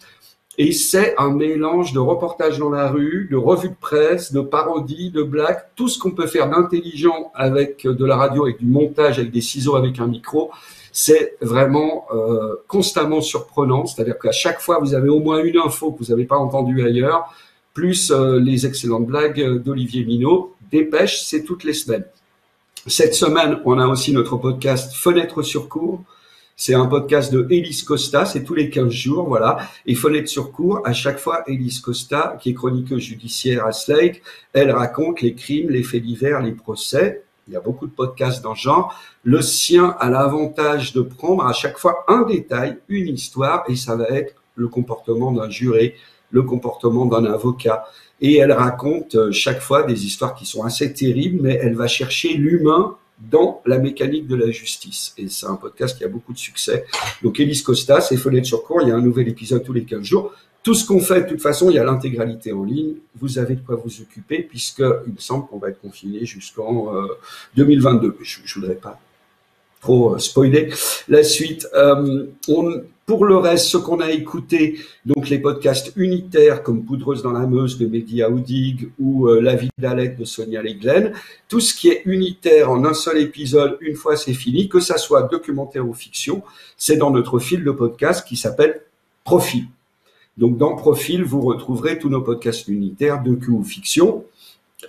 et c'est un mélange de reportages dans la rue, de revues de presse, de parodies, de blagues, tout ce qu'on peut faire d'intelligent avec de la radio, avec du montage, avec des ciseaux, avec un micro. C'est vraiment euh, constamment surprenant. C'est-à-dire qu'à chaque fois, vous avez au moins une info que vous n'avez pas entendue ailleurs, plus euh, les excellentes blagues d'Olivier Minot. Dépêche, c'est toutes les semaines. Cette semaine, on a aussi notre podcast Fenêtre sur cours c'est un podcast de Elise Costa, c'est tous les 15 jours, voilà. Et fenêtre sur cours, à chaque fois, Elise Costa, qui est chroniqueuse judiciaire à Slate, elle raconte les crimes, les faits divers, les procès. Il y a beaucoup de podcasts dans ce genre. Le sien a l'avantage de prendre à chaque fois un détail, une histoire, et ça va être le comportement d'un juré, le comportement d'un avocat. Et elle raconte euh, chaque fois des histoires qui sont assez terribles, mais elle va chercher l'humain dans la mécanique de la justice. Et c'est un podcast qui a beaucoup de succès. Donc, Elise Costa, c'est Fenêtre sur cours. Il y a un nouvel épisode tous les 15 jours. Tout ce qu'on fait, de toute façon, il y a l'intégralité en ligne. Vous avez de quoi vous occuper, puisque il me semble qu'on va être confiné jusqu'en 2022. Je, je voudrais pas trop spoiler la suite. Euh, pour le reste, ce qu'on a écouté, donc les podcasts unitaires comme Poudreuse dans la Meuse de Mehdi Aoudig ou euh, La vie d'Alette de Sonia Leglen, tout ce qui est unitaire en un seul épisode, une fois c'est fini, que ça soit documentaire ou fiction, c'est dans notre fil de podcast qui s'appelle Profil. Donc dans Profil, vous retrouverez tous nos podcasts unitaires, docu ou fiction.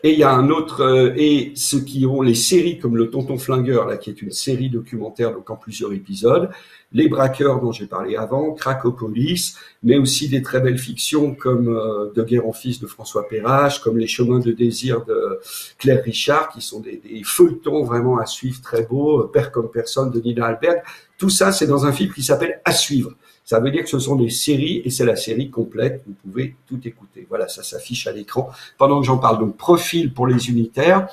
Et il y a un autre, euh, et ceux qui ont les séries comme Le Tonton Flingueur, là, qui est une série documentaire, donc en plusieurs épisodes, Les Braqueurs dont j'ai parlé avant, Cracopolis, mais aussi des très belles fictions comme euh, De guerre en fils de François Perrache, comme Les Chemins de désir de Claire Richard, qui sont des, des feuilletons vraiment à suivre très beaux, Père comme personne de Nina Alberg. Tout ça, c'est dans un film qui s'appelle À suivre. Ça veut dire que ce sont des séries et c'est la série complète. Vous pouvez tout écouter. Voilà, ça s'affiche à l'écran pendant que j'en parle. Donc, profil pour les unitaires,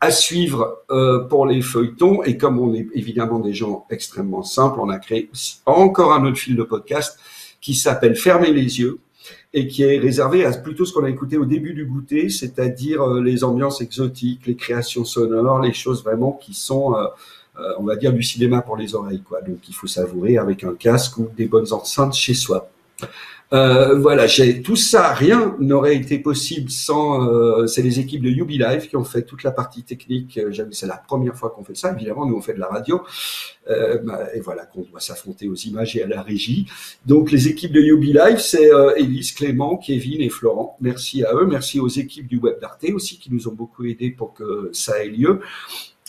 à suivre euh, pour les feuilletons. Et comme on est évidemment des gens extrêmement simples, on a créé encore un autre fil de podcast qui s'appelle Fermez les yeux et qui est réservé à plutôt ce qu'on a écouté au début du goûter, c'est-à-dire euh, les ambiances exotiques, les créations sonores, les choses vraiment qui sont euh, on va dire du cinéma pour les oreilles, quoi. Donc il faut savourer avec un casque ou des bonnes enceintes chez soi. Euh, voilà, j'ai tout ça, rien n'aurait été possible sans. Euh, c'est les équipes de Yubi Live qui ont fait toute la partie technique. C'est la première fois qu'on fait ça. Évidemment, nous on fait de la radio, bah, et voilà qu'on doit s'affronter aux images et à la régie. Donc les équipes de Yubi Live, c'est Élise, Clément, Kevin et Florent. Merci à eux, merci aux équipes du Web d'Arte aussi qui nous ont beaucoup aidés pour que ça ait lieu.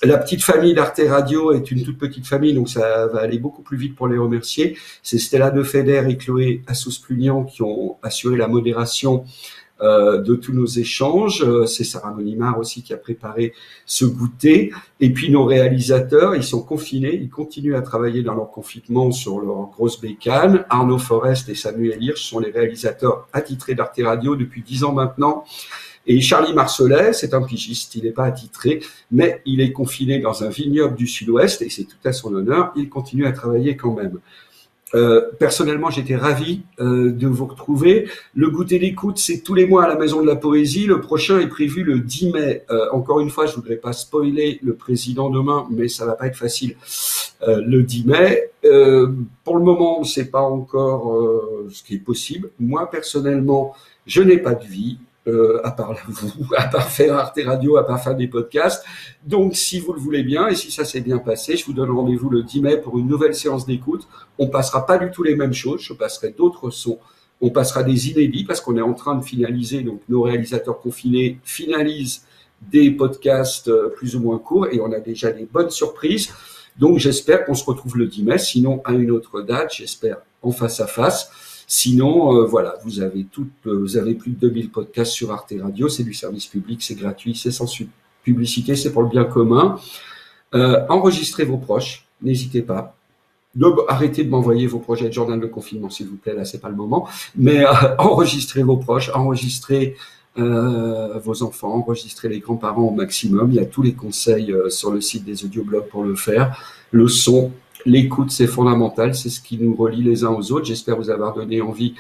La petite famille d'Arte Radio est une toute petite famille, donc ça va aller beaucoup plus vite pour les remercier. C'est Stella De Feder et Chloé Assous-Plugnan qui ont assuré la modération euh, de tous nos échanges. Euh, c'est Sarah Monimar aussi qui a préparé ce goûter. Et puis nos réalisateurs, ils sont confinés, ils continuent à travailler dans leur confinement sur leur grosse bécane. Arnaud Forest et Samuel Hirsch sont les réalisateurs attitrés d'Arte Radio depuis dix ans maintenant. Et Charlie Marcelet, c'est un pigiste, il n'est pas attitré, mais il est confiné dans un vignoble du sud-ouest, et c'est tout à son honneur, il continue à travailler quand même. Euh, personnellement, j'étais ravi euh, de vous retrouver. Le goûter d'écoute, c'est tous les mois à la Maison de la Poésie. Le prochain est prévu le 10 mai. Euh, encore une fois, je voudrais pas spoiler le président demain, mais ça va pas être facile. Le 10 mai. pour le moment, on ne pas encore ce qui est possible. Moi, personnellement, je n'ai pas de vie. Euh, à part vous, à part faire Arte Radio, à part faire des podcasts. Donc, si vous le voulez bien et si ça s'est bien passé, je vous donne rendez-vous le 10 mai pour une nouvelle séance d'écoute. On passera pas du tout les mêmes choses. Je passerai d'autres sons. On passera des inédits parce qu'on est en train de finaliser. Donc, nos réalisateurs confinés finalisent des podcasts euh, plus ou moins courts et on a déjà des bonnes surprises. Donc, j'espère qu'on se retrouve le 10 mai. Sinon, à une autre date, j'espère en face à face. Sinon, euh, voilà, vous avez tout, euh, vous avez plus de 2000 podcasts sur Arte Radio, c'est du service public, c'est gratuit, c'est sans publicité, c'est pour le bien commun. Euh, enregistrez vos proches, n'hésitez pas. arrêtez de m'envoyer vos projets de journal de confinement, s'il vous plaît, là c'est pas le moment. Mais enregistrez vos proches, enregistrez vos enfants, enregistrez les grands-parents au maximum. Il y a tous les conseils sur le site des audioblogs pour le faire. Le son, L'écoute, c'est fondamental, c'est ce qui nous relie les uns aux autres. J'espère vous avoir donné envie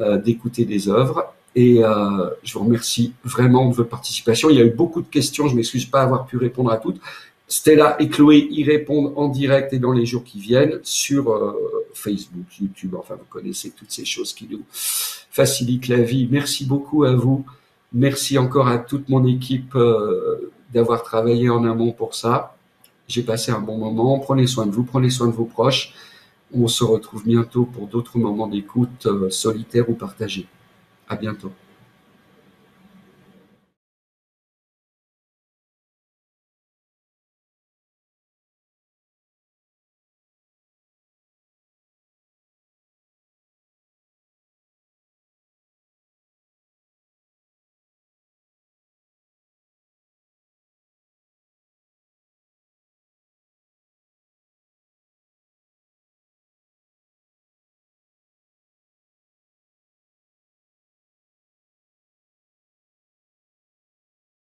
euh, d'écouter des œuvres. Et euh, je vous remercie vraiment de votre participation. Il y a eu beaucoup de questions, je m'excuse pas avoir pu répondre à toutes. Stella et Chloé y répondent en direct et dans les jours qui viennent sur euh, Facebook, YouTube, enfin vous connaissez toutes ces choses qui nous facilitent la vie. Merci beaucoup à vous. Merci encore à toute mon équipe d'avoir travaillé en amont pour ça. J'ai passé un bon moment. Prenez soin de vous, prenez soin de vos proches. On se retrouve bientôt pour d'autres moments d'écoute euh, solitaires ou partagés. À bientôt.